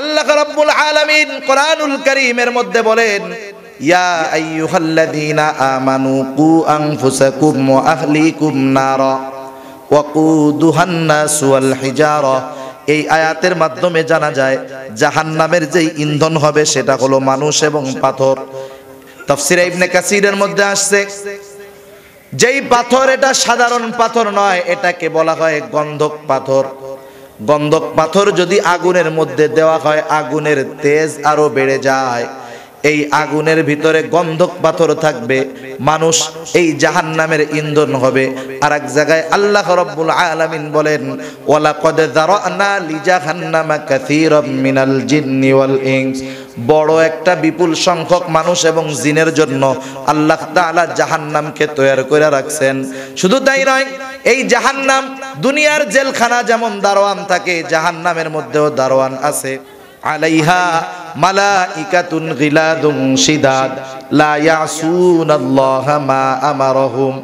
আল্লাহ রাব্বুল আলামিন কোরআনুল কারীমের মধ্যে বলেন, ইয়া আইয়ুহাল্লাযীনা আমানু কু আনফুসাকুম ওয়া আহলিকুম নারা ওয়াকুদুহান নাস ওয়াল হিজারা। এই আয়াতের মাধ্যমে জানা যায়, জাহান্নামের যেই ইন্ধন হবে সেটা হলো মানুষ এবং পাথর। তাফসিরে ইবনে কাসিরের মধ্যে আসছে, যেই পাথর এটা সাধারণ পাথর নয়, এটাকে বলা হয় গন্ধক পাথর। গন্ধক পাথর যদি আগুনের মধ্যে দেওয়া হয়, আগুনের তেজ আরও বেড়ে যায়। এই আগুনের ভিতরে গন্ধক পাথর থাকবে, মানুষ এই জাহান্নামের ইন্ধন হবে। আর এক জায়গায় আল্লাহ রব্বুল আলামিন বলেন ওয়ালা কদ মিনাল বড় একটা বিপুল সংখ্যক মানুষ এবং জিনের জন্য আল্লাহ তাআলা জাহান্নামকে তৈরি করে রাখছেন। শুধু তাই নয়, এই জাহান্নাম দুনিয়ার জেলখানা যেমন দারোয়ান থাকে, জাহান্নামের মধ্যেও দারোয়ান আছে। আলাইহা মালাইকাতুন গিলাদুন শিদাদ, লা ইয়াসুনাল্লাহা মা আমারহুম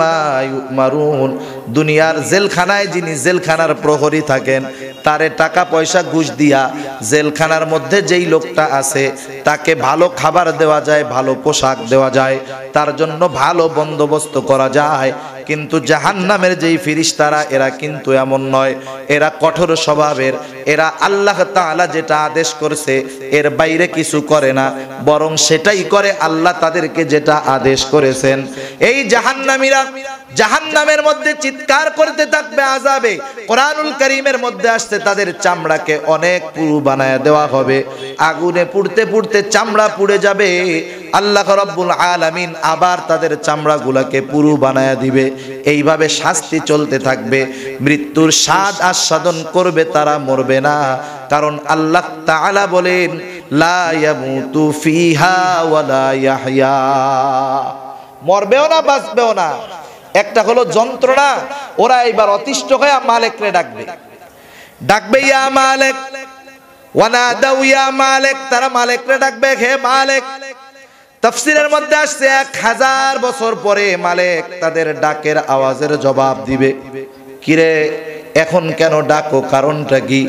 মা ইউমারুন। দুনিয়ার জেলখানায় যিনি জেলখানার প্রহরী থাকেন, তারে টাকা পয়সা ঘুষ দিয়া জেলখানার মধ্যে যেই লোকটা আছে তাকে ভালো খাবার দেওয়া যায়, ভালো পোশাক দেওয়া যায়, তার জন্য ভালো বন্দোবস্ত করা যায়। কিন্তু জাহান্নামের যেই ফিরিস্তারা, এরা কিন্তু এমন নয়। এরা কঠোর স্বভাবের। এরা আল্লাহ তাআলা যেটা আদেশ করছে, এর বাইরে কিছু করে না। বরং সেটাই করে আল্লাহ তাদেরকে যেটা আদেশ করেছেন। এই জাহান্নামীরা জাহান্নামের মধ্যে চিৎকার করতে থাকবে আজাবে কোরআনুল করিমের মধ্যে আসতে তাদের চামড়াকে অনেক পুরু বানায় দেওয়া হবে। আগুনে পুড়তে পুড়তে চামড়া পুড়ে যাবে। আল্লাহ রব্বুল আলামিন আবার তাদের চামড়াগুলাকে পুরু বানায় দিবে। এইভাবে শাস্তি চলতে থাকবে। মৃত্যুর স্বাদ আস্বাদন করবে তারা, মরবে না। কারণ আল্লাহ তাআলা বলেন মরবেও না, বাঁচবেও না। একটা হলো যন্ত্রণা, ওরা এবার অতিষ্ঠ হয়ে মালেকরে ডাকবে। ডাকবে, ইয়া মালেক। ওয়ানা দাউ ইয়া মালেক। তারা মালেকরে ডাকবে, হে মালেক। তফসিলের মধ্যে আসছে, এক হাজার বছর পরে মালেক তাদের ডাকের আওয়াজের জবাব দিবে। কিরে, এখন কেন ডাকো, কারণটা কি?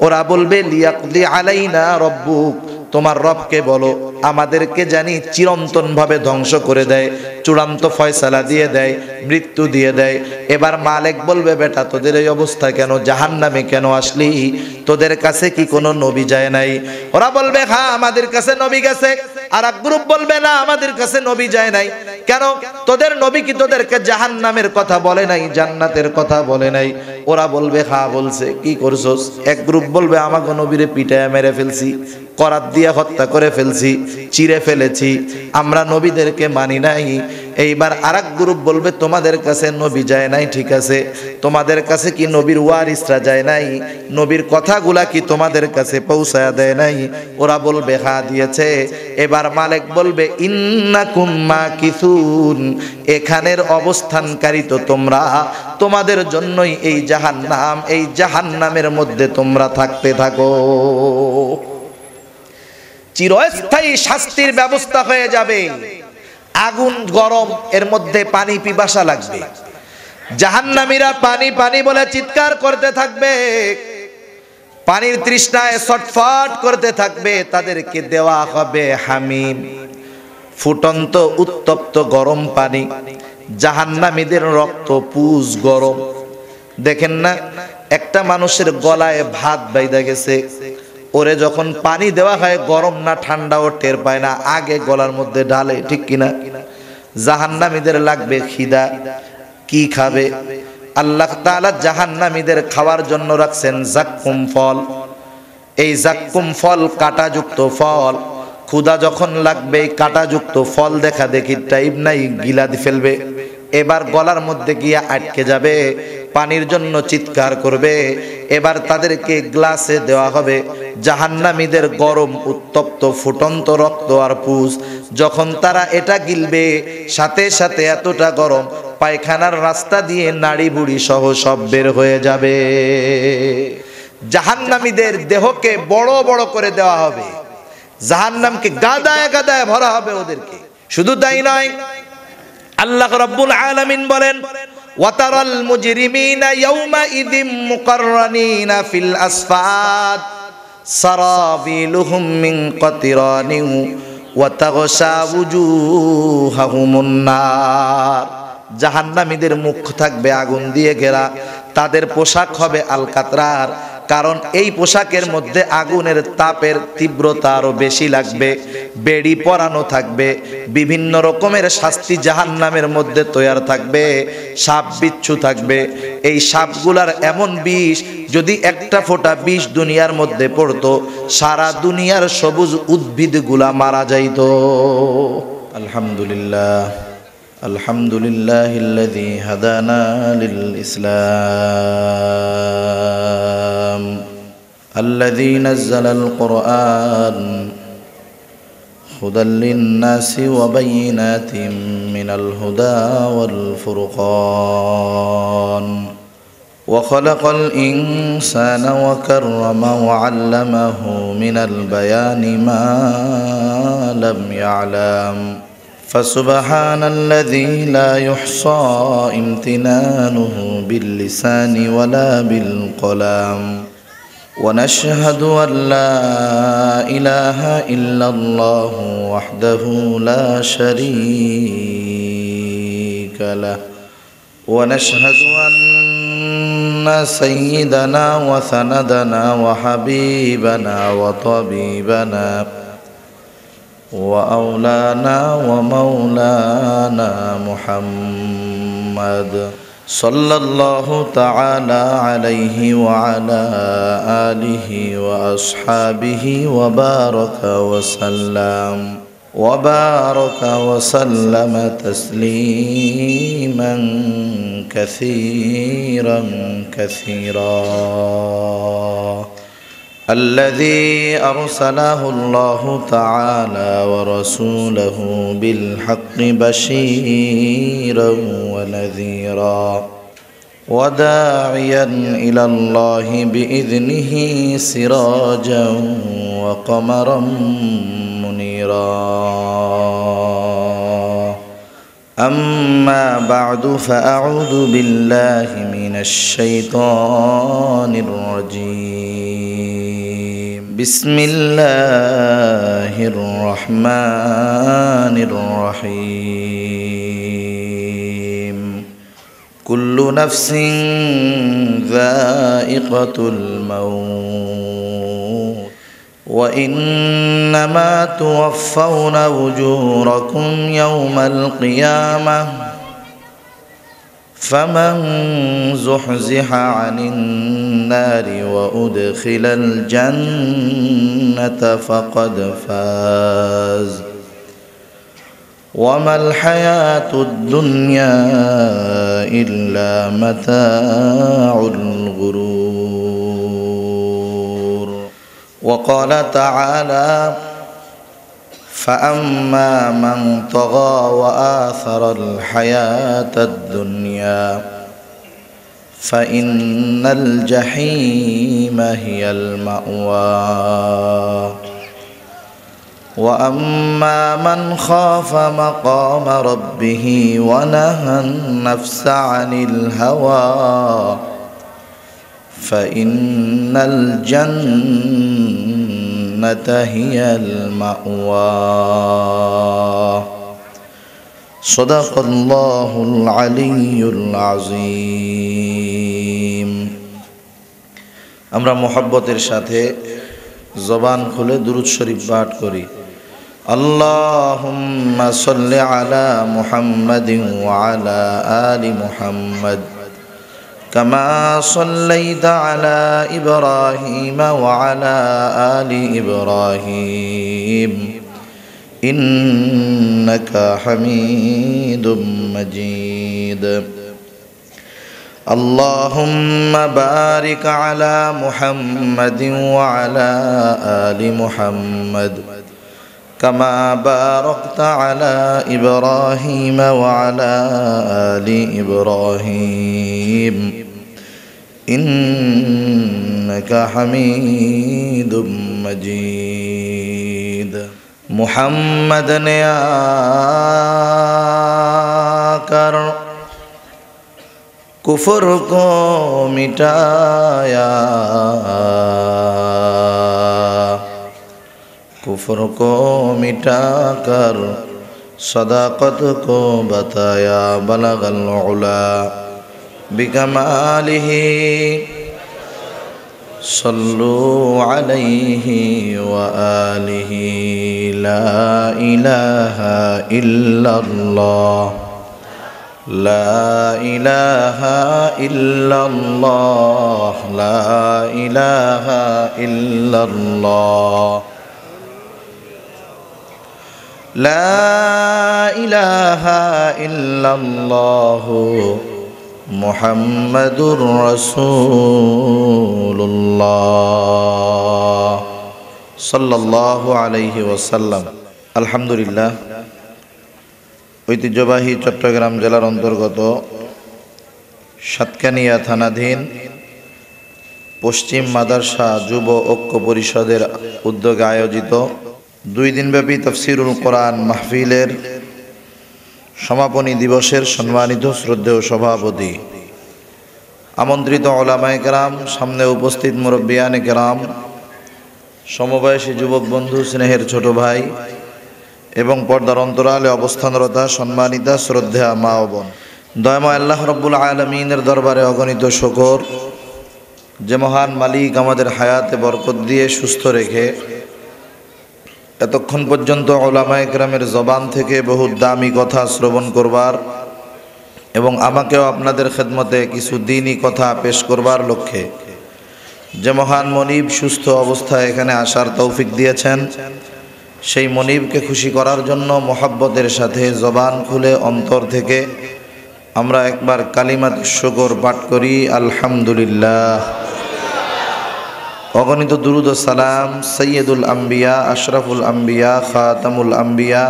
ওরা বলবে, লিয়াকদি আলাইনা রব্বুক। তোমার রবকে বলো, আমাদেরকে জানি চিরন্তন ভাবে ধ্বংস করে দেয়, চূড়ান্ত ফয়সালা দিয়ে দেয়, মৃত্যু দিয়ে দেয়। এবার মালিক বলবে, বেটা, তোদের এই অবস্থা কেন? জাহান নামে কেন আসলি? তোদের কাছে কি কোনো নবী যায় নাই? ওরা বলবে হ্যাঁ আমাদের কাছে নবী গেছে। আর এক গ্রুপ বলবে, না, আমাদের কাছে নবী যায় নাই। কেন? তোদের নবী কি তোদেরকে জাহান নামের কথা বলে নাই, জান্নাতের কথা বলে নাই? ওরা বলবে হ্যাঁ বলছে। কি করছস? এক গ্রুপ বলবে আমাকে নবীরে পিটায় মেরে ফেলছি। করাত দিয়ে হত্যা করে ফেলছি, চিরে ফেলেছি, আমরা নবীদেরকে মানি নাই। এইবার আরেক গ্রুপ বলবে, তোমাদের কাছে নবী যায় নাই, ঠিক আছে। তোমাদের কাছে কি নবীর ওয়ারিসরা যায় নাই? নবীর কথাগুলা কি তোমাদের কাছে পৌঁছায়া দেয় নাই? ওরা বলবে, হা, দিয়েছে। এবার মালিক বলবে, ইন্নাকুম মাকিসুন, এখানের অবস্থানকারী তো তোমরা। তোমাদের জন্যই এই জাহান্নাম, এই জাহান্নামের মধ্যে তোমরা থাকতে থাকো। চিরস্থায়ী শাস্তির ব্যবস্থা হয়ে যাবে। আগুন, গরম, এর মধ্যে পানি পিপাসা লাগবে। জাহান্নামীরা পানি পানি বলে চিৎকার করতে থাকবে। পানির তৃষ্ণায় ছটফট করতে থাকবে। তাদেরকে দেওয়া হবে হামিম। ফুটন্ত, উত্তপ্ত গরম পানি। জাহান্নামীদের রক্ত, পুজ গরম। দেখেন না, একটা মানুষের গলায় ভাত বাইদা গেছে। ওরে যখন পানি দেওয়া হয়, গরম না ঠান্ডা ও টের পায় না, আগে গলার মধ্যে ঢালে, ঠিক কিনা? জাহান্নামীদের লাগবে খিদা। কি খাবে? আল্লাহ তাআলা জাহান্নামীদের খাওয়ার জন্য রাখছেন জাক্কুম ফল। এই জাক্কুম ফল কাটাযুক্ত ফল। ক্ষুদা যখন লাগবে কাটাযুক্ত ফল দেখা দেখি টাইপ নাই, গিলা দি ফেলবে। এবার গলার মধ্যে গিয়ে আটকে যাবে। পানির জন্য চিৎকার করবে। এবার তাদেরকে গ্লাসে দেওয়া হবে। জাহান্নামীদের গরম, উত্তপ্ত, ফুটন্ত রক্ত আর পুষ যখন তারা এটা গিলবে, সাথে সাথে এতটা গরম, পায়খানার রাস্তা দিয়ে নাড়ি বুড়ি সহ সব বের হয়ে যাবে। জাহান্নামীদের দেহকে বড় বড় করে দেওয়া হবে। জাহান্নামকে গাদায় গাদায় ভরা হবে ওদেরকে। শুধু তাই নয়, আল্লাহ রব্বুল আলামিন বলেন ওয়াতারাল মুজরিমিনা ইয়াউমাইযিম মুকাররানিনা ফিল আসফাদ। সারাবিলুহুম মিন কাতিরানিন ওয়া তাগশা জাহান্নামীদের মুখ থাকবে আগুন দিয়ে ঘেরা। তাদের পোশাক হবে আলকাতরার। কারণ এই পোশাকের মধ্যে আগুনের তাপের তীব্রতা আরও বেশি লাগবে, বেড়ি পরানো থাকবে, বিভিন্ন রকমের শাস্তি জাহান্নামের মধ্যে তৈয়ার থাকবে, সাপ বিচ্ছু থাকবে। এই সাপগুলার এমন বিষ, যদি একটা ফোঁটা বিষ দুনিয়ার মধ্যে পড়তো, সারা দুনিয়ার সবুজ উদ্ভিদগুলা মারা যাইত। আলহামদুলিল্লাহ। الحمد لله الذي هدانا للإسلام الذي نزل القرآن هدى للناس وبينات من الهدى والفرقان وخلق الإنسان وكرم وعلمه من البيان ما لم يعلم. فسبحان الذي لا يحصى امتنانه باللسان ولا بالقلم. ونشهد أن لا إله إلا الله وحده لا شريك له. ونشهد أن سيدنا وسندنا وحبيبنا وطبيبنا وأولانا ومولانا محمد صلى الله تعالى عليه وعلى آله وأصحابه وبارك وسلم وبارك وسلم تسليما كثيرا كثيرا. الذي أرسله الله تعالى ورسوله بالحق بشيرا ونذيرا وداعيا إلى الله بإذنه سراجا وقمرا منيرا. أما بعد فأعوذ بالله من الشيطان الرجيم. بسم الله الرحمن الرحيم. كل نفس ذائقة الموت. وإنما توفون أجوركم يوم القيامة فمن زحزح عن النار وأدخل الجنة فقد فاز وما الحياة الدنيا إلا متاع الغرور وقال تعالى فاما من طغى واثر الحياة الدنيا فان الجحيم هي الماوى واما من خاف مقام ربه ونهى النفس عن الهوى فان الجنه هي الماوى صدق الله العلي العظيم আমরা মোহাব্বতের সাথে জবান খুলে দুরুদ শরীফ পাঠ করি اللهم صل على محمد وعلى آل محمد كما صليت على إبراهيم وعلى آل إبراهيم. إنك حميد مجيد. اللهم بارك على محمد وعلى آل محمد. كما باركت على إبراهيم وعلى آل إبراهيم. انکا حمید مجید محمد نے آ کر کفر کو مٹایا کفر کو مٹا کر صداقت کو بتایا بلغ العلا. بكماله. صلوا عليه وآله. لا إله إلا الله. لا إله إلا الله. لا إله إلا الله. لا إله إلا الله. মোহাম্মদুর রসুল্লাহ সাল্লাহ আলাইহি ওসাল্লাম আলহামদুলিল্লাহ, ঐতিহ্যবাহী চট্টগ্রাম জেলার অন্তর্গত সাতকানিয়া থানাধীন পশ্চিম মাদারসা যুব ঐক্য পরিষদের উদ্যোগে আয়োজিত দুই দিনব্যাপী তফসিরুল কোরআন মাহফিলের সমাপনী দিবসের সম্মানিত শ্রদ্ধেয় সভাপতি। আমন্ত্রিত ওলামায় কেরাম, সামনে উপস্থিত মুরব্বিয়ানে কেরাম, সমবয়সী যুবক বন্ধু, স্নেহের ছোট ভাই এবং পর্দার অন্তরালে অবস্থানরতা সম্মানিতা শ্রদ্ধা মা ও বোন। দয়ময় আল্লাহ রব্বুল আলমিনের দরবারে অগণিত শকর, যে মহান মালিক আমাদের হায়াতে বরকত দিয়ে সুস্থ রেখে এতক্ষণ পর্যন্ত ওলামায় গ্রামের জবান থেকে বহু দামি কথা শ্রবণ করবার এবং আমাকেও আপনাদের খেদমতে কিছু দিনই কথা পেশ করবার লক্ষ্যে। যে মহান মনিব সুস্থ অবস্থায় এখানে আসার তৌফিক দিয়েছেন, সেই মনিবকে খুশি করার জন্য মোহাব্বতের সাথে জবান খুলে অন্তর থেকে আমরা একবার কালিমাত শকর পাঠ করি, আলহামদুলিল্লাহ। অগণিত দুরুদ সালাম সৈয়দুল আম্বিয়া, আশরাফুল আম্বিয়া, খাতামুল আম্বিয়া,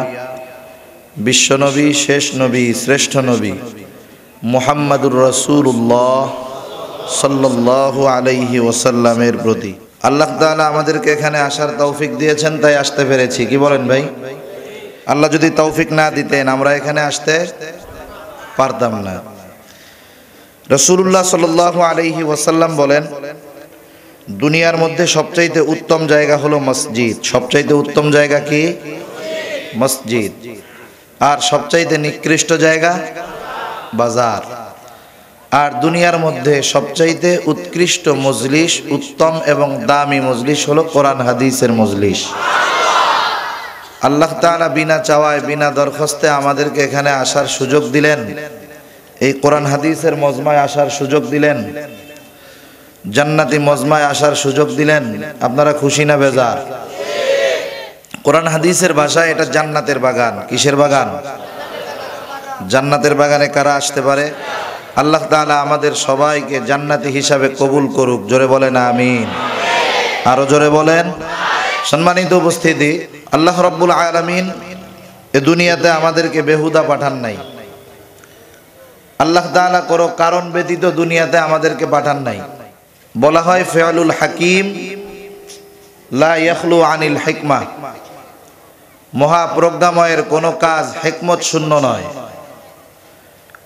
বিশ্বনবী, শেষ নবী, শ্রেষ্ঠ নবী, মোহাম্মদুর রসুল্লাহ সাল্লাহ আলাইহি ওসাল্লামের প্রতি। আল্লাহ তাআলা আমাদেরকে এখানে আসার তৌফিক দিয়েছেন, তাই আসতে পেরেছি। কি বলেন ভাই? আল্লাহ যদি তৌফিক না দিতেন, আমরা এখানে আসতে পারতাম না। রসুল্লাহ সাল আলাইহি ওসাল্লাম বলেন দুনিয়ার মধ্যে সবচাইতে উত্তম জায়গা হলো মসজিদ। সবচাইতে উত্তম জায়গা কি? মসজিদ। আর সবচাইতে নিকৃষ্ট জায়গা? বাজার। আর দুনিয়ার মধ্যে সবচাইতে উৎকৃষ্ট মজলিস, উত্তম এবং দামি মজলিস হলো কোরআন হাদিসের মজলিস। আল্লাহ তাআলা বিনা চাওয়ায়, বিনা দরখাস্তে আমাদেরকে এখানে আসার সুযোগ দিলেন। এই কোরআন হাদিসের মজমায় আসার সুযোগ দিলেন। জান্নাতি মজমায় আসার সুযোগ দিলেন। আপনারা খুশি না বেজার? কোরআন হাদিসের ভাষায় এটা জান্নাতের বাগান। কিসের বাগান? জান্নাতের বাগানে কারা আসতে পারে? আল্লাহ তাআলা আমাদের সবাইকে জান্নাতি হিসাবে কবুল করুক। জোরে বলেন, আমিন। আরও জোরে বলেন। সম্মানিত উপস্থিতি, আল্লাহ রব্বুল আলামিন এ দুনিয়াতে আমাদেরকে বেহুদা পাঠান নাই। আল্লাহ তাআলা করো কারণ ব্যতীত দুনিয়াতে আমাদেরকে পাঠান নাই। বলা হয় ফেয়ালুল হাকিম লাখলু আনিল হিকমা। মহাপ্রজ্ঞাময়ের কোনো কাজ হেকমত শূন্য নয়।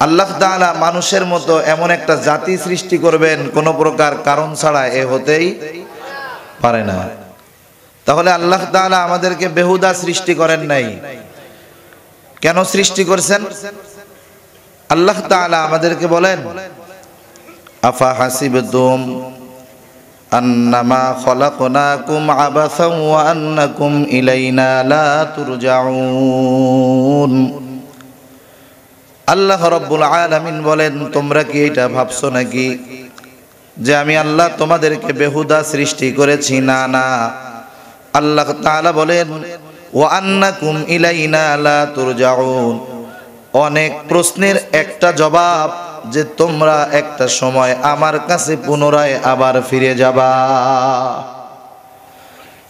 আল্লাহ তাআলা মানুষের মতো এমন একটা জাতি সৃষ্টি করবেন, কোনো প্রকার কারণ ছাড়া এ হতেই পারে না। তাহলে আল্লাহ তাআলা আমাদেরকে বেহুদা সৃষ্টি করেন নাই। কেন সৃষ্টি করছেন? আল্লাহ তাআলা আমাদেরকে বলেন, আফা হাসিবতুম খলাকনাকুম আবাসাও ওয়া আন্নাকুম ইলাইনা লা তুরজাউন। আল্লাহ রব্বুল আলামিন বলেন, তোমরা কি এটা ভাবছ নাকি যে আমি আল্লাহ তোমাদেরকে বেহুদা সৃষ্টি করেছি? না না। আল্লাহ তাআলা বলেন, ওয়া আন্নাকুম ইলাইনা লা অনেক প্রশ্নের একটা জবাব যে তোমরা একটা সময় আমার কাছে পুনরায় আবার ফিরে যাবা।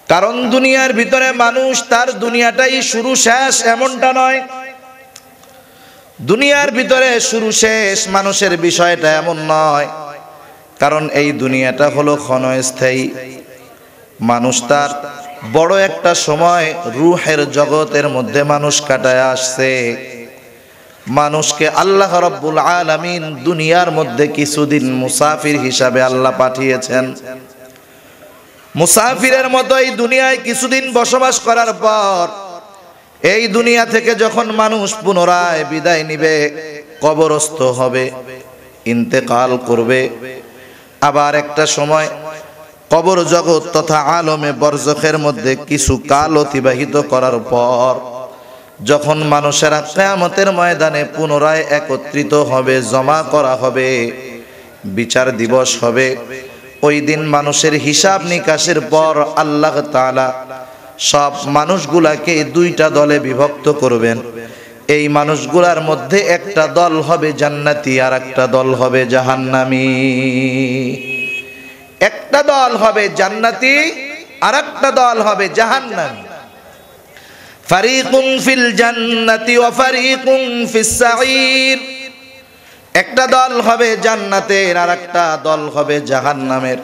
কারণ দুনিয়ার ভিতরে মানুষ তার দুনিয়াটাই শুরু শেষ এমনটা নয়। দুনিয়ার ভিতরে শুরু শেষ মানুষের বিষয়টা এমন নয়। কারণ এই দুনিয়াটা হলো ক্ষণস্থায়ী। মানুষ তার বড় একটা সময় রুহের জগতের মধ্যে মানুষ কাটায় আসছে। মানুষকে আল্লাহ রব্বুল আলামিন দুনিয়ার মধ্যে কিছুদিন মুসাফির হিসাবে আল্লাহ পাঠিয়েছেন। মুসাফিরের মতো এই দুনিয়ায় কিছুদিন বসবাস করার পর, এই দুনিয়া থেকে যখন মানুষ পুনরায় বিদায় নিবে, কবরস্থ হবে, ইন্তেকাল করবে। আবার একটা সময় কবর জগৎ তথা আলমে বরজখের মধ্যে কিছু কাল অতিবাহিত করার পর যখন মানুষেরা কেয়ামতের ময়দানে পুনরায় একত্রিত হবে, জমা করা হবে, বিচার দিবস হবে, ওই দিন মানুষের হিসাব নিকাশের পর আল্লাহ তাআলা সব মানুষগুলাকে দুইটা দলে বিভক্ত করবেন। এই মানুষগুলার মধ্যে একটা দল হবে জান্নাতি, আর একটা দল হবে জাহান্নামি। একটা দল হবে জান্নাতি, আর একটা দল হবে জাহান্নামী। ফারিকুন ফিল জান্নাতি ওয়া ফারিকুন ফিস সাঈর একটা দল হবে জান্নাতের আর একটা দল হবে জাহান্নামের।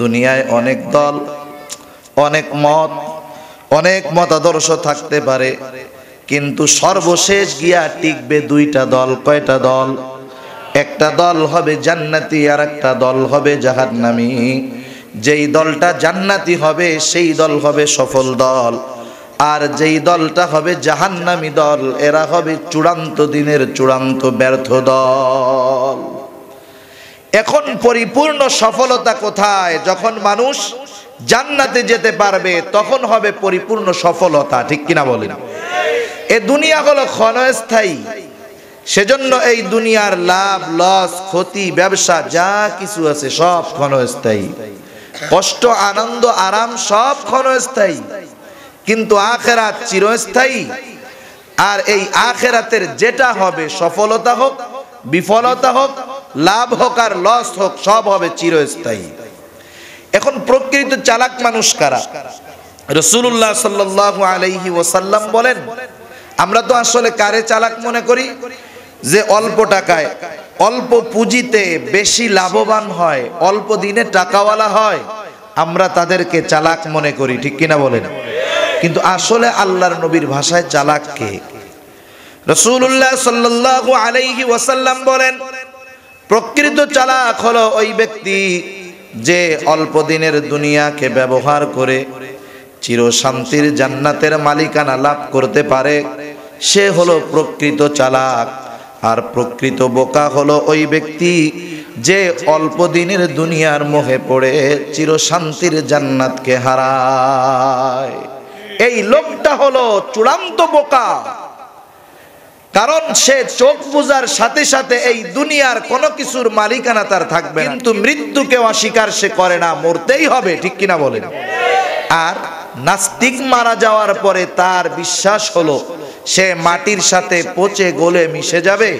দুনিয়ায় অনেক দল, অনেক মত, অনেক মতাদর্শ থাকতে পারে, কিন্তু সর্বশেষ গিয়া টিকবে দুইটা দল, কয়টা দল? একটা দল হবে জান্নাতি আর একটা দল হবে জাহান্নামি। যেই দলটা জান্নাতি হবে, সেই দল হবে সফল দল। আর যেই দলটা হবে জাহান্নামী দল, এরা হবে চূড়ান্ত দিনের চূড়ান্ত ব্যর্থ দল। এখন পরিপূর্ণ সফলতা কোথায়? যখন মানুষ জান্নাতে যেতে পারবে, তখন হবে পরিপূর্ণ সফলতা, ঠিক কিনা বলেন? এ দুনিয়া হলো ক্ষণস্থায়ী। সেজন্য এই দুনিয়ার লাভ, লস, ক্ষতি, ব্যবসা, যা কিছু আছে সব ক্ষণস্থায়ী। কষ্ট, আনন্দ, আরাম সব ক্ষণস্থায়ী। কিন্তু আখেরাত চিরস্থায়ী। আর এই আখেরাতের যেটা হবে সফলতা হোক, বিফলতা হোক, লাভ হোক আর লস হোক, সব হবে চিরস্থায়ী। এখন প্রকৃত চালাক মানুষ কারা? রসুল্লাহ সাল্লাহ আলাইহি ওসাল্লাম বলেন, আমরা তো আসলে কারে চালাক মনে করি? যে অল্প টাকায়, অল্প পুঁজিতে বেশি লাভবান হয়, অল্প দিনে টাকাওয়ালা হয়, আমরা তাদেরকে চালাক মনে করি, ঠিক কিনা বলেন? কিন্তু আসলে আল্লাহর নবীর ভাষায় চালাক কে? রসুল্লাহ সাল্লাহ আলাইহি ওয়াসাল্লাম বলেন, প্রকৃত চালাক হলো ওই ব্যক্তি যে অল্প দিনের দুনিয়াকে ব্যবহার করে চির শান্তির জান্নাতের মালিকানা লাভ করতে পারে। সে হলো প্রকৃত চালাক আর প্রকৃত বোকা হলো ওই ব্যক্তি যে অল্প দিনের দুনিয়ার মোহে পড়ে চির শান্তির জান্নাতকে হারায়। এই লোকটা হলো চূড়ান্ত বোকা। কারণ সে চোখ বুজার সাথে সাথে এই দুনিয়ার কোনো কিছুর মালিকানা তার থাকবে কিন্তু মৃত্যুকে অস্বীকার সে করে না, মরতেই হবে, ঠিক কিনা বলেন? আর নাস্তিক মারা যাওয়ার পরে তার বিশ্বাস হলো, সে মাটির সাথে পচে গলে মিশে যাবে।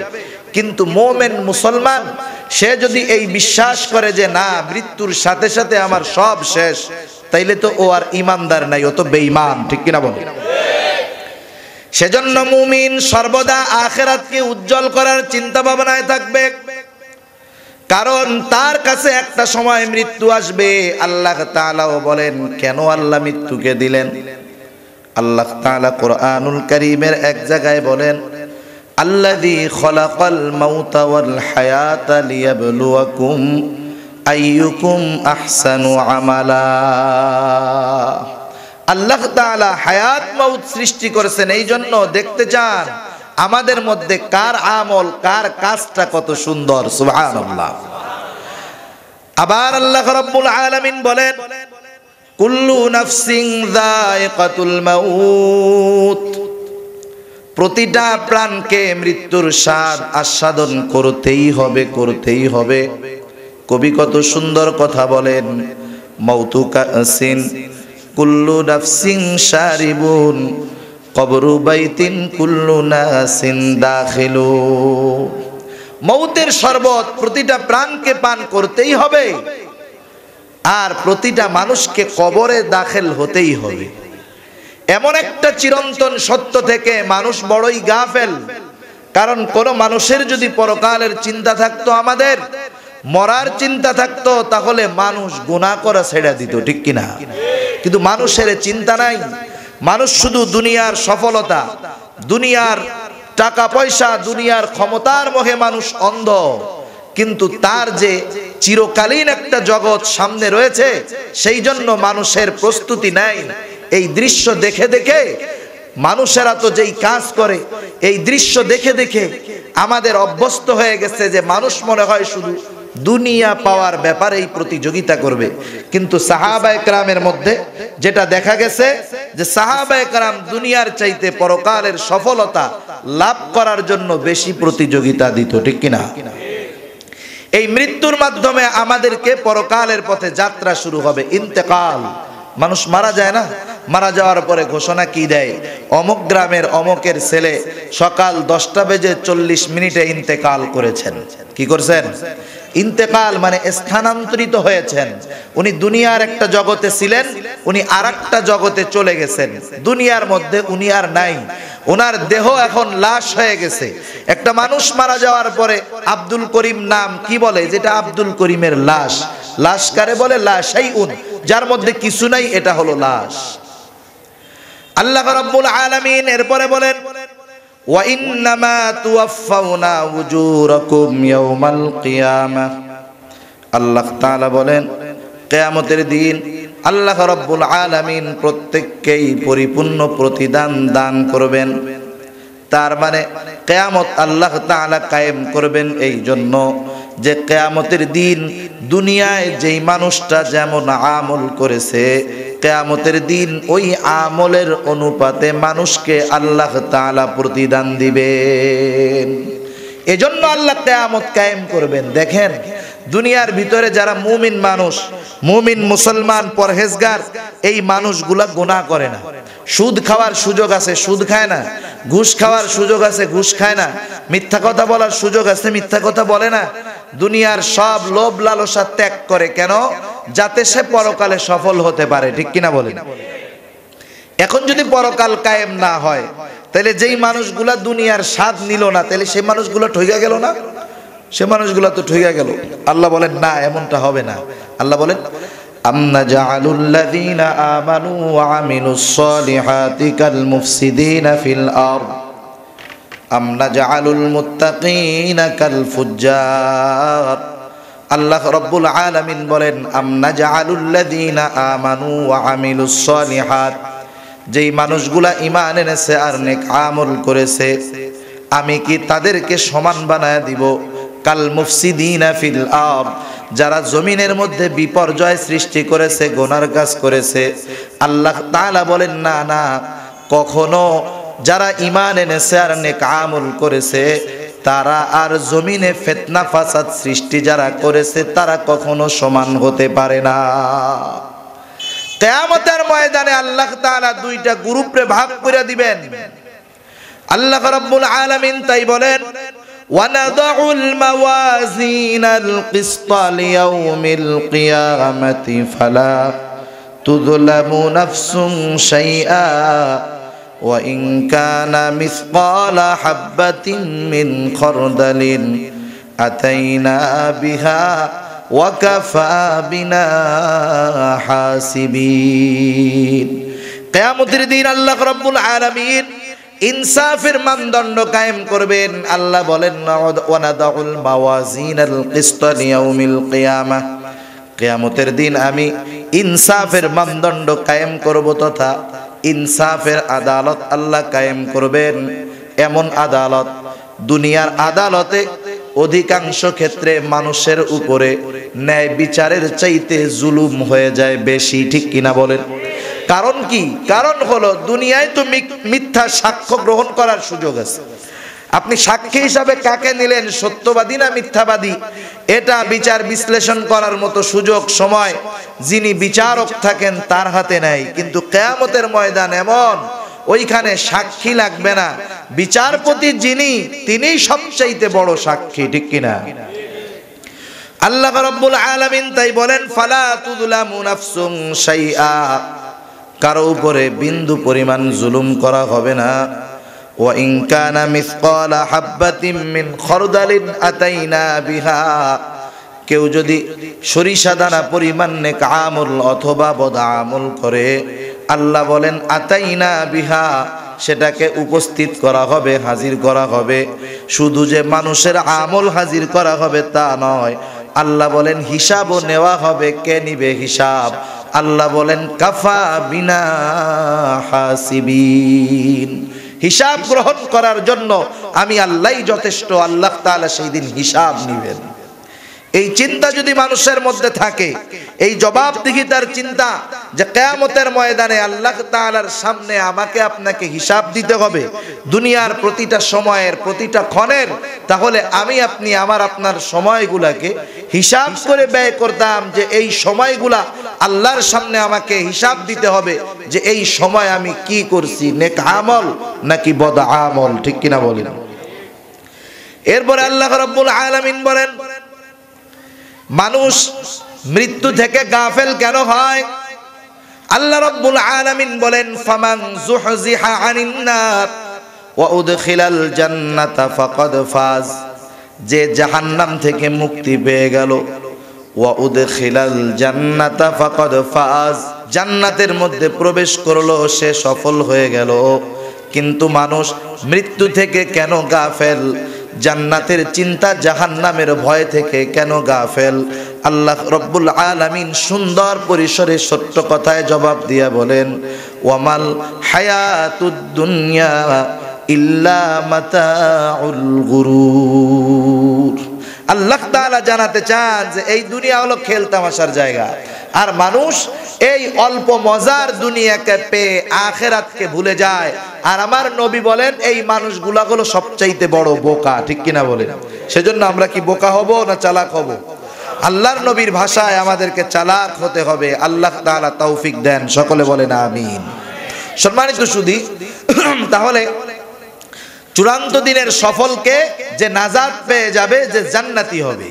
কিন্তু মোমেন মুসলমান, সে যদি এই বিশ্বাস করে যে না, মৃত্যুর সাথে সাথে আমার সব শেষ তাইলে তো ও আর ইমানদার নাই, ও তো বেঈমান, ঠিক কিনা বলে? সেজন্য মুমিন সর্বদা আখেরাতকে উজ্জ্বল করার চিন্তা ভাবনায় থাকবে। কারণ তার কাছে একটা সময় মৃত্যু আসবে। আল্লাহ তাআলাও বলেন, কেন আল্লাহ মৃত্যুকে দিলেন? আল্লাহ তাআলা কোরআনুল কারীমের এক জায়গায় বলেন, আল্লাযী খলাকাল মাউতা ওয়াল হায়াতা লিয়াবলুয়াকুম আইয়ুকুম আহসানু আমালা। আল্লাহ তাআলা হায়াত মাউত সৃষ্টি করেছেন এই জন্য দেখতে চান, আমাদের মধ্যে কার আমল, কার কাজটা কত সুন্দর, সুবহানাল্লাহ। আবার আল্লাহ রাব্বুল আলামিন বলেন, কুল্লু নাফসিং যায়কাতুল মাউত। প্রতিটা প্রাণকে মৃত্যুর স্বাদ আস্বাদন করতেই হবে করতেই হবে। কবি কত সুন্দর কথা বলেন। সিন, কুল্লু নাফসিং শারিবুন, কবরু বাইতিন কুল্লু নাসিন দাখিলু। মৌতের শরবত প্রতিটা প্রাণকে পান করতেই হবে, আর প্রতিটা মানুষকে কবরে দাখিল হতেই হবে। এমন একটা চিরন্তন সত্য থেকে মানুষ বড়ই গাফেল, কারণ কোন মানুষের যদি পরকালের চিন্তা থাকতো আমাদের মরার চিন্তা থাকতো, তাহলে মানুষ গুণা করা ছেড়ে দিত, ঠিক কিনা? কিন্তু মানুষের চিন্তা নাই। মানুষ শুধু দুনিয়ার সফলতা, দুনিয়ার টাকা পয়সা, দুনিয়ার ক্ষমতার মোহে মানুষ অন্ধ। কিন্তু তার যে চিরকালীন একটা জগৎ সামনে রয়েছে, সেই জন্য মানুষের প্রস্তুতি নেয় এই দৃশ্য দেখে দেখে মানুষেরা তো যেই কাজ করে, এই দৃশ্য দেখে দেখে আমাদের অভ্যস্ত হয়ে গেছে যে মানুষ মনে হয় শুধু দুনিয়া পাওয়ার ব্যাপারেই প্রতিযোগিতা করবে। কিন্তু সাহাবা একরামের মধ্যে যেটা দেখা গেছে যে সাহাবা একরাম দুনিয়ার চাইতে পরকালের সফলতা লাভ করার জন্য বেশি প্রতিযোগিতা দিত, ঠিক কিনা? এই মৃত্যুর মাধ্যমে আমাদেরকে পরকালের পথে যাত্রা শুরু হবে, ইন্তেকাল। মানুষ মারা যায় না? মারা যাওয়ার পরে ঘোষণা কি দেয়? অমুক গ্রামের অমকের ছেলে সকাল দশটা বেজে চল্লিশ মিনিটে ইন্তেকাল করেছেন। কি করছেন? ইন্তেকাল মানে স্থানান্তরিত হয়েছেন। উনি দুনিয়ার একটা জগতে ছিলেন, উনি আর জগতে চলে গেছেন। দুনিয়ার মধ্যে উনি আর নাই। ওনার দেহ এখন লাশ হয়ে গেছে। একটা মানুষ মারা যাওয়ার পরে আব্দুল করিম নাম কি বলে? যেটা আব্দুল করিমের লাশ। লাশ কারে বলে? লাশ এই উন যার মধ্যে কিছু নাই, এটা হলো লাশ। আল্লাহ রাব্বুল আলামিন এরপরে বলেন আল্লাহ তাআলা বলেন, কিয়ামতের দিন আল্লাহ রাব্বুল আলামিন প্রত্যেককেই পরিপূর্ণ প্রতিদান দান করবেন। তার মানে কেয়ামত আল্লাহ তাআলা কায়েম করবেন এই জন্য যে কেয়ামতের দিন দুনিয়ায় যেই মানুষটা যেমন আমল করেছে কেয়ামতের দিন ওই আমলের অনুপাতে মানুষকে আল্লাহ তাআলা প্রতিদান দিবেন। এজন্য আল্লাহ কেয়ামত কায়েম করবেন। দেখেন, দুনিয়ার ভিতরে যারা মুমিন মানুষ, মুমিন মুসলমান, পরহেজগার, এই মানুষগুলা গোনা করে না। সুদ খাওয়ার সুযোগ আছে, সুদ খায় না। ঘুষ খাওয়ার সুযোগ আছে, ঘুষ খায় না। মিথ্যা কথা বলার সুযোগ আছে, মিথ্যা কথা বলে না। দুনিয়ার সব লোভ লালসা ত্যাগ করে কেন? যাতে সে পরকালে সফল হতে পারে, ঠিক কিনা বলে এখন যদি পরকাল কায়েম না হয়, তাহলে যেই মানুষগুলা দুনিয়ার স্বাদ নিল না, তাহলে সেই মানুষগুলো ঠইয়া গেল না? সে মানুষগুলো তো ঠইগা গেল। আল্লাহ বলেন, না, এমনটা হবে না। আল্লাহ বলেন আমনা জাআলুল্লাযীনা আমানু ওয়া আমিলুস কাল মুফসিদিনা ফিল আরদ। আমনা জাআলুল মুত্তাকিনা কাল ফুজ্জার। আল্লাহ রব্বুল আলামিন বলেন আমনা জাআলুল্লাযীনা আমানু ওয়া আমিলুস সালিহাত। যেই মানুষগুলা ঈমান এনেছে আর নেক আমল করেছে, আমি কি তাদেরকে সমান বানায় দিব? কাল মুফসিদিনা ফিল আরদ, যারা জমিনের মধ্যে বিপর্যয় সৃষ্টি করেছে, গোনার কাজ করেছে। আল্লাহ তাআলা বলেন, না না, কখনো যারা ইমান এনেছে আর নেক আমল করেছে তারা আর জমিনে ফেতনা ফাসাদ সৃষ্টি যারা করেছে তারা কখনো সমান হতে পারে না কেয়ামতের ময়দানে আল্লাহ তাআলা দুইটা গ্রুপে ভাগ করে দিবেন আল্লাহ রাব্বুল আলামিন তাই বলেন ونضع الموازين القسط ليوم القيامة فلا تظلم نفس شيئا وإن كان مثقال حبة من خردل أتينا بها وكفى بنا حاسبين قيامة الدين الله رب العالمين ইনসাফের মানদণ্ড কায়েম করবেন আল্লাহ বলেন ওয়ানাদাউল মাওয়াজিনাল কিসত লিয়াউমিল কিয়ামা কিয়ামতের দিন আমি ইনসাফের মানদণ্ড কায়েম করব তথা ইনসাফের আদালত আল্লাহ কায়েম করবেন। এমন আদালত, দুনিয়ার আদালতে অধিকাংশ ক্ষেত্রে মানুষের উপরে ন্যায় বিচারের চাইতে জুলুম হয়ে যায় বেশি, ঠিক কিনা বলেন? কারণ কি? কারণ হলো, দুনিয়ায় তো মিথ্যা সাক্ষ্য গ্রহণ করার সুযোগ আছে। আপনি সাক্ষী হিসাবে কাকে নিলেন? সত্যবাদী না মিথ্যাবাদী? এটা বিচার বিশ্লেষণ করার মতো সুযোগ, সময় যিনি বিচারক থাকেন তার হাতে নেই। কিন্তু কেয়ামতের ময়দান এমন, ওইখানে সাক্ষী লাগবে না। বিচারপতি যিনি তিনি সবচাইতে বড় সাক্ষী, ঠিক কিনা? আল্লাহ রাব্বুল আলামিন তাই বলেন, ফালা তুযলামু নাফসুন শাইআ। কারও উপরে বিন্দু পরিমাণ জুলুম করা হবে না। ইন কানা মিসকালা হাববাতিন মিন খরদালিন আতাইনা বিহা কেউ যদি সরিষা দানা পরিমাণ নেক আমল অথবা বদ আমল করে, আল্লাহ বলেন, আতাইনা বিহা সেটাকে উপস্থিত করা হবে, হাজির করা হবে। শুধু যে মানুষের আমল হাজির করা হবে তা নয়, আল্লাহ বলেন, হিসাবও নেওয়া হবে, কে নিবে হিসাব? আল্লাহ বলেন, কাফা বিনা হাসিবিন। হিসাব গ্রহণ করার জন্য আমি আল্লাহ যথেষ্ট আল্লাহ তালা সেই দিন হিসাব নিবেন। এই চিন্তা যদি মানুষের মধ্যে থাকে, এই জবাবদিহিতার চিন্তা যে কেয়ামতের ময়দানে আল্লাহ তাআলার সামনে আমাকে আপনাকে হিসাব দিতে হবে, দুনিয়ার প্রতিটা সময়ের প্রতিটা ক্ষণের, তাহলে আমি আপনি আমার আপনার সময়গুলাকে হিসাব করে ব্যয় করতাম যে এই সময়গুলা আল্লাহর সামনে আমাকে হিসাব দিতে হবে যে এই সময় আমি কি করছি, নেক আমল নাকি বদ আমল, ঠিক কিনা বলেন? এরপরে আল্লাহ রাব্বুল আলামিন বলেন মানুষ মৃত্যু থেকে গাফেল কেন হয়? আল্লাহ রাব্বুল আলামিন বলেন, ফামান যুহজিহা আনিন নার ওয়া উদখিলাল জান্নাতা ফাকাদ ফাজ। যে জাহান্নাম থেকে মুক্তি পেয়ে গেল। ওয়া উদখিলাল জান্নাতা ফাকাদ ফাজ। জান্নাতের মধ্যে প্রবেশ করল, সে সফল হয়ে গেল। কিন্তু মানুষ মৃত্যু থেকে কেন গাফেল? জান্নাতের চিন্তা জাহান্নামের ভয় থেকে কেন গাফেল? আল্লাহ রব্বুল আলামিন সুন্দর পরিসরে সত্য কথায় জবাব দিয়া বলেন, ওয়ামাল হায়াতুদ্দুনিয়া আল্লাহ তাআলা জানাতে চান যে এই দুনিয়া হলো খেল তামাশার জায়গা। আর মানুষ এই অল্প মজার দুনিয়াকে পেয়ে আখেরাতকে ভুলে যায়। আর আমার নবী বলেন, এই মানুষগুলা হলো সবচাইতে বড় বোকা, ঠিক কিনা বলেন? সেজন্য আমরা কি বোকা হব না চালাক হব? আল্লাহর নবীর ভাষায় আমাদেরকে চালাক হতে হবে। আল্লাহ তাআলা তৌফিক দেন, সকলে বলেন আমিন। সম্মানিত সুধী, তাহলে চূড়ান্ত দিনের সফলকে যে নাজাত পেয়ে যাবে, যে জান্নাতি হবে।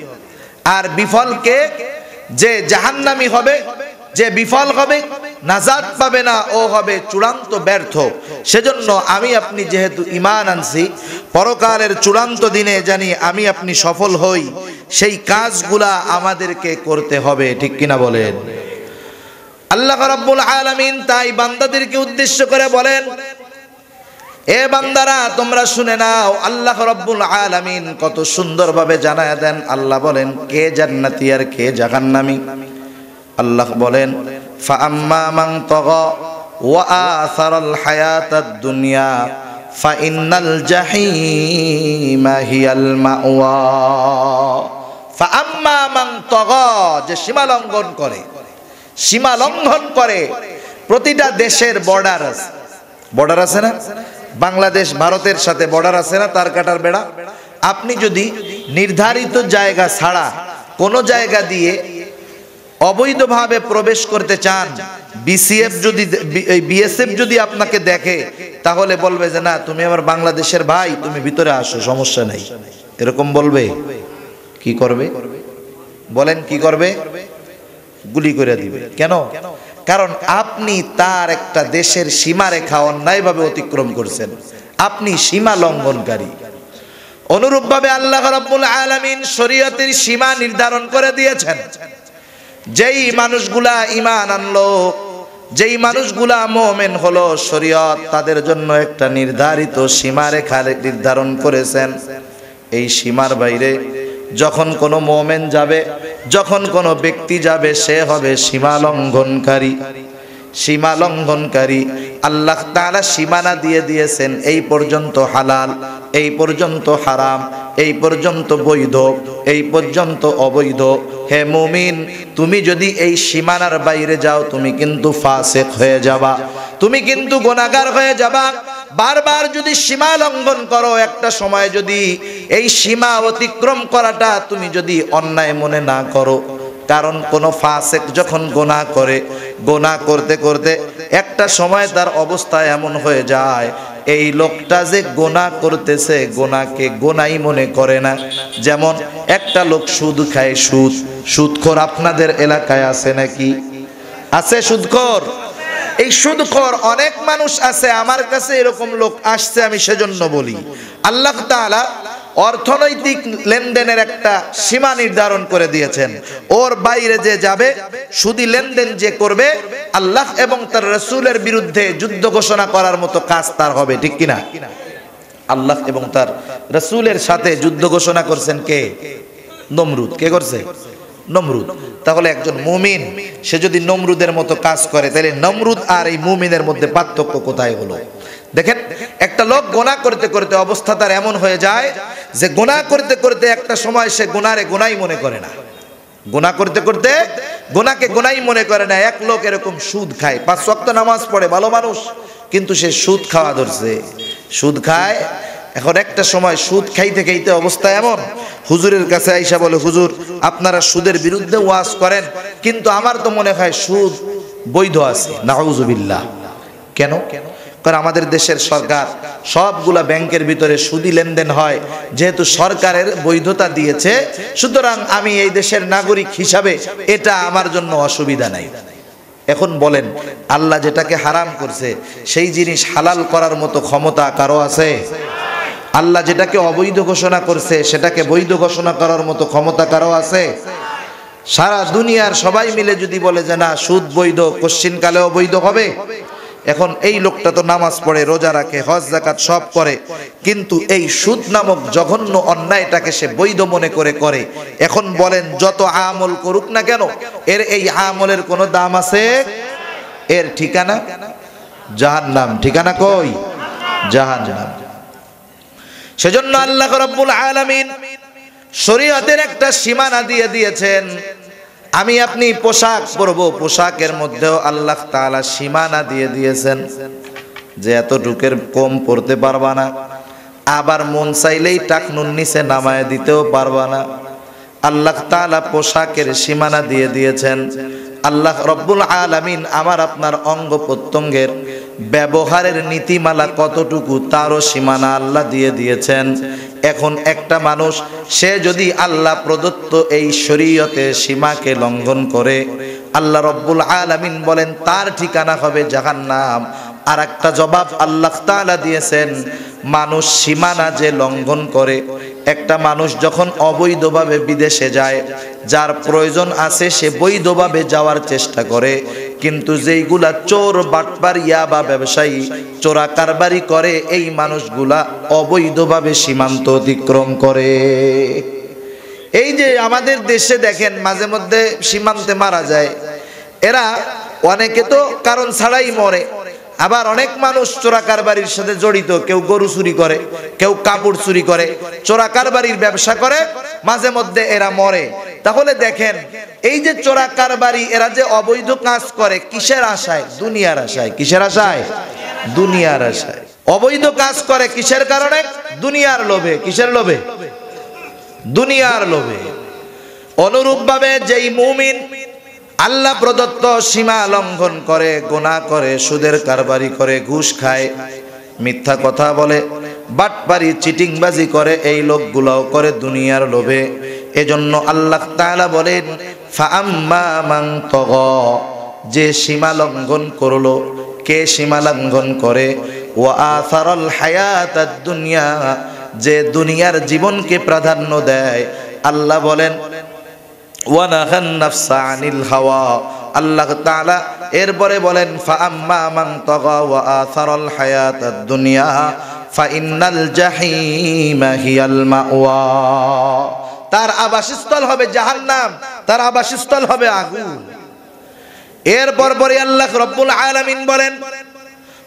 আর বিফলকে যে জাহান্নামি হবে, যে বিফল হবে নাজাদ পাবে না, ও হবে চূড়ান্ত ব্যর্থ। সেজন্য আমি আপনি যেহেতু ইমান আনছি, পরকালের চূড়ান্ত দিনে জানি আমি আপনি সফল হই, সেই কাজগুলা আমাদেরকে করতে হবে, ঠিক কিনা বলেন? আল্লাহ রাব্বুল আলামিন তাই বান্দাদেরকে উদ্দেশ্য করে বলেন এ বান্দারা, তোমরা শুনে নাও, আল্লাহ রব্বুল আলামিন কত সুন্দরভাবে জানায় দেন। আল্লাহ বলেন, কে জান্নাতি আর কে জাহান্নামী? আল্লাহ বলেন, ফাআম্মা মান তাগা ওয়া আসারাল হায়াতাদ দুনিয়া ফাইন্নাল জাহিমা হিয়াল মাওয়া। ফাআম্মা মান তাগা, যে সীমা লঙ্ঘন করে, সীমা লঙ্ঘন করে, প্রতিটা দেশের বর্ডার আছে। বর্ডার আছে না? বাংলাদেশ ভারতের সাথে বর্ডার আছে না, তার কাটার বেড়া? আপনি যদি নির্ধারিত জায়গা ছাড়া কোনো জায়গা দিয়ে অবৈধভাবে প্রবেশ করতে চান বিসিএফ যদি বিএসএফ যদি আপনাকে দেখে, তাহলে বলবে যে, না, তুমি আমার বাংলাদেশের ভাই, তুমি ভিতরে আসো, সমস্যা নেই। এরকম বলবে? কি করবে? বলেন কি করবে? গুলি করে দিবে। কেন? কারণ আপনি তার একটা দেশের সীমারেখা অন্যায়ভাবে অতিক্রম করছেন। আপনি সীমা লঙ্ঘনকারী। অনুরূপভাবে আল্লাহ রাব্বুল আলামিন শরীয়তের সীমা নির্ধারণ করে দিয়েছেন। যেই মানুষগুলা ঈমান আনলো, যেই মানুষগুলা মোমেন হলো, শরীয়ত তাদের জন্য একটা নির্ধারিত সীমারেখা নির্ধারণ করেছেন। এই সীমার বাইরে যখন কোনো মোমেন যাবে, যখন কোনো ব্যক্তি যাবে, সে হবে সীমা লঙ্ঘনকারী সীমা লঙ্ঘনকারী আল্লাহ তাআলা সীমানা দিয়ে দিয়েছেন, এই পর্যন্ত হালাল, এই পর্যন্ত হারাম, এই পর্যন্ত বৈধ, এই পর্যন্ত অবৈধ। হে মুমিন, তুমি যদি এই সীমানার বাইরে যাও, তুমি কিন্তু ফাসেক হয়ে যাবা। তুমি কিন্তু গোনাগার হয়ে যাবা। বারবার যদি সীমা লঙ্ঘন করো, একটা সময় যদি এই সীমা অতিক্রম করাটা তুমি যদি অন্যায় মনে না করো। কারণ কোনো ফাসেক যখন গোনা করে, গোনা করতে করতে একটা সময় তার অবস্থা এমন হয়ে যায়, এই লোকটা যে গোনা করতেছে, গোনাকে গোনাই মনে করে না। যেমন একটা লোক সুদ খায়, সুদ, সুদখোর আপনাদের এলাকায় আছে নাকি? আছে সুদখোর? এই সুদখোর অনেক মানুষ আছে, আমার কাছে এরকম লোক আসছে, আমি সেজন্য বলি। আল্লাহ তাআলা অর্থনৈতিক লেনদেনের একটা সীমা নির্ধারণ করে দিয়েছেন। ওর বাইরে যে যাবে শুধু লেনদেন যে করবে, আল্লাহ এবং তার রসুলের বিরুদ্ধে যুদ্ধ ঘোষণা করার মতো কাজ তার হবে, ঠিক কিনা? আল্লাহ এবং তার রসুলের সাথে যুদ্ধ ঘোষণা করছেন কে? নমরুদ। কে করছে? নমরুদ। তাহলে একজন মুমিন, সে যদি নমরুদের মতো কাজ করে, তাহলে নমরুদ আর এই মুমিনের মধ্যে পার্থক্য কোথায় হলো? দেখেন, একটা লোক গোনা করতে করতে অবস্থা তার এমন হয়ে যায় যে গোনা করতে করতে একটা সময় সে গোনারে গোনাই মনে করে না। গোনা করতে করতে গোনাকে গোনাই মনে করে না। এক লোক এরকম সুদ খায়, পাঁচ ওয়াক্ত নামাজ পড়ে, ভালো মানুষ, কিন্তু সে সুদ খাওয়া ধরছে। সুদ খায় এখন একটা সময় সুদ খাইতে খাইতে অবস্থা এমন। হুজুরের কাছে আইসা বলে, হুজুর, আপনারা সুদের বিরুদ্ধে ওয়াজ করেন, কিন্তু আমার তো মনে হয় সুদ বৈধ আছে। নাউজুবিল্লাহ। কেন? কারণ আমাদের দেশের সরকার সবগুলা ব্যাংকের ভিতরে সুদি লেনদেন হয়, যেহেতু সরকারের বৈধতা দিয়েছে। সুতরাং আমি এই দেশের নাগরিক হিসাবে এটা আমার জন্য অসুবিধা নাই। এখন বলেন, আল্লাহ যেটাকে হারাম করছে, সেই জিনিস হালাল করার মতো ক্ষমতা কারও আছে? আল্লাহ যেটাকে অবৈধ ঘোষণা করছে, সেটাকে বৈধ ঘোষণা করার মতো ক্ষমতা কারও আছে? সারা দুনিয়ার সবাই মিলে যদি বলে যে না, সুদ বৈধ কালেও বৈধ হবে। এখন এই লোকটা তো নামাজ পড়ে, রোজা রাখে, হজ জাকাত সব করে। কিন্তু এই সুদ নামক জঘন্য অন্যায়টাকে সে বৈধ মনে করে করে। এখন বলেন, যত আমল করুক না কেন, এর এই আমলের কোনো দাম আছে? এর ঠিকানা? জাহান নাম ঠিকানা কই? জাহান নাম সেজন্য আল্লাহ রব্বুল আলামিন শরীয়তের একটা সীমানা দিয়ে দিয়েছেন, আমি আপনি পোশাক পরব, পোশাকের মধ্যেও আল্লাহ তাআলা সীমানা দিয়ে দিয়েছেন, যে এত এতটুকের কম পড়তে পারবা না, আবার মন চাইলেই টাকনুন নিচে নামায় দিতেও পারবা না। আল্লাহ তাআলা পোশাকের সীমানা দিয়ে দিয়েছেন, আল্লাহ রব্বুল আলামিন আমার আপনার অঙ্গ প্রত্যঙ্গের ব্যবহারের নীতিমালা কতটুকু তারও সীমানা আল্লাহ দিয়ে দিয়েছেন। এখন একটা মানুষ, সে যদি আল্লাহ প্রদত্ত এই শরীয়তে সীমাকে লঙ্ঘন করে, আল্লাহ রব্বুল আলামিন বলেন, তার ঠিকানা হবে জাহান্নাম। আর একটা জবাব আল্লাহ তাআলা দিয়েছেন, মানুষ সীমানা যে লঙ্ঘন করে একটা মানুষ যখন অবৈধভাবে বিদেশে যায়, যার প্রয়োজন আছে সে বৈধভাবে যাওয়ার চেষ্টা করে। কিন্তু যেইগুলা চোর বাটবার ইয়া বা ব্যবসায়ী, চোরা কারবারি করে, এই মানুষগুলা অবৈধভাবে সীমান্ত অতিক্রম করে। এই যে আমাদের দেশে দেখেন, মাঝে মধ্যে সীমান্তে মারা যায়। এরা অনেকে তো কারণ ছাড়াই মরে। আবার অনেক মানুষ চোরা কারবারির সাথে জড়িত, কেউ গরু চুরি করে, কেউ কাপড় চুরি করে, চোরা কারবারির ব্যবসা করে, মাঝে মধ্যে এরা মরে। তাহলে দেখেন, এই যে চোরা কারবারি, এরা যে অবৈধ কাজ করে, কিসের আশায়? দুনিয়ার আশায়। কিসের আশায়? দুনিয়ার আশায়। অবৈধ কাজ করে কিসের কারণে? দুনিয়ার লোভে। কিসের লোভে? দুনিয়ার লোভে। অনুরূপভাবে যেই মুমিন আল্লাহ প্রদত্ত সীমা লঙ্ঘন করে গোনা করে, সুদের কারবারি করে, ঘুষ খায়, মিথ্যা কথা বলে, বাটপারি, চিটিংবাজি করে, এই লোকগুলাও করে দুনিয়ার লোভে। এজন্য আল্লাহ তাআলা বলেন যে সীমা লঙ্ঘন করল, কে সীমা লঙ্ঘন করে? ও আসারল হায়াত দুনিয়া যে দুনিয়ার জীবনকে প্রাধান্য দেয়। আল্লাহ বলেন ওয়ানাহান নাফসা আনিল হাওয়া আল্লাহ তাআলা এরপরে বলেন ফাআম্মা মান তাগা ওয়া আসারাল হায়াতাদ দুনিয়া ফাইন্নাল জাহিমা হিয়াল মাওয়া তার আবাসস্থল হবে জাহান্নাম তার আবাসস্থল হবে আগুন এরপর পরে আল্লাহ রব্বুল আলামিন বলেন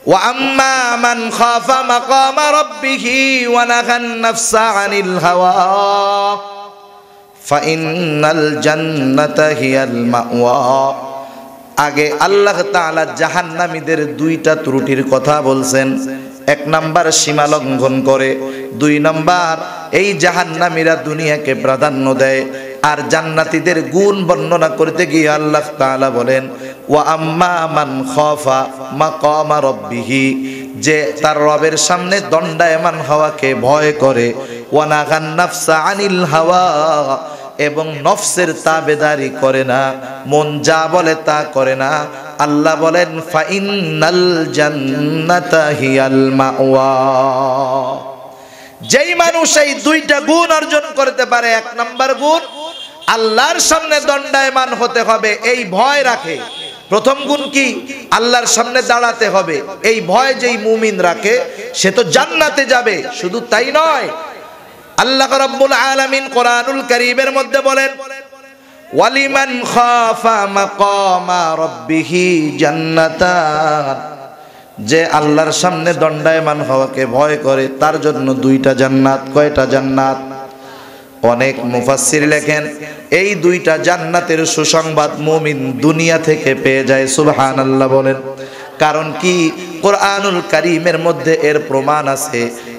وأما من خاف مقام ربه ونهى النفس عن الهوى ফাইনাল আগে আল্লাহ তাআলা জাহান্নামীদের দুইটা ত্রুটির কথা বলছেন। এক নাম্বার, সীমা লঙ্ঘন করে। দুই নাম্বার, এই জাহান্নামীরা দুনিয়াকে প্রাধান্য দেয়। আর জান্নাতীদের গুণ বর্ণনা করতে গিয়ে আল্লাহ তাআলা বলেন, ওয়া আম্মা মান খাফা মাকামা রাব্বিহি। যে তার রবের সামনে দণ্ডায়মান হওয়াকে ভয় করে। ওয়া নাফসা আনিল হাওয়া। এবং নফসের তাবেদারি করে না। মন যা বলে তা করে না। আল্লাহ বলেন ফাইনাল জান্নাতা হিয়াল মাওয়া। যেই মানুষ এই দুইটা গুণ অর্জন করতে পারে, এক নাম্বার গুণ, আল্লাহর সামনে দণ্ডায়মান হতে হবে, এই ভয় রাখে। প্রথম গুণ কি? আল্লাহর সামনে দাঁড়াতে হবে। এই ভয় যেই মুমিন রাখে, সে তো জান্নাতে যাবে। শুধু তাই নয় আল্লাহ রাব্বুল আলামিন কোরআনুল কারীমের মধ্যে বলেন, ওয়ালিমান খাফা মাকামা রাব্বিহি জান্নাতান। যে আল্লাহর সামনে দণ্ডায়মান হওয়াকে ভয় করে, তার জন্য দুইটা জান্নাত। কয়টা জান্নাত? অনেক মুফাসসির লেখেন, এই দুইটা জান্নাতের সুসংবাদ মুমিন দুনিয়া থেকে পেয়ে যায়। সুবহানাল্লাহ বলেন, কারণ কি? কোরআনুল কারীমের মধ্যে এর প্রমাণ আছে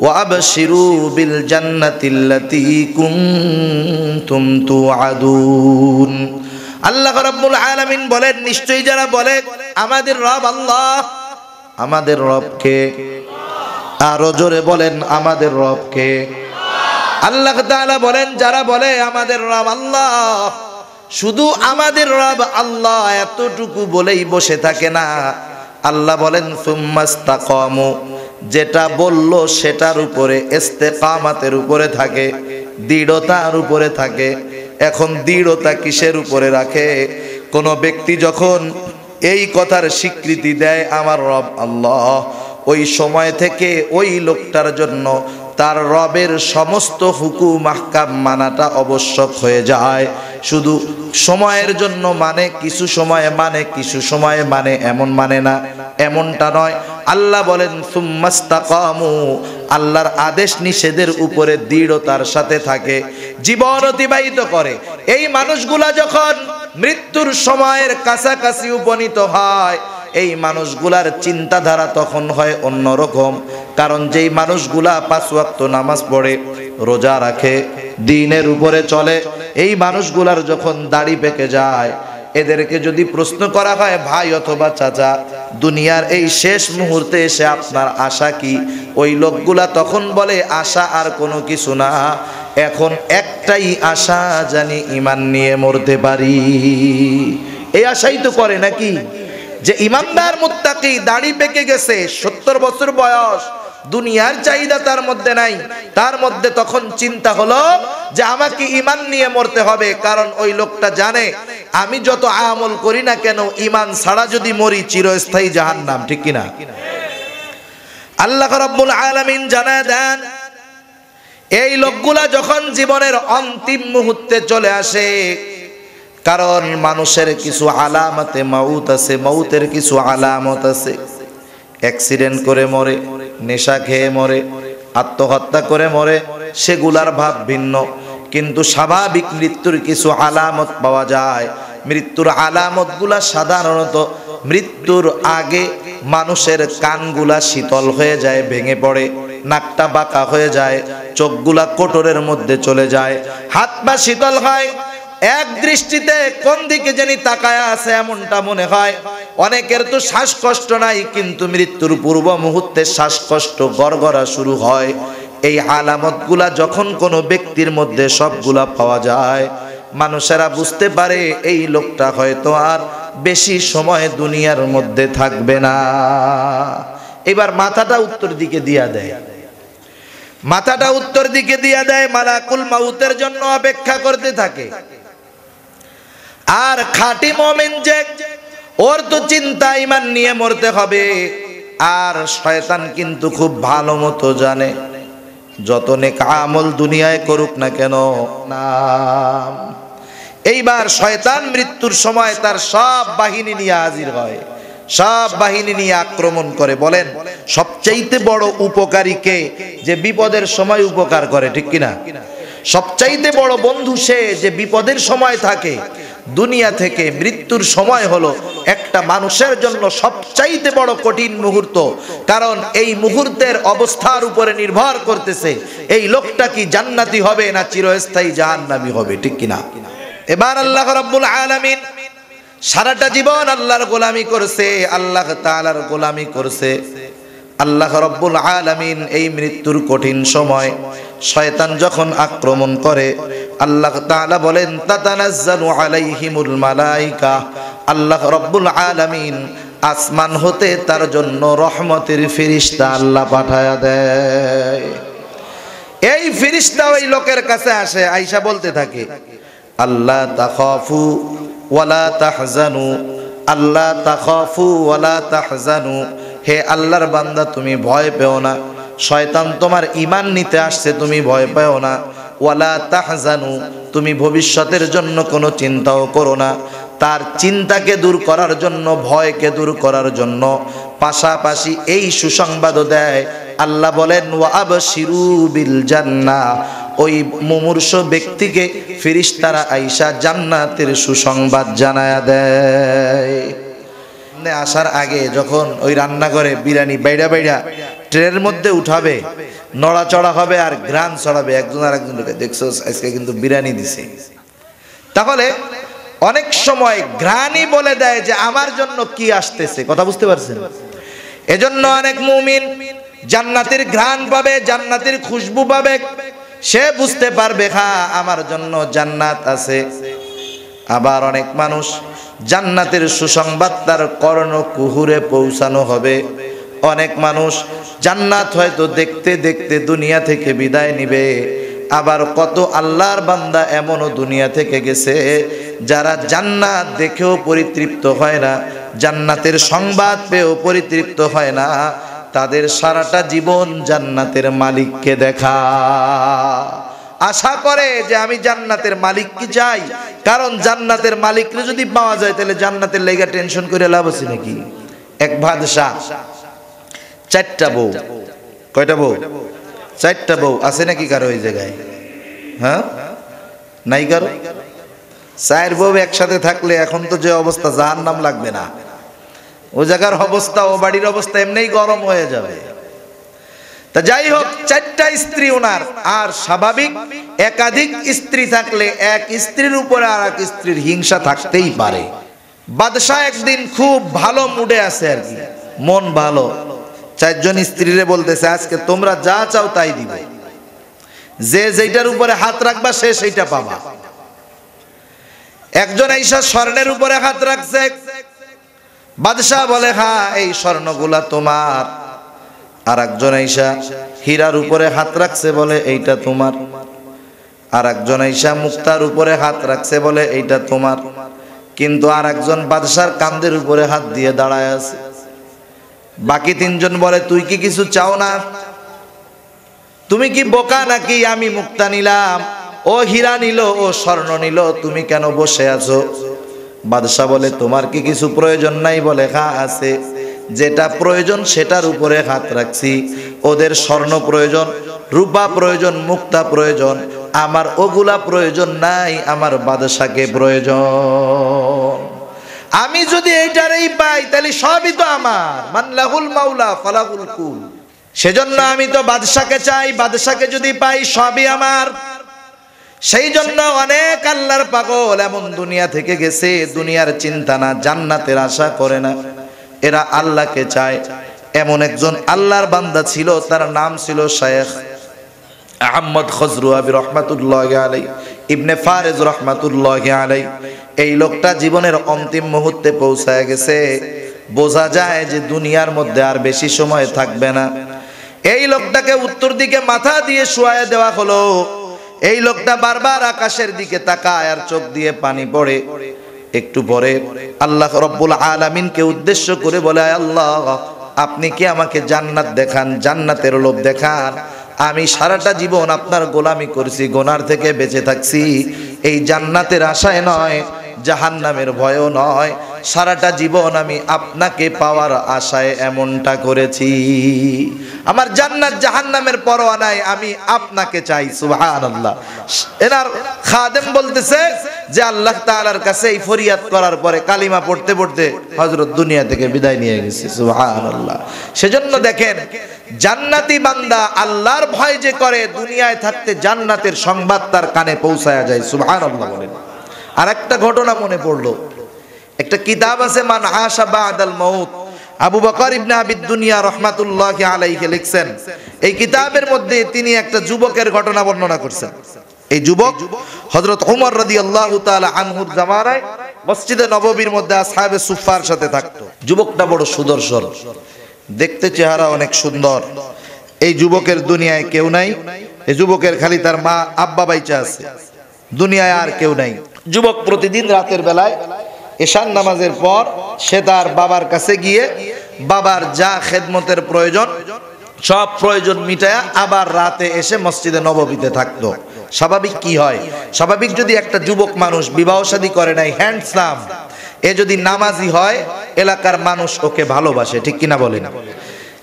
وأبشروا بالجنة التي كنتم توعدون আল্লাহ রাব্বুল আলামিন বলেন নিশ্চয়ই যারা বলে আমাদের রব আল্লাহ আমাদের রবকে আরো জোরে বলেন আমাদের রবকে আল্লাহ তাআলা বলেন যারা বলে আমাদের রব আল্লাহ শুধু আমাদের রব আল্লাহ এতটুকু বলেই বসে থাকে না আল্লাহ বলেন সুম্মাস্তাকামু যেটা বলল সেটার উপরে ইস্তেকামাতের উপরে থাকে, দৃঢ়তার উপরে থাকে। এখন দৃঢ়তা কিসের উপরে রাখে? কোনো ব্যক্তি যখন এই কথার স্বীকৃতি দেয়, আমার রব আল্লাহ, ওই সময় থেকে ওই লোকটার জন্য তার রবের সমস্ত হুকুম আহকাম মানাটা আবশ্যক হয়ে যায়। শুধু সময়ের জন্য মানে কিছু সময়ে মানে কিছু সময়ে মানে এমন মানে না, এমনটা নয়। আল্লাহ বলেন আল্লাহর আদেশ নিষেধের উপরে দৃঢ়তার সাথে থাকে, জীবন অতিবাহিত করে। এই মানুষগুলা যখন মৃত্যুর সময়ের কাছাকাছি উপনীত হয় এই মানুষগুলার চিন্তাধারা তখন হয় অন্যরকম। কারণ যেই মানুষগুলা পাঁচ ওয়াক্ত নামাজ পড়ে, রোজা রাখে, দিনের উপরে চলে, এই মানুষগুলার যখন দাড়ি পেকে যায়, এদেরকে যদি প্রশ্ন করা হয়, ভাই অথবা চাচা, দুনিয়ার এই শেষ মুহূর্তে এসে আপনার আশা কি? ওই লোকগুলা তখন বলে, আশা আর কোনো কিছু না। এখন একটাই আশা, জানি ইমান নিয়ে মরতে পারি। এই আশাই তো করে নাকি? যে ইমানদার মুত্তাকি, দাড়ি পেকে গেছে, সত্তর বছর বয়স, দুনিয়ার চাহিদা তার মধ্যে নাই। তার মধ্যে তখন চিন্তা হলো যে আমাকে ইমান নিয়ে মরতে হবে, কারণ ওই লোকটা জানে, আমি যত আমল করি না কেন, ইমান ছাড়া যদি মরি, চিরস্থায়ী জাহান নাম ঠিক কিনা আল্লাহ রাব্বুল আলামিন জানায় দেন, এই লোকগুলা যখন জীবনের অন্তিম মুহূর্তে চলে আসে কারণ মানুষের কিছু আলামতে মাউত আছে মৌতের কিছু আলামত আছে। অ্যাক্সিডেন্ট করে মরে, নেশা খেয়ে মরে, আত্মহত্যা করে মরে, সেগুলার ভাব ভিন্ন। কিন্তু স্বাভাবিক মৃত্যুর কিছু আলামত পাওয়া যায়। মৃত্যুর আলামতগুলা সাধারণত মৃত্যুর আগে মানুষের কানগুলা শীতল হয়ে যায়, ভেঙে পড়ে, নাকটা বাঁকা হয়ে যায়, চোখগুলা কোটরের মধ্যে চলে যায়। হাত পা শীতল হয় এক দৃষ্টিতে কোন দিকে জানি তাকায় আছে এমনটা মনে হয়। অনেকের তো শ্বাসকষ্ট নাই, কিন্তু মৃত্যুর পূর্ব মুহূর্তে শ্বাসকষ্ট গড়গড়া শুরু হয়। এই আলামতগুলা যখন কোনো ব্যক্তির মধ্যে সবগুলা পাওয়া যায়, মানুষেরা বুঝতে পারে এই লোকটা হয়তো আর বেশি সময় দুনিয়ার মধ্যে থাকবে না। এবার মাথাটা উত্তর দিকে দিয়া দেয়। মাথাটা উত্তর দিকে দিয়া দেয়, মালাকুল মাউতের জন্য অপেক্ষা করতে থাকে। আর খাঁটি মমিন যে, ওর তো চিন্তা ইমান নিয়ে মরতে হবে। আর শয়তান কিন্তু খুব ভালো মতো জানে, যত নেক আমল দুনিয়ায় করুক না কেন। নাম। এইবার শয়তান মৃত্যুর সময় তার সব বাহিনী নিয়ে হাজির হয়, সব বাহিনী নিয়ে আক্রমণ করে। বলেন, সবচাইতে বড় উপকারী কে যে বিপদের সময় উপকার করে, ঠিক কিনা? সবচাইতে বড় বন্ধু সে যে বিপদের সময় থাকে দুনিয়া থেকে মৃত্যুর সময় হলো একটা মানুষের জন্য সবচাইতে বড় কঠিন মুহূর্ত। কারণ এই মুহূর্তের অবস্থার উপরে নির্ভর করতেছে, এই লোকটা কি জান্নাতি হবে না চিরস্থায়ী জাহান্নামি হবে, ঠিক কিনা? এবার আল্লাহ রাব্বুল আলামিন সারাটা জীবন আল্লাহর গোলামি করছে, আল্লাহ তাআলার গোলামি করছে। আল্লাহ রব্বুল আলামিন এই মৃত্যুর কঠিন সময় শয়তান যখন আক্রমণ করে, আল্লাহ তাআলা বলেন, তাতানাজ্জালু আলাইহিমুল মালাইকা। আল্লাহ রব্বুল আলামিন আসমান হতে তার জন্য রহমতের ফিরিস্তা আল্লাহ পাঠায়া দেয়। এই ফিরিস্তা ওই লোকের কাছে আসে, আইসা বলতে থাকে আল্লাহ তাখাফু ওয়ালা তাহজানু। আল্লাহ তাখাফু ওয়ালা তাহজানু। হে আল্লাহর বান্দা, তুমি ভয় পেও না। শয়তান তোমার ইমান নিতে আসছে, তুমি ভয় পেও না। ওয়ালা তাহজানু, তুমি ভবিষ্যতের জন্য কোনো চিন্তাও করো না। তার চিন্তাকে দূর করার জন্য, ভয়কে দূর করার জন্য। পাশাপাশি এই সুসংবাদও দেয়, আল্লাহ বলেন ওয়া আবশিরু বিল জান্নাহ ওই মুমূর্ষ ব্যক্তিকে ফিরিস্তারা আইসা জান্নাতের সুসংবাদ জানায়া দেয়। আসার আগে যখন ওই রান্না করে বিরিয়ানি বাইড়া বাইড়া ট্রেনের মধ্যে উঠাবে, নড়াচড়া হবে আর গ্রান চড়াবে একজন আর একজনকে দেখছ, আজকে কিন্তু বিরিয়ানি দিছে। তাহলে অনেক সময় গ্রানই বলে দেয় যে আমার জন্য কি আসতেছে, কথা বুঝতে পারছেন? এজন্য অনেক মুমিন জান্নাতের ঘ্রাণ পাবে, জান্নাতের খুশবু পাবে। সে বুঝতে পারবে হ্যাঁ আমার জন্য জান্নাত আছে। আবার অনেক মানুষ জান্নাতের সুসংবাদ তার কর্ণ কুহুরে পৌঁছানো হবে। অনেক মানুষ জান্নাত হয়তো দেখতে দেখতে দুনিয়া থেকে বিদায় নিবে। আবার কত আল্লাহর বান্দা এমনও দুনিয়া থেকে গেছে, যারা জান্নাত দেখেও পরিতৃপ্ত হয় না, জান্নাতের সংবাদ পেয়েও পরিতৃপ্ত হয় না, তাদের সারাটা জীবন জান্নাতের মালিককে দেখা। আশা করে যে আমি জান্নাতের মালিক কি চাই, কারণ জান্নাতের মালিককে যদি পাওয়া যায়, তাহলে জান্নাতের লেগা টেনশন করে লাভ আছে নাকি? এক বাদশাহ চারটা বউ। কয়টা বউ? চারটা বউ। আছে নাকি কারও ওই জায়গায়? হ্যাঁ? নাই কারও? চার বউ একসাথে থাকলে এখন তো যে অবস্থা জাহান নাম লাগবে না। ও জায়গার অবস্থা, ও বাড়ির অবস্থা এমনিই গরম হয়ে যাবে। তা যাই হোক, চারটা স্ত্রী ওনার। আর স্বাভাবিক, একাধিক স্ত্রী থাকলে এক স্ত্রীর উপরে আর এক স্ত্রীর হিংসা থাকতেই পারে। বাদশাহ একদিন খুব ভালো মুডে আছে আর কি। মন ভালো। চারজন স্ত্রীরে বলতেছে, আজকে তোমরা যা চাও তাই দিবে। যে যেটার উপরে হাত রাখবা, সে সেইটা পাবা। একজন এইসা স্বর্ণের উপরে হাত রাখছে। বাদশাহ বলে হ্যাঁ এই স্বর্ণগুলা তোমার। আর একজন আইসা হীরার উপরে হাত রাখছে বলে, এইটা তোমার। আর একজন আইসা মুক্তার উপরে হাত রাখছে বলে, এইটা তোমার। কিন্তু আর একজন বাদশার কান্দের উপরে হাত দিয়ে দাঁড়ায় আছে। বাকি তিনজন বলে, তুই কি কিছু চাও না? তুমি কি বোকা নাকি? আমি মুক্তা নিলাম। ও হীরা নিল, ও স্বর্ণ নিল, তুমি কেন বসে আছো? বাদশাহ বলে, তোমার কি কিছু প্রয়োজন নাই? বলে হ্যাঁ আছে। যেটা প্রয়োজন সেটার উপরে হাত রাখছি। ওদের স্বর্ণ প্রয়োজন, রূপা প্রয়োজন, মুক্তা প্রয়োজন, আমার ওগুলা প্রয়োজন নাই, আমার বাদশাকে প্রয়োজন। আমি যদি এইটারই পাই, তাহলে সবই তো আমার। মানলাহুল মাওলা, ফালাহুল কুল। সেজন্য আমি তো বাদশাকে চাই, বাদশাকে যদি পাই, সবই আমার। সেই জন্য অনেক আল্লাহর পাগল এমন দুনিয়া থেকে গেছে, দুনিয়ার চিন্তা না, জান্নাতের আশা করে না। এরা আল্লাহকে চায়। এমন একজন আল্লাহর বান্দা ছিল, তার নাম ছিল শেখ আহমদ খজরু আবি রহমাতুল্লাহ আলাই ইবনে ফারেজ রহমাতুল্লাহ আলাই এই লোকটা জীবনের অন্তিম মুহূর্তে পৌঁছায় গেছে। বোঝা যায় যে দুনিয়ার মধ্যে আর বেশি সময় থাকবে না। এই লোকটাকে উত্তর দিকে মাথা দিয়ে শুয়ায় দেওয়া হলো। এই লোকটা বারবার আকাশের দিকে তাকায় আর চোখ দিয়ে পানি পড়ে। একটু পরে আল্লাহ রব্বুল আলামিনকে উদ্দেশ্য করে বলে আল্লাহ, আপনি কি আমাকে জান্নাত দেখান? জান্নাতের লোভ দেখান? আমি সারাটা জীবন আপনার গোলামি করছি গোনার থেকে বেঁচে থাকছি। এই জান্নাতের আশায় নয় জাহান্নামের ভয়ও নয়। সারাটা জীবন আমি আপনাকে পাওয়ার আশায় এমনটা করেছি। আমার জান্নাত জাহান্নামের পরোয়া নাই, আমি আপনাকে চাই, সুবহানাল্লাহ। এনার খাদেম বলতেছে যে আল্লাহ তাআলার কাছে এই ফরিয়াদ করার পরে কালিমা পড়তে পড়তে হযরত দুনিয়া থেকে বিদায় নিয়ে গেছে সুহান আল্লাহ সেজন্য দেখেন, জান্নাতি বান্দা আল্লাহর ভয় যে করে, দুনিয়ায় থাকতে জান্নাতের সংবাদ তার কানে পৌঁছায়া যায়, সুবহানাল্লাহ বলেন। আর একটা ঘটনা মনে পড়ল। একটা কিতাব আছে, মান আশা বা আদাল মউত আবু বকর ইবনে আবিদ দুনিয়া রহমাতুল্লাহ আলাইহি লিখছেন। এই কিতাবের মধ্যে তিনি একটা যুবকের ঘটনা বর্ণনা করছেন। এই যুবক হযরত ওমর রাদিয়াল্লাহু তাআলা আনহুর জামানায় মসজিদে নববীর মধ্যে আসহাবে সুফার সাথে থাকতো। যুবকটা বড় সুদর্শন। দেখতে চেহারা অনেক সুন্দর। এই যুবকের দুনিয়ায় কেউ নাই। এই যুবকের খালি তার মা, আব্বা বাইচা আছে। দুনিয়ায় আর কেউ নাই। যুবক প্রতিদিন রাতের বেলায় এশান নামাজের পর সে তার বাবার কাছে গিয়ে বাবার যা খেদমতের প্রয়োজন, সব প্রয়োজন মিটায়া আবার রাতে এসে মসজিদে নববীতে থাকতো। স্বাভাবিক কি হয়? স্বাভাবিক যদি একটা যুবক মানুষ বিবাহ শাদী করে নাই হ্যান্ডসাম এ যদি নামাজি হয়, এলাকার মানুষ ওকে ভালোবাসে, ঠিক কিনা বলেন?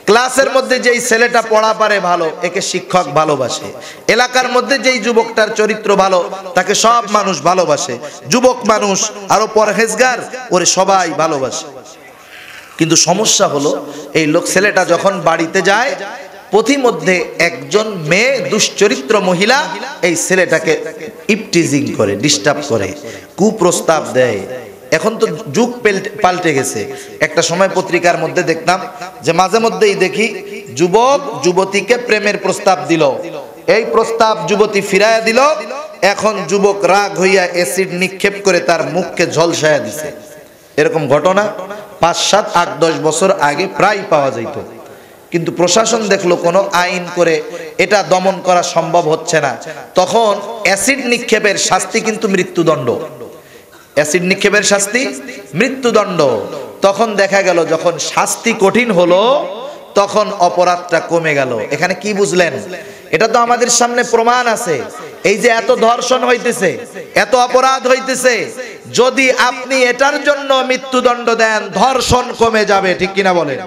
ক্লাসের মধ্যে যেই ছেলেটা পড়া পারে ভালো, একে শিক্ষক ভালোবাসে। এলাকার মধ্যে যেই যুবকটার চরিত্র ভালো, তাকে সব মানুষ ভালোবাসে। যুবক মানুষ আরও পরহেজগার, ওরে সবাই ভালোবাসে। কিন্তু সমস্যা হলো, এই লোক ছেলেটা যখন বাড়িতে যায়, পথিমধ্যে একজন মেয়ে দুশ্চরিত্র মহিলা এই ছেলেটাকে ইপটিজিং করে, ডিস্টার্ব করে, কুপ্রস্তাব দেয়। এখন তো যুগ পাল্টে গেছে। একটা সময় পত্রিকার মধ্যে দেখতাম যে মাঝে মধ্যেই দেখি যুবক যুবতীকে প্রেমের প্রস্তাব দিল। এই প্রস্তাব যুবতী ফিরাইয়া দিল। এখন যুবক রাগ হইয়া অ্যাসিড নিক্ষেপ করে তার মুখকে ঝলসায়া দিছে। এরকম ঘটনা পাঁচ, সাত, আট, দশ বছর আগে প্রায় পাওয়া যাইত। কিন্তু প্রশাসন দেখল কোনো আইন করে এটা দমন করা সম্ভব হচ্ছে না। তখন অ্যাসিড নিক্ষেপের শাস্তি কিন্তু মৃত্যুদণ্ড। অ্যাসিড নিক্ষেপের শাস্তি, মৃত্যুদণ্ড। তখন দেখা গেল, যখন শাস্তি কঠিন হলো, তখন অপরাধটা কমে গেল। এখানে কি বুঝলেন? এটা তো আমাদের সামনে প্রমাণ আছে। এই যে এত ধর্ষণ হইতেছে, এত অপরাধ হইতেছে, যদি আপনি এটার জন্য মৃত্যুদণ্ড দেন, ধর্ষণ কমে যাবে, ঠিক কিনা বলেন?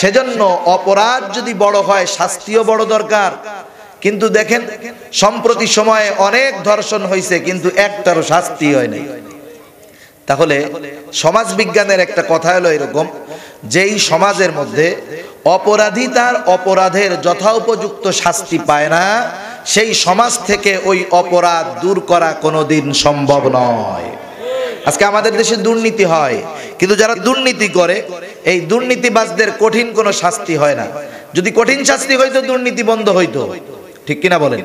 সেজন্য অপরাধ যদি বড় হয়, শাস্তিও বড় দরকার। কিন্তু দেখেন, সম্প্রতি সময়ে অনেক ধর্ষণ হয়েছে কিন্তু একটারও শাস্তি হয় নাই। তাহলে সমাজ বিজ্ঞানের একটা কথা হলো এরকম, যেই সমাজের মধ্যে অপরাধী তার অপরাধের যথাউপযুক্ত শাস্তি পায় না, সেই সমাজ থেকে ওই অপরাধ দূর করা কোনোদিন সম্ভব নয়। আজকে আমাদের দেশে দুর্নীতি হয়, কিন্তু যারা দুর্নীতি করে, এই দুর্নীতিবাজদের কঠিন কোনো শাস্তি হয় না। যদি কঠিন শাস্তি হইতো, দুর্নীতি বন্ধ হইতো। ঠিক কিনা বলেন?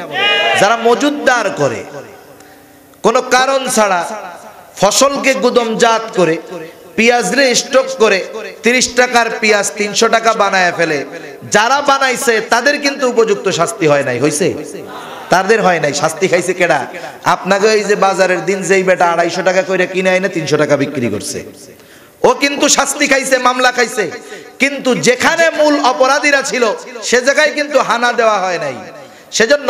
যারা মজুদদার করে, কোনো কারণ ছাড়া ফসলকে গুদমজাত করে পেঁয়াজ রে স্টক করে, তিরিশ টাকার পেঁয়াজ তিনশো টাকা বানায় ফেলে, যারা বানাইছে তাদের কিন্তু উপযুক্ত শাস্তি হয় নাই হয়েছে তাদের হয় নাই, শাস্তি খাইছে কেডা? আপনাকে এই যে বাজারের দিন যেই বেটা আড়াইশো টাকা করে কিনে আইনে তিনশো টাকা বিক্রি করছে। ও কিন্তু শাস্তি খাইছে, মামলা খাইছে, কিন্তু যেখানে মূল অপরাধীরা ছিল, সে জায়গায় কিন্তু হানা দেওয়া হয় নাই। সেজন্য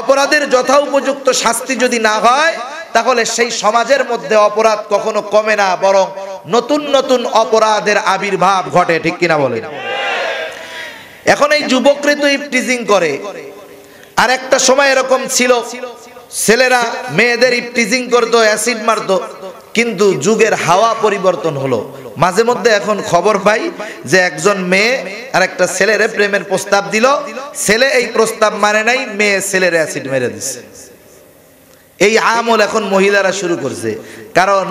অপরাধের যথা উপযুক্ত শাস্তি যদি না হয়, তাহলে সেই সমাজের মধ্যে অপরাধ কখনো কমে না, বরং নতুন নতুন অপরাধের আবির্ভাব ঘটে, ঠিক কিনা বলেন? এখন এই যুবকরে তো ইপটিজিং করে। আর একটা সময় এরকম ছিল, ছেলেরা মেয়েদের ইপটিজিং করতো, অ্যাসিড মারতো, কিন্তু যুগের হাওয়া পরিবর্তন হলো। মাঝে মধ্যে এখন খবর পাই যে একজন মেয়ে আর একটা ছেলের প্রেমের প্রস্তাব দিল। ছেলে এই প্রস্তাব মানে নাই, মেয়ে ছেলের অ্যাসিড মেরে দিচ্ছে এই আমল এখন মহিলারা শুরু করছে। কারণ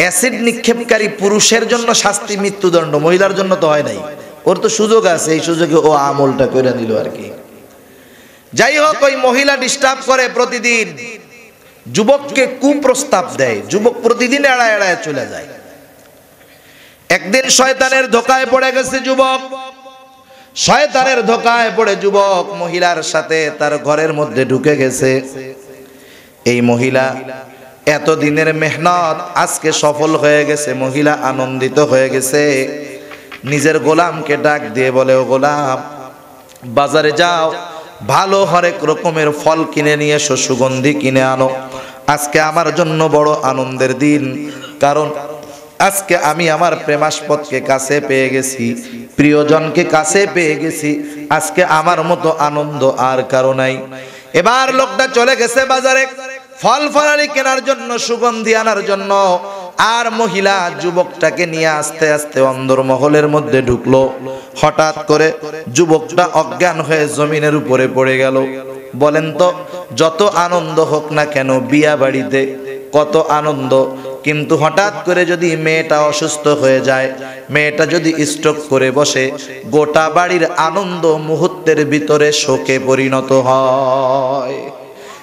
অ্যাসিড নিক্ষেপকারী পুরুষের জন্য শাস্তি মৃত্যুদণ্ড, মহিলার জন্য তো হয় নাই। ওর তো সুযোগ আছে, এই সুযোগে ও আমলটা করে নিল আর কি। যাই হোক, ওই মহিলা ডিস্টার্ব করে প্রতিদিন। যুবককে কুপ্রস্তাব দেয়, যুবক প্রতিদিন এড়ায় এড়ায় চলে যায়। একদিন শয়তানের ধোকায় পড়ে গেছে যুবক। শয়তানের ধোকায় পড়ে যুবক মহিলার সাথে তার ঘরের মধ্যে ঢুকে গেছে। এই মহিলা এত দিনের মেহনত, আজকে সফল হয়ে গেছে, মহিলা আনন্দিত হয়ে গেছে। নিজের গোলামকে ডাক দিয়ে বলে, ও গোলাম, বাজারে যাও, ভালো হরেক রকমের ফল কিনে নিয়ে এসো, সুগন্ধি কিনে আনো। আজকে আমার জন্য বড় আনন্দের দিন, কারণ আজকে আমি আমার প্রেমাস্পদকে কাছে পেয়ে গেছি, প্রিয়জনকে কাছে পেয়ে গেছি, আজকে আমার মতো আনন্দ আর কারও নাই। এবার লোকটা চলে গেছে বাজারে, ফল ফলারি কেনার জন্য, সুগন্ধি আনার জন্য, আর মহিলা যুবকটাকে নিয়ে আস্তে আস্তে অন্দর মহলের মধ্যে ঢুকলো। হঠাৎ করে যুবকটা অজ্ঞান হয়ে জমিনের উপরে পড়ে গেল। বলেন তো, যত আনন্দ হোক না কেন বিয়া বাড়িতে কত আনন্দ। কিন্তু হঠাৎ করে যদি মেয়েটা অসুস্থ হয়ে যায়, মেয়েটা যদি স্ট্রোক করে বসে, গোটা বাড়ির আনন্দ মুহূর্তের ভিতরে শোকে পরিণত হয়।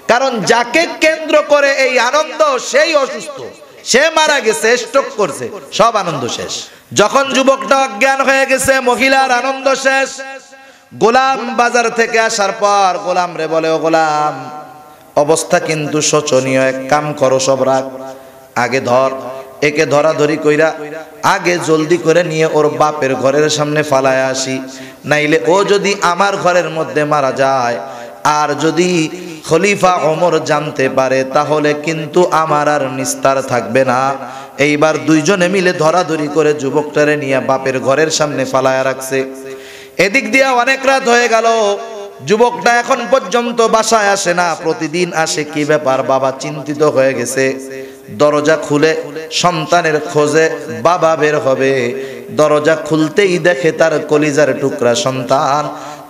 কারণ যাকে কেন্দ্র করে এই আনন্দ, সেই অসুস্থ। সে মারা গেছে স্ট্রোক করছে, সব আনন্দ শেষ। যখন যুবকটা অজ্ঞান হয়ে গেছে, মহিলার আনন্দ শেষ। গোলাম বাজার থেকে আসার পর গোলাম রে বলে, ও গোলাম, অবস্থা কিন্তু শোচনীয়। এক কাম করো সব রাখ আগে ধর, একে ধরাধরি কইরা আগে জলদি করে নিয়ে ওর বাপের ঘরের সামনে ফালায় আসি। নাইলে ও যদি আমার ঘরের মধ্যে মারা যায়, আর যদি খলিফা ওমর জানতে পারে, তাহলে কিন্তু আমার আর নিস্তার থাকবে না। এইবার দুইজনে মিলে ধরাধরি করে যুবকটারে নিয়ে বাপের ঘরের সামনে ফালায়া রাখছে। এদিক দিয়ে অনেক রাত হয়ে গেল। যুবকটা এখন পর্যন্ত বাসায় আসে না। প্রতিদিন আসে কি ব্যাপার? বাবা চিন্তিত হয়ে গেছে। দরজা খুলে সন্তানের খোঁজে বাবা বের হবে। দরজা খুলতেই দেখে তার কলিজার টুকরা সন্তান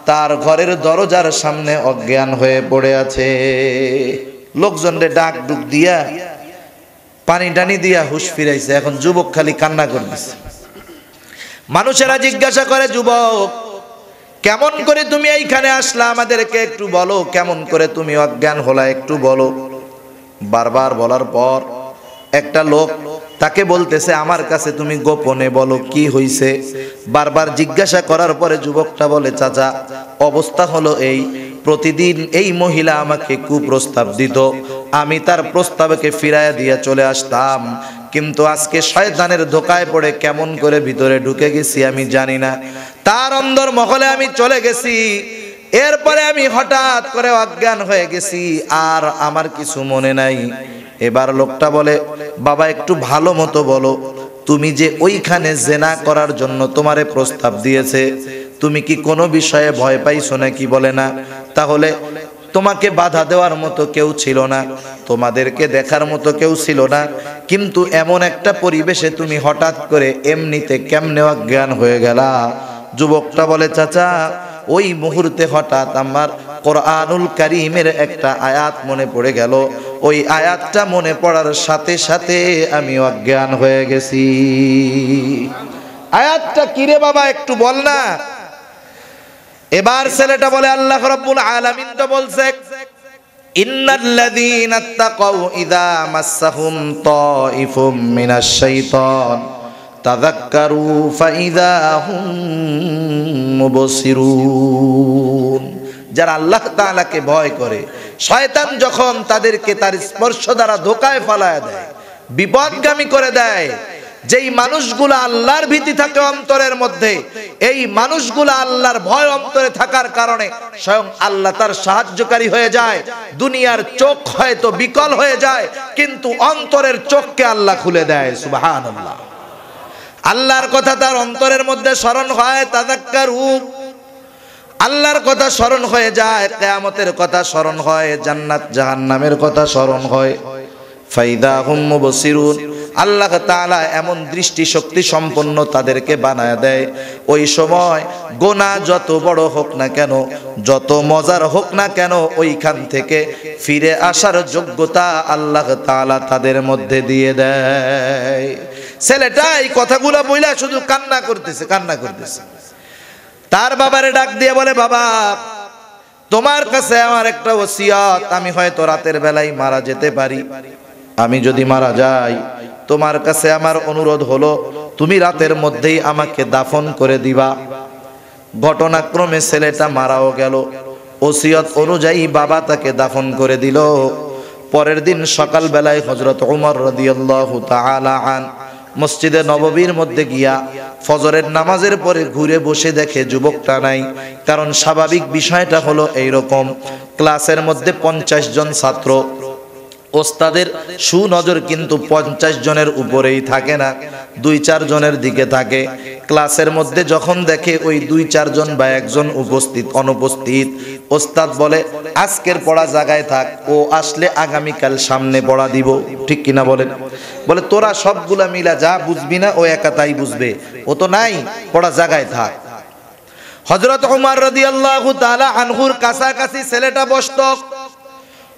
তার ঘরের দরজার সামনে অজ্ঞান হয়ে পড়ে আছে। লোকজনরে ডাক ডুক দিয়া পানি টানি দিয়া হুশ ফিরাইছে। এখন যুবক খালি কান্না করতেছে। মানুষেরা জিজ্ঞাসা করে, যুবক কেমন করে তুমি এইখানে আসলা? আমাদেরকে একটু বলো, কেমন করে তুমি অজ্ঞান হলা একটু বলো। বারবার বলার পর একটা লোক তাকে বলতেছে, আমার কাছে তুমি গোপনে বলো কি হইছে? বারবার জিজ্ঞাসা করার পরে যুবকটা বলে, চাচা, অবস্থা হলো এই, প্রতিদিন এই মহিলা আমাকে কুপ্রস্তাব দিত। আমি তার প্রস্তাবকে ফিরাইয়া দিয়ে চলে আসতাম। কিন্তু আজকে শয়তানের ধোকায় পড়ে কেমন করে ভিতরে ঢুকে গেছি আমি জানি না। তার অন্দর মহলে আমি চলে গেছি। এরপরে আমি হঠাৎ করে অজ্ঞান হয়ে গেছি, আর আমার কিছু মনে নাই। এবার লোকটা বলে, বাবা, একটু ভালো মতো বলো, তুমি যে ওইখানে জেনা করার জন্য তোমারে প্রস্তাব দিয়েছে, তুমি কি কোনো বিষয়ে ভয় পাইছো নাকি বলে না? তাহলে তোমাকে বাধা দেওয়ার মতো কেউ ছিল না, তোমাদেরকে দেখার মতো কেউ ছিল না, কিন্তু এমন একটা পরিবেশে তুমি হঠাৎ করে এমনিতে কেমনে অজ্ঞান হয়ে গেলা? যুবকটা বলে, চাচা, ওই মুহূর্তে হঠাৎ আমার কোরআনুল কারিমের একটা আয়াত মনে পড়ে গেল। ওই আয়াতটা মনে পড়ার সাথে সাথে আমি অজ্ঞান হয়ে গেছি। আয়াতটা কিরে বাবা, একটু বল না। এবার ছেলেটা বলে, আল্লাহ রাব্বুল আলামিন তো বলছে, ইন্নাল্লাযীনা তাকাউ ইযা মাসসাহুম তাইফুম মিনাশ শাইতান। তাযাক্কারু ফাইযা হুম মুবসিরুন। যারা আল্লাহ তাআলাকে ভয় করে, শয়তান যখন তাদেরকে তার স্পর্শ দ্বারা ধোকায় ফেলায় দেয়, বিপদগামী করে দেয়, যেই মানুষগুলো আল্লাহর ভীতি থাকে অন্তরের মধ্যে, এই মানুষগুলো আল্লাহর ভয় অন্তরে থাকার কারণে স্বয়ং আল্লাহ তার সাহায্যকারী হয়ে যায়। দুনিয়ার চোখ হয়তো বিকল হয়ে যায়, কিন্তু অন্তরের চোখকে আল্লাহ খুলে দেয়, সুবহানাল্লাহ। আল্লাহর কথা তার অন্তরের মধ্যে স্মরণ হয় তাদাক্কার আল্লাহর কথা স্মরণ হয়ে যায়, কেয়ামতের কথা স্মরণ হয়, জান্নাত জাহান্নামের কথা স্মরণ হয়। ফাইদা হুম মুবসিরুন। আল্লাহ তাআলা এমন দৃষ্টি শক্তি সম্পন্ন তাদেরকে বানায় দেয়। ওই সময় গোনা যত বড় হোক না কেন, যত মজার হোক না কেন, ওইখান থেকে ফিরে আসার যোগ্যতা আল্লাহ তালা তাদের মধ্যে দিয়ে দেয়। ছেলেটা এই কথাগুলো বইলা শুধু কান্না করতেছে কান্না করতেছে। তার বাবারে ডাক দিয়ে বলে, বাবা, তোমার কাছে আমার একটা ওসিয়ত, আমি হয়তো রাতের বেলায় মারা যেতে পারি। আমি যদি মারা যাই তোমার কাছে আমার অনুরোধ হলো, তুমি রাতের মধ্যেই আমাকে দাফন করে দিবা। ঘটনাক্রমে ছেলেটা মারাও গেল। ওসিয়ত অনুযায়ী বাবা তাকে দাফন করে দিল। পরের দিন সকাল বেলায় হজরত উমর রদিয়াল্লাহু আন মসজিদে নববীর মধ্যে গিয়া ফজরের নামাজের পরে ঘুরে বসে দেখে যুবকটা নাই। কারণ স্বাভাবিক বিষয়টা হলো এইরকম। ক্লাসের মধ্যে পঞ্চাশ জন ছাত্র। ওস্তাদের সুনজর কিন্তু পঞ্চাশ জনের উপরেই থাকে না, দুই চার জনের দিকে থাকে। ক্লাসের মধ্যে যখন দেখে ওই দুই চারজন বা একজন উপস্থিত, অনুপস্থিত, ওস্তাদ বলে, আজকের পড়া জায়গায় থাক, ও আসলে আগামীকাল সামনে পড়া দিব। ঠিক কিনা বলেন? বলে, তোরা সবগুলা মিলা যা বুঝবি না, ও একা তাই বুঝবে। ও তো নাই, পড়া জায়গায় থাক। হজরত উমার রদি আল্লাহ আনহুর কাছাকাছি ছেলেটা বসত।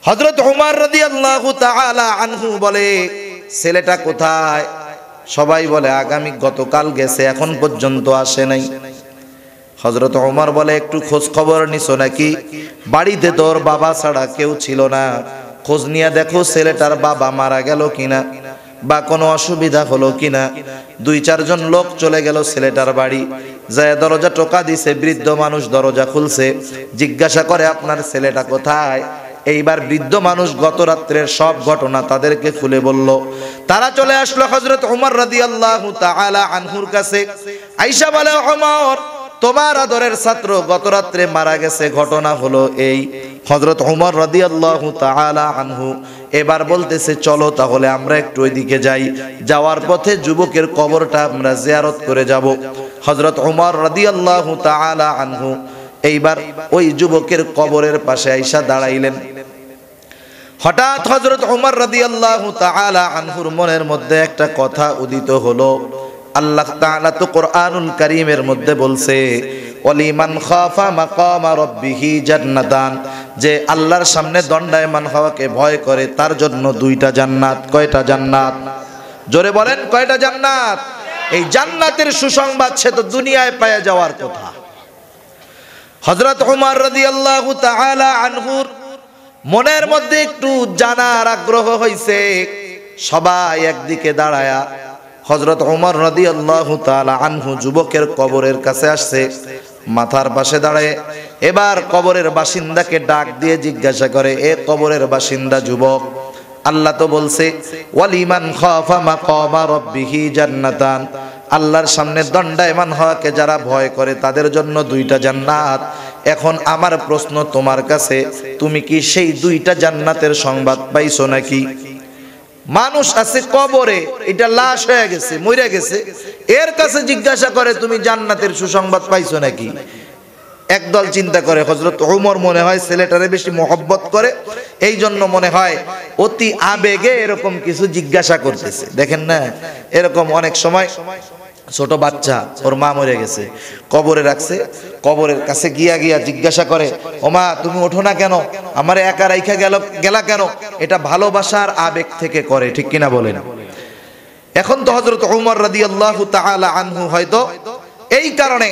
হজরত উমার রাদিয়াল্লাহু তাআলা আনহু বলে, ছেলেটা কোথায়? সবাই বলে, আগামী গতকাল গেছে, এখন পর্যন্ত আসে নাই। হজরত ওমর বলে, একটু খোঁজ খবর নিছো নাকি? বাড়িতে তোর বাবা ছাড়া কেউ ছিল না। খোঁজ নিয়ে দেখো ছেলেটার বাবা মারা গেল কিনা বা কোনো অসুবিধা হলো কিনা? দুই চারজন লোক চলে গেল ছেলেটার বাড়ি। যায় দরজা টোকা দিছে, বৃদ্ধ মানুষ দরজা খুলছে, জিজ্ঞাসা করে, আপনার ছেলেটা কোথায়? এইবার বৃদ্ধ মানুষ গত রাত্রের সব ঘটনা তাদেরকে খুলে বলল। তারা চলে আসলো হজরত উমর রাদিয়াল্লাহু আল্লাহ আনহুর কাছে। আইসা বলে ওমর তোমার আদরের ছাত্র গত রাত্রে মারা গেছে। ঘটনা হলো এই। হজরত উমর রাদিয়াল্লাহু তাআলা আনহু এবার বলতেছে, চলো তাহলে আমরা একটু ওইদিকে যাই। যাওয়ার পথে যুবকের কবরটা আমরা জিয়ারত করে যাব। হজরত উমর রাদিয়াল্লাহু তাআলা আনহু এইবার ওই যুবকের কবরের পাশে আইসা দাঁড়াইলেন। হঠাৎ হজরত উমর রাদিয়াল্লাহু তাআলা আনহুর মনের মধ্যে একটা কথা উদিত হলো। আল্লাহ তাআলা তো কোরআনুল কারীমের মধ্যে বলছে ওয়ালিমান খাফা মাকামা রাব্বিহি জান্নাতান যে আল্লাহর সামনে দণ্ডায়মান হওয়াকে ভয় করে, তার জন্য দুইটা জান্নাত। কয়টা জান্নাত? জোরে বলেন, কয়টা জান্নাত? এই জান্নাতের সুসংবাদ সে তো দুনিয়ায় পায়ে যাওয়ার কথা। হযরত উমর রাদিয়াল্লাহু তাআলা আনহুর মনের মধ্যে একটু জানার আগ্রহ হইছে, সবাই একদিকে দাঁড়ায়া হজরত ওমর রদি আল্লাহ আনহু যুবকের কবরের কাছে আসছে, মাথার পাশে দাঁড়ায়, এবার কবরের বাসিন্দাকে ডাক দিয়ে জিজ্ঞাসা করে, এ কবরের বাসিন্দা যুবক, আল্লাহ তো বলছে, ওয়ালিমান খাফা মাকামা রাব্বিহি জান্নাতান। আল্লাহর সামনে দণ্ডায়মান হওয়াকে যারা ভয় করে তাদের জন্য দুইটা জান্নাত। এখন আমার প্রশ্ন তোমার কাছে, তুমি কি সেই দুইটা জান্নাতের সংবাদ পাইছো নাকি? মানুষ আছে কবরে, এটা লাশ হয়ে গেছে, মরে গেছে। এর কাছে জিজ্ঞাসা করে, তুমি জান্নাতের সুসংবাদ পাইছো নাকি? একদল চিন্তা করে হজরত ওমর মনে হয় ছেলেটারে বেশি মহব্বত করে এই জন্য মনে হয় অতি আবেগে এরকম কিছু জিজ্ঞাসা করতেছে। দেখেন না, এরকম অনেক সময় ছোট বাচ্চা, ওর মা মরে গেছে, কবরে রাখছে, কবরের কাছে গিয়া গিয়া জিজ্ঞাসা করে ওমা তুমি ওঠো না কেন? আমার একা রাইখা গেল, গেলা কেন? এটা ভালোবাসার আবেগ থেকে করে, ঠিক কিনা বলেন? এখন তো হজরত উমর রাদিয়াল্লাহু তাআলা আনহু হয়তো এই কারণে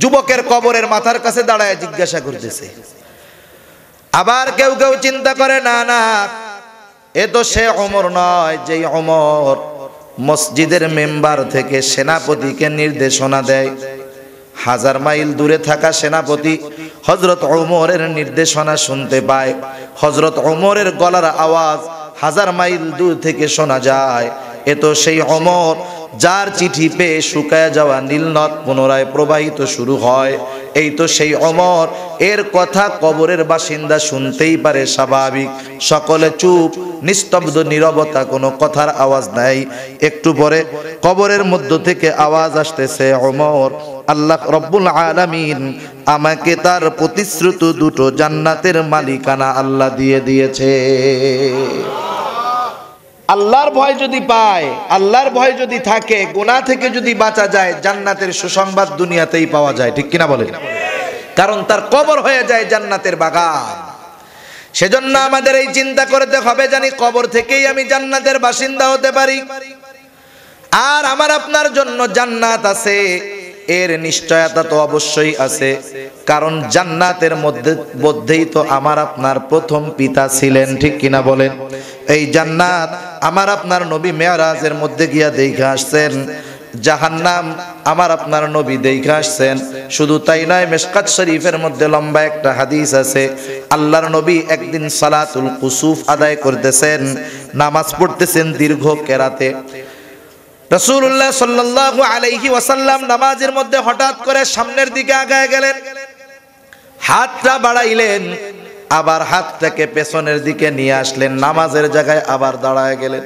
যুবকের কবরের মাথার কাছে দাঁড়ায় জিজ্ঞাসা করতেছে। আবার কেউ কেউ চিন্তা করে, না না, এ তো সে অমর নয়, যেই অমর মসজিদের মেম্বার থেকে সেনাপতিকে নির্দেশনা দেয়। হাজার মাইল দূরে থাকা সেনাপতি হজরত ওমরের নির্দেশনা শুনতে পায়। হজরত ওমরের গলার আওয়াজ হাজার মাইল দূর থেকে শোনা যায়, এ তো সেই অমর যার চিঠি পেয়ে শুকায় যাওয়া নীলনদ পুনরায় প্রবাহিত শুরু হয়। এই তো সেই অমর। এর কথা কবরের বাসিন্দা শুনতেই পারে স্বাভাবিক। সকলে চুপ, নিস্তব্ধ, নীরবতা, কোনো কথার আওয়াজ নাই। একটু পরে কবরের মধ্য থেকে আওয়াজ আসতেছে, অমর, আল্লাহ রব্বুল আলামিন আমাকে তার প্রতিশ্রুত দুটো জান্নাতের মালিকানা আল্লাহ দিয়ে দিয়েছে। আল্লাহর ভয় যদি পায়, আল্লাহর ভয় যদি থাকে গোনা থেকে যদি বাঁচা যায়, জান্নাতের সুসংবাদ দুনিয়াতেই পাওয়া যায়, ঠিক কিনা বলেন? কারণ তার কবর হয়ে যায় জান্নাতের বাগান। সেজন্য আমাদের এই চিন্তা করতে হবে জানি কবর থেকেই আমি জান্নাতের বাসিন্দা হতে পারি। আর আমার আপনার জন্য জান্নাত আছে। এর নিশ্চয়তা তো অবশ্যই আছে, কারণ জান্নাতের মধ্যে, মধ্যেই তো আমার আপনার প্রথম পিতা ছিলেন, ঠিক কিনা বলেন? এই জান্নাত আমার আপনার নবী মেয়ারাজের মধ্যে গিয়া দেখে আসছেন, জাহান্নাম আমার আপনার নবী দেখে আসছেন। শুধু তাই নয়, মেশকাত শরীফের মধ্যে লম্বা একটা হাদিস আছে, আল্লাহর নবী একদিন সালাতুল কুসুফ আদায় করতেছেন, নামাজ পড়তেছেন দীর্ঘ কেরাতে। রসুল্লাহ সাল্লাল্লাহু আলাইহি ওয়াসাল্লাম নামাজের মধ্যে হঠাৎ করে সামনের দিকে আগায় গেলেন। হাতটা বাড়াইলেন, আবার হাতটাকে পেছনের দিকে নিয়ে আসলেন, নামাজের জায়গায় আবার দাঁড়ায় গেলেন।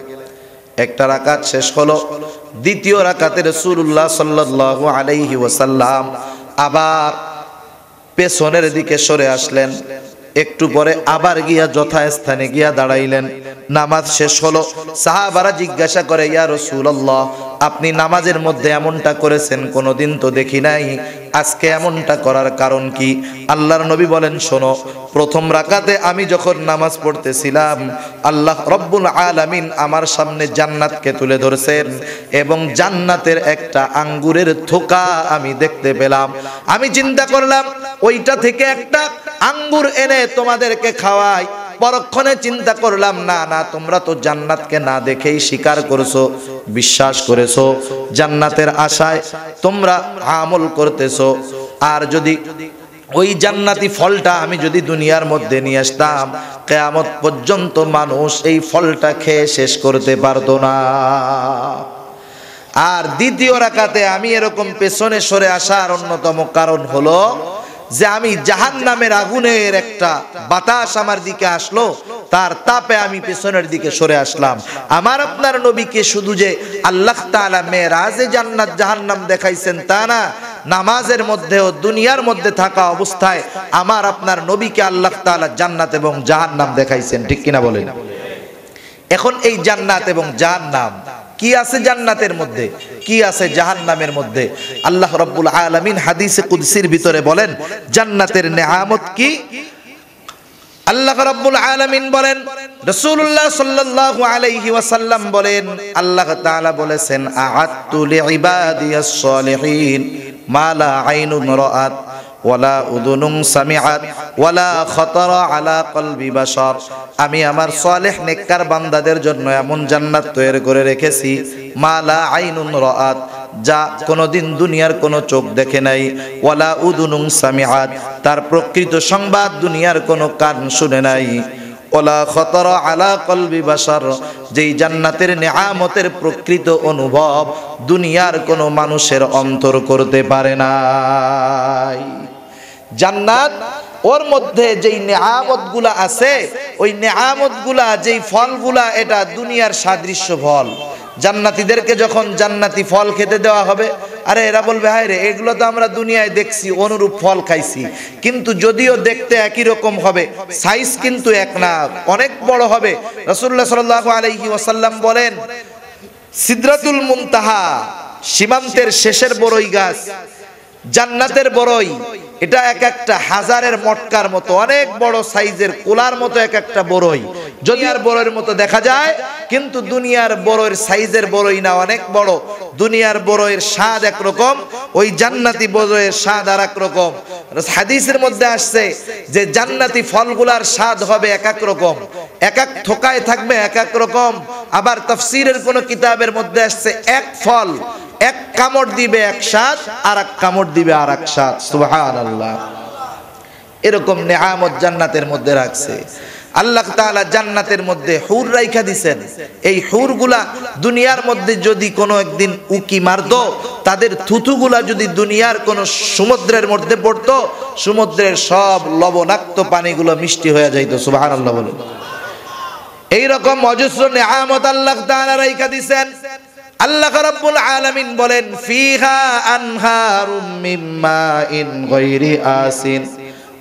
একটা রাকাত শেষ হলো, দ্বিতীয় রাকাতে রসুল্লাহ সাল্লাল্লাহু আলাইহি ওয়াসাল্লাম আবার পেছনের দিকে সরে আসলেন। একটু পরে আবার গিয়া যথাস্থানে গিয়া দাঁড়াইলেন। নামাজ শেষ হলো। সাহাবারা জিজ্ঞাসা করে, ইয়া রসুল্লাহ আপনি নামাজের মধ্যে এমনটা করেছেন, কোনোদিন তো দেখি নাই। আজকে এমনটা করার কারণ কি? আল্লাহর নবী বলেন, শোনো, প্রথম রাকাতে আমি যখন নামাজ পড়তেছিলাম, আল্লাহ রব্বুল আলামিন আমার সামনে জান্নাতকে তুলে ধরছেন এবং জান্নাতের একটা আঙ্গুরের থোকা আমি দেখতে পেলাম। আমি চিন্তা করলাম, ওইটা থেকে একটা আঙ্গুর এনে তোমাদেরকে খাওয়াই। পরক্ষণে চিন্তা করলাম, না না, তোমরা তো জান্নাতকে না দেখেই স্বীকার করেছ, বিশ্বাস করেছ, জান্নাতের আশায় তোমরা আমল করতেছো। আর যদি ওই জান্নাতি ফলটা আমি যদি দুনিয়ার মধ্যে নিয়ে আসতাম, কেয়ামত পর্যন্ত মানুষ এই ফলটা খেয়ে শেষ করতে পারতো না। আর দ্বিতীয় রাকাতে আমি এরকম পেছনে সরে আসার অন্যতম কারণ হলো যে আমি জাহান নামের আগুনের একটা বাতাস আমার দিকে আসলো, তার তাপে আমি পেছনের দিকে সরে আসলাম। আমার আপনার নবীকে শুধু যে আল্লাহ তাআলা মেরাজে জান্নাত জাহান্নাম দেখাইছেন তা না, নামাজের মধ্যেও দুনিয়ার মধ্যে থাকা অবস্থায় আমার আপনার নবীকে আল্লাহ তাআলা জান্নাত এবং জাহান্নাম দেখাইছেন, ঠিক কিনা বলেন? এখন এই জান্নাত এবং জাহান্নাম কি আছে জান্নাতের মধ্যে? কি আছে জাহান নামের মধ্যে? আল্লাহ রব্বুল আলমিন হাদিসে কুদ্সির ভিতরে বলেন, জান্নাতের নেহামত কি? আল্লাহ ওয়ালা উদুনুং সামিআত, ওয়ালা খতরা আলা কলবি আমি আমার সালেহ নেককার বান্দাদের জন্য এমন জান্নাত তৈরি করে রেখেছি মালা আইনুন রাআত, যা কোনোদিন দুনিয়ার কোনো চোখ দেখে নাই। ওয়ালা উদুনুং সামিআত, তার প্রকৃত সংবাদ দুনিয়ার কোনো কান শুনে নাই। ওলা খতর আলা কলবি যেই জান্নাতের নেয়ামতের প্রকৃত অনুভব দুনিয়ার কোনো মানুষের অন্তর করতে পারে নাই। জান্নাত, ওর মধ্যে যেই নেয়ামতগুলা আছে, ওই নেয়ামতগুলা যেই ফলগুলা, এটা দুনিয়ার সাদৃশ্য ফল জান্নাতীদেরকে যখন জান্নাতি ফল খেতে দেওয়া হবে, আরে এরা বলবে, হায় রে, এগুলো তো আমরা দুনিয়ায় দেখছি, অনুরূপ ফল খাইছি। কিন্তু যদিও দেখতে একই রকম হবে সাইজ কিন্তু এক না, অনেক বড় হবে। রসুল্লাহ সাল আলাইহি ওয়াসাল্লাম বলেন, সিদ্রাতুল মুনতাহা, সীমান্তের শেষের বড়ই গাছ। জান্নাতের বড়ই। এটা এক একটা হাজারের মটকার মতো, অনেক বড় সাইজের কোলার মতো এক একটা বড়ই। যদি আর বড়ের মতো দেখা যায়, কিন্তু দুনিয়ার বড়ের সাইজের বড়ই না, অনেক বড়। দুনিয়ার বড়ের স্বাদ একরকম, ওই জান্নাতি বড়ের স্বাদ আর রকম হাদিসের মধ্যে আসছে যে জান্নাতি ফলগুলার স্বাদ হবে এক এক রকম। এক এক থোকায় থাকবে এক এক রকম। আবার তফসিরের কোন কিতাবের মধ্যে আসছে এক ফল। এক কামড় দিবে এক স্বাদ আর এক কামড় দিবে আর এক স্বাদ। সুহান আল্লাহ এরকম নেহামত জান্নাতের মধ্যে রাখছে। আল্লাহ তাআলা জান্নাতের মধ্যে হুর রাইখা দিছেন। এই হুরগুলা দুনিয়ার মধ্যে যদি কোনো একদিন উকি মারতো, তাদের থুথুগুলা যদি দুনিয়ার কোনো সমুদ্রের মধ্যে পড়তো, সমুদ্রের সব লবণাক্ত পানিগুলো মিষ্টি হয়ে যাইতো। সুবহানাল্লাহ বলুন। এইরকম অজস্র নেহামত আল্লাহ তাআলা রাইখা দিছেন। আল্লাহ রাব্বুল আলামিন বলেন ফিহা আনহারুম মিন মাইন গায়রি আসিন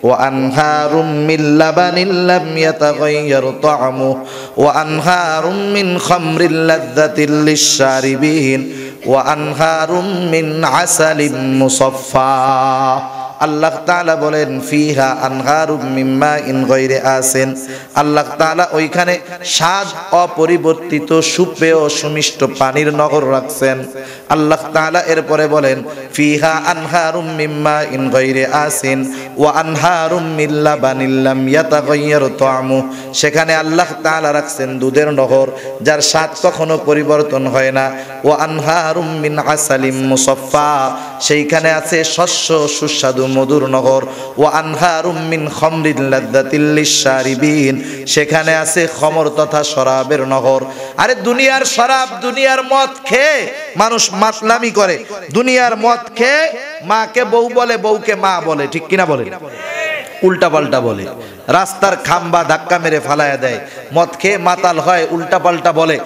وأنهار من لبن لم يتغير طعمه وأنهار من خمر لذة للشاربين وأنهار من عسل مصفى আল্লাহ তালা বলেন, ফিহা আনহার মিম্মা ইন গৈরে আসেন আল্লাহ তালা ওইখানে স্বাদ অপরিবর্তিত সুপেয় সুমিষ্ট পানির নগর রাখছেন। আল্লাহ তালা এরপরে বলেন ফিহা আনহারুম মিম্মা ইন গৈরে আসেন ওয়া আনহারুম মিন লাবানিল লাম ইয়াতাগায়্যার তা'মু সেখানে আল্লাহ তাআলা রাখছেন দুধের নহর, যার স্বাদ কখনো পরিবর্তন হয় না। ওয়া আনহারুম মিন আসালিম মুসাফফা, সেইখানে আছে শস্য, সুস্বাদু মধুর নহর। ও আনহারুম মিন খমরিন লাদ্দাতিল লিশারিবিন সেখানে আছে খমর তথা শরাবের নহর। আরে দুনিয়ার শরাব, দুনিয়ার মদ খেয়ে মানুষ মাতলামি করে। দুনিয়ার মদ খেয়ে মাকে বউ বলে, বউকে মা বলে, ঠিক কিনা বলে উল্টা পাল্টা বলে। রাস্তার খাম্বা ধাক্কা মেরে ফালায়া দেয়। মদ খেয়ে মাতাল হয় উল্টা পাল্টা বলে।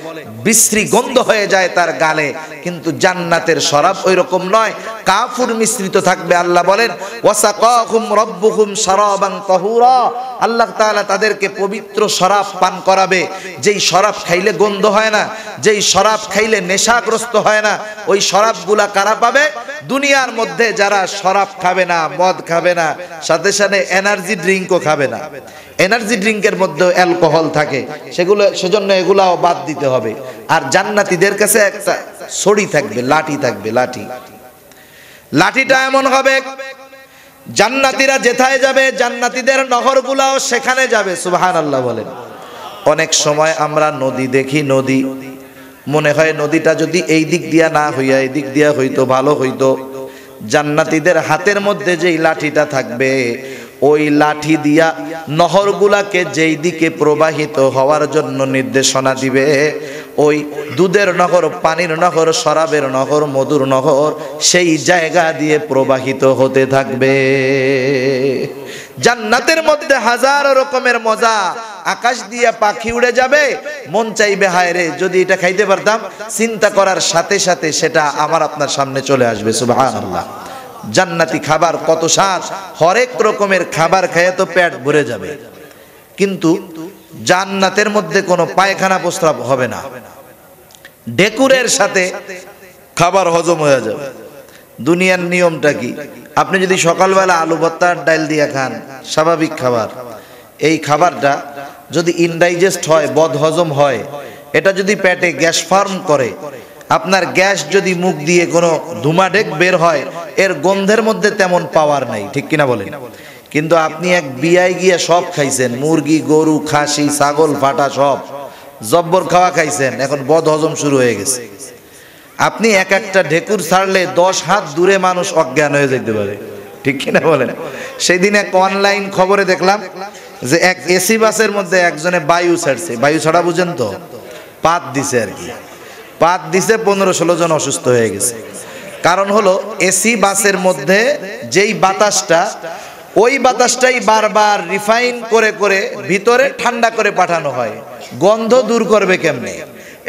বিশ্রী গন্ধ হয়ে যায় তার গালে। কিন্তু জান্নাতের শরাব ওই রকম নয়। কাফুর মিশ্রিত থাকবে, আল্লাহ বলেন, ওয়াসাকাহুম রব্বুহুম শারাবান তাহুরা। আল্লাহ তাআলা তাদেরকে পবিত্র শরাব পান করাবে। যেই শরাব খাইলে গন্ধ হয় না, যেই শরাব খাইলে নেশাগ্রস্ত হয় না, ওই শরাবগুলা কারা পাবে? দুনিয়ার মধ্যে যারা শরাব খাবে না, মদ খাবে না, সাথে সাথে এনার্জি ড্রিঙ্কও খাবে না। এনার্জি ড্রিঙ্কের মধ্যে অ্যালকোহল থাকে। সেগুলো, সেজন্য এগুলাও বাদ দিতে হবে। আর জান্নাতীদের কাছে একটা ছড়ি থাকবে, লাঠি থাকবে, লাঠি। লাঠিটা এমন হবে, জান্নাতীরা যেথায় যাবে, জান্নাতীদের নহরগুলাও সেখানে যাবে সুবহান আল্লাহ বলেন। অনেক সময় আমরা নদী দেখি, নদী, মনে হয় নদীটা যদি এই দিক দিয়া না হইয়া, এই দিক দিয়া হইতো, ভালো হইতো। জান্নাতীদের হাতের মধ্যে যেই লাঠিটা থাকবে ওই লাঠি দিয়া নহরগুলাকে যেই দিকে প্রবাহিত হওয়ার জন্য নির্দেশনা দিবে, ওই দুধের নহর, পানির নহর, শরাবের নহর, মধুর নহর, সেই জায়গা দিয়ে প্রবাহিত হতে থাকবে। জান্নাতের মধ্যে হাজার রকমের মজা, আকাশ দিয়ে পাখি উড়ে যাবে, মন চাইবে, হায় রে, যদি এটা খাইতে পারতাম, চিন্তা করার সাথে সাথে সেটা আমার আপনার সামনে চলে আসবে। সুবহানাল্লাহ। জান্নাতি খাবার কত স্বাদ, হরেক রকমের খাবার খেয়ে তো পেট ভরে যাবে। কিন্তু জান্নাতের মধ্যে কোনো পায়খানা প্রস্রাব হবে না। ডেকুরের সাথে খাবার হজম হয়ে যাবে। দুনিয়ার নিয়মটা কি? আপনি যদি সকালবেলা আলু ভর্তার ডাল দিয়ে খান, স্বাভাবিক খাবার। এই খাবারটা যদি ইনডাইজেস্ট হয় বদ হজম হয়, এটা যদি পেটে গ্যাস ফার্ম করে আপনার গ্যাস যদি মুখ দিয়ে কোনো ধুমাডেক বের হয়, এর গন্ধের মধ্যে তেমন পাওয়ার নাই, ঠিক কিনা বলেন? কিন্তু আপনি এক বিয়ায় গিয়ে সব খাইছেন, মুরগি, গরু, খাসি, ছাগল ফাটা সব, জব্বর খাওয়া খাইছেন, এখন বদ হজম শুরু হয়ে গেছে। আপনি এক একটা ঢেকুর ছাড়লে দশ হাত দূরে মানুষ অজ্ঞান হয়ে যেতে পারে, ঠিক কিনা বলেন? সেই দিন এক অনলাইন খবরে দেখলাম যে এক এসি বাসের মধ্যে একজনে বায়ু ছাড়ছে, বায়ু ছাড়া বুঝেন তো? পাত দিছে আর কি। পাত দিছে পনেরো ষোলো জন অসুস্থ হয়ে গেছে। কারণ হলো, এসি বাসের মধ্যে যেই বাতাসটা, ওই বাতাসটাই বারবার রিফাইন করে করে ভিতরে ঠান্ডা করে পাঠানো হয়। গন্ধ দূর করবে কেমনে?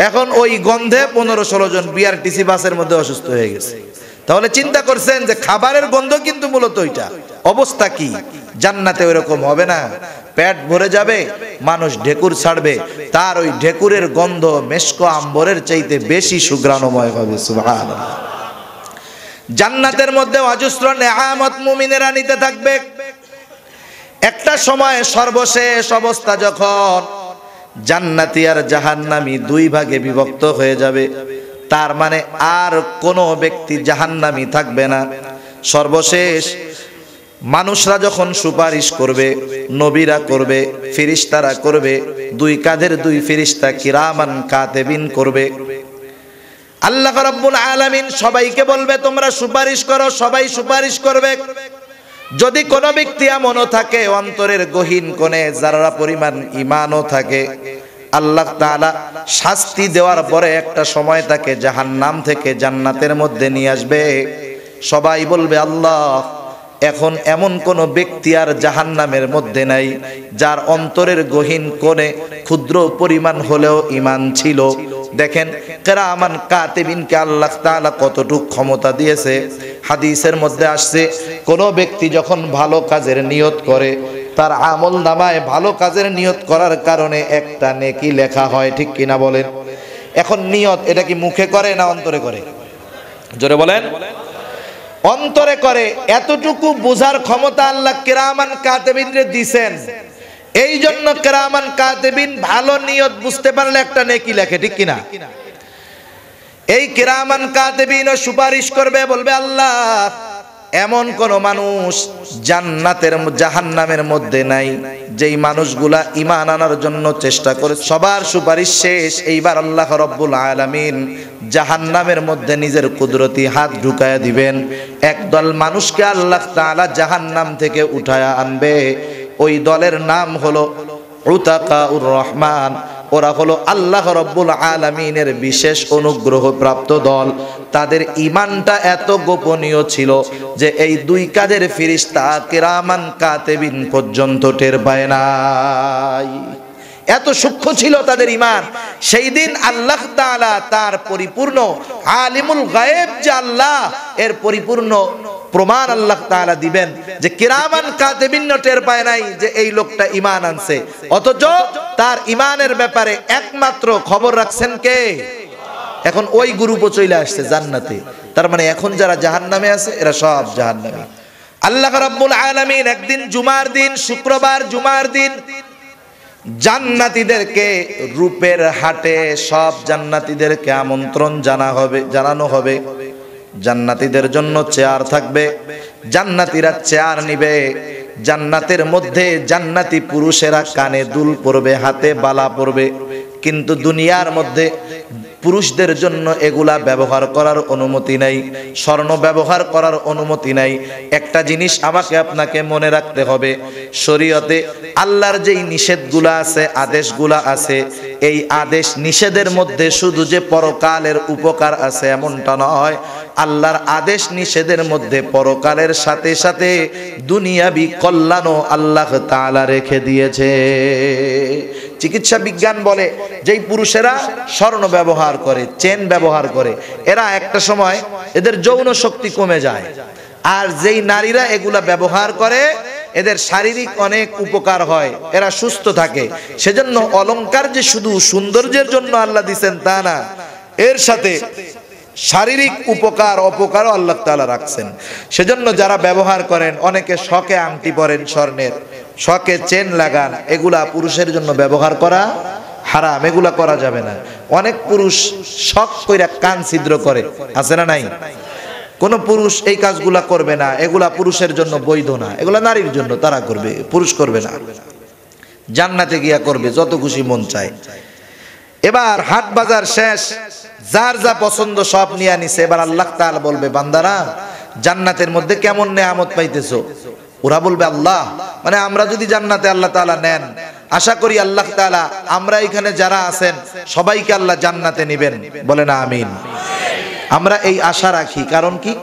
এখন ওই গন্ধে পনেরো ষোলো জন বিআরটিসি বাসের মধ্যে অসুস্থ হয়ে গেছে। তাহলে চিন্তা করছেন যে খাবারের গন্ধ কিন্তু মূলত ওইটা। অবস্থা কি? জান্নাতে ওইরকম হবে না? পেট ভরে যাবে, মানুষ ঢেকুর ছাড়বে। তার ওই ঢেকুরের গন্ধ মেশকো আম্বরের চাইতে বেশি সুগ্রাণময় হবে, সুবহানাল্লাহ। জান্নাতের মধ্যে অজস্র নেহামত মুমিনেরা নিতে থাকবে। একটা সময় সর্বশেষ অবস্থা যখন জান্নাতি আর জাহান্নামি দুই ভাগে বিভক্ত হয়ে যাবে, তার মানে আর কোনো ব্যক্তি জাহান্নামি থাকবে না। সর্বশেষ মানুষরা যখন সুপারিশ করবে, নবীরা করবে, ফিরিস্তারা করবে, দুই কাঁধের দুই ফিরিস্তা কিরামান কাতেবিন করবে। আল্লাহ রাব্বুল আলামিন সবাইকে বলবে, তোমরা সুপারিশ করো, সবাই সুপারিশ করবে। যদি কোনো ব্যক্তি এমনও থাকে, অন্তরের গহীন কোণে যারা পরিমাণ ইমানও থাকে, আল্লাহ তাআলা শাস্তি দেওয়ার পরে একটা সময় তাকে জাহান্নাম থেকে জান্নাতের মধ্যে নিয়ে আসবে। সবাই বলবে, আল্লাহ এখন এমন কোন ব্যক্তি আর জাহান্নামের মধ্যে নাই, যার অন্তরের গহীন কোণে ক্ষুদ্র পরিমাণ হলেও ইমান ছিল। দেখেন, কেরামান কাতেবিনকে আল্লাহ তাআলা কতটুক ক্ষমতা দিয়েছে। হাদিসের মধ্যে আসছে, কোন ব্যক্তি যখন ভালো কাজের নিয়ত করে, তার আমল নামায় ভালো কাজের নিয়ত করার কারণে একটা নেকি লেখা হয়, ঠিক কিনা বলেন? এখন নিয়ত এটা কি মুখে করে না অন্তরে করে? জোরে বলেন। অন্তরে করে, এতটুকু বোঝার ক্ষমতা আল্লাহ কেরামান কাতেবিনরে দিছেন। এই জন্য কেরামান কাতেবিন ভালো নিয়ত বুঝতে পারলে একটা নেকি লেখে, ঠিক কিনা? এই কেরামান কাতেবিন সুপারিশ করবে, বলবে, আল্লাহ এমন কোন মানুষ জান্নাতের জাহান্নামের মধ্যে নাই, যেই মানুষগুলা ইমান আনার জন্য চেষ্টা করে সবার সুপারিশ শেষ। এইবার আল্লাহ রব্বুল আলামিন জাহান্নামের মধ্যে নিজের কুদরতি হাত ঢুকায়া দিবেন। একদল মানুষকে আল্লাহ তাআলা জাহান্নাম থেকে উঠায়া আনবে। ওই দলের নাম হলো উতাকাউর রহমান। ওরা হলো আল্লাহ রব্বুল আলমিনের বিশেষ অনুগ্রহ প্রাপ্ত দল। তাদের ইমানটা এত গোপনীয় ছিল যে এই দুই কাজের ফিরিস্তা কেরামান কাতেবিন পর্যন্ত টের পায় নাই। এত সূক্ষ্ম ছিল তাদের ইমান সেই দিন আল্লাহ তার পরিপূর্ণ আলিমুল গায়েব যে আল্লাহ, এর পরিপূর্ণ প্রমাণ আল্লাহ তাআলা দিবেন যে কিরামান কাতিবিন টের পায় নাই যে এই লোকটা ইমান আনছে। অথচ তার ইমানের ব্যাপারে একমাত্র খবর রাখছেন কে? এখন ওই গ্রুপও চলে আসছে জান্নাতে। তার মানে এখন যারা জাহান্নামে আছে, এরা সব জাহান্নামী। আল্লাহ রাব্বুল আলামিন একদিন জুমার দিন, শুক্রবার জুমার দিন জান্নাতীদেরকে রূপের হাটে সব জান্নাতীদেরকে আমন্ত্রণ জানা হবে, জানানো হবে। জান্নাতীদের জন্য চেয়ার থাকবে, জান্নাতীরা চেয়ার নিবে, জান্নাতের মধ্যে জান্নাতি পুরুষেরা কানে দুল পরবে, হাতে বালা পরবে। কিন্তু দুনিয়ার মধ্যে পুরুষদের জন্য এগুলা ব্যবহার করার অনুমতি নাই, স্বর্ণ ব্যবহার করার অনুমতি নাই। একটা জিনিস আমাকে আপনাকে মনে রাখতে হবে, শরীয়তে আল্লাহর যেই নিষেধগুলা আছে, আদেশগুলা আছে, এই আদেশ নিষেধের মধ্যে শুধু যে পরকালের উপকার আছে এমনটা নয় আল্লাহর আদেশ নিষেধের মধ্যে পরকালের সাথে সাথে দুনিয়াবি কল্যাণও আল্লাহ তাআলা রেখে দিয়েছে। চিকিৎসা বিজ্ঞান বলে, যেই পুরুষেরা স্বর্ণ ব্যবহার করে, চেন ব্যবহার করে, এরা একটা সময় এদের যৌন শক্তি কমে যায়। আর যেই নারীরা এগুলা ব্যবহার করে, এদের শারীরিক অনেক উপকার হয়, এরা সুস্থ থাকে। সেজন্য অলংকার যে শুধু সৌন্দর্যের জন্য আল্লাহ দিছেন তা না, এর সাথে শারীরিক উপকার, অপকারও আল্লাহ তাআলা রাখছেন। সেজন্য যারা ব্যবহার করেন, অনেকে শখে আংটি পরেন স্বর্ণের, শখে চেন লাগান, এগুলা পুরুষের জন্য ব্যবহার করা হারাম, এগুলা করা যাবে না। অনেক পুরুষ শখ কইরা কান ছিদ্র করে, আছে না নাই? কোন পুরুষ এই কাজগুলা করবে না, এগুলা পুরুষের জন্য বৈধ না, এগুলা নারীর জন্য তারা করবে, পুরুষ করবে না। জান্নাতে গিয়া করবে, যত খুশি মন চায়। এবার হাট বাজার শেষ যার যা পছন্দ সব নিয়ে নিছে এবার আল্লাহ তাআলা বলবে, বান্দারা, জান্নাতের মধ্যে কেমন নেয়ামত পাইতেছো? ওরা বলবে, আল্লাহ মানে আমরা যদি জান্নাতে আল্লাহ তাআলা নেন, আশা করি আল্লাহ তাআলা আমরা এখানে যারা আছেন, সবাইকে আল্লাহ জান্নাতে নিবেন। বলে না আমিন। আমরা এই আশা রাখি। কারণ কি?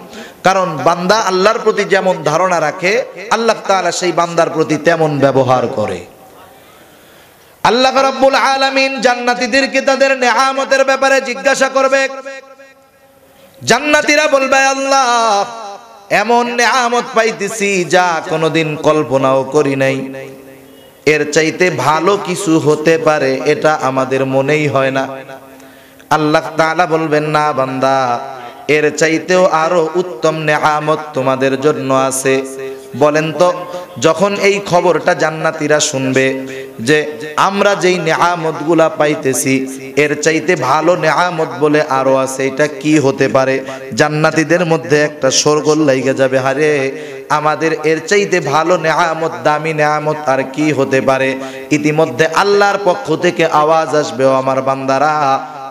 কারণ বান্দা আল্লাহর প্রতি যেমন ধারণা রাখে, আল্লাহ তাআলা সেই বান্দার প্রতি তেমন ব্যবহার করে। আল্লাহ রাব্বুল আলামিন জান্নাতীদেরকে তাদের নেয়ামতের ব্যাপারে জিজ্ঞাসা করবে। জান্নাতীরা বলবে, আল্লাহ, এমন নেয়ামত পাইতেছি যা কোনোদিন কল্পনাও করি নাই। এর চাইতে ভালো কিছু হতে পারে, এটা আমাদের মনেই হয় না। আল্লাহ তাআলা বলবেন, না বান্দা, এর চাইতেও আরও উত্তম নেয়ামত তোমাদের জন্য আছে। বলেন তো যখন এই খবরটা জান্নাতীরা শুনবে যে আমরা যেই নেয়ামতগুলা পাইতেছি, এর চাইতে ভালো নেয়ামত বলে আরও আছে, এটা কি হতে পারে? জান্নাতীদের মধ্যে একটা সরগোল লাইগে যাবে, হারে আমাদের এর চাইতে ভালো নেয়ামত, দামি নেহামত আর কি হতে পারে? ইতিমধ্যে আল্লাহর পক্ষ থেকে আওয়াজ আসবে আমার বান্দারা,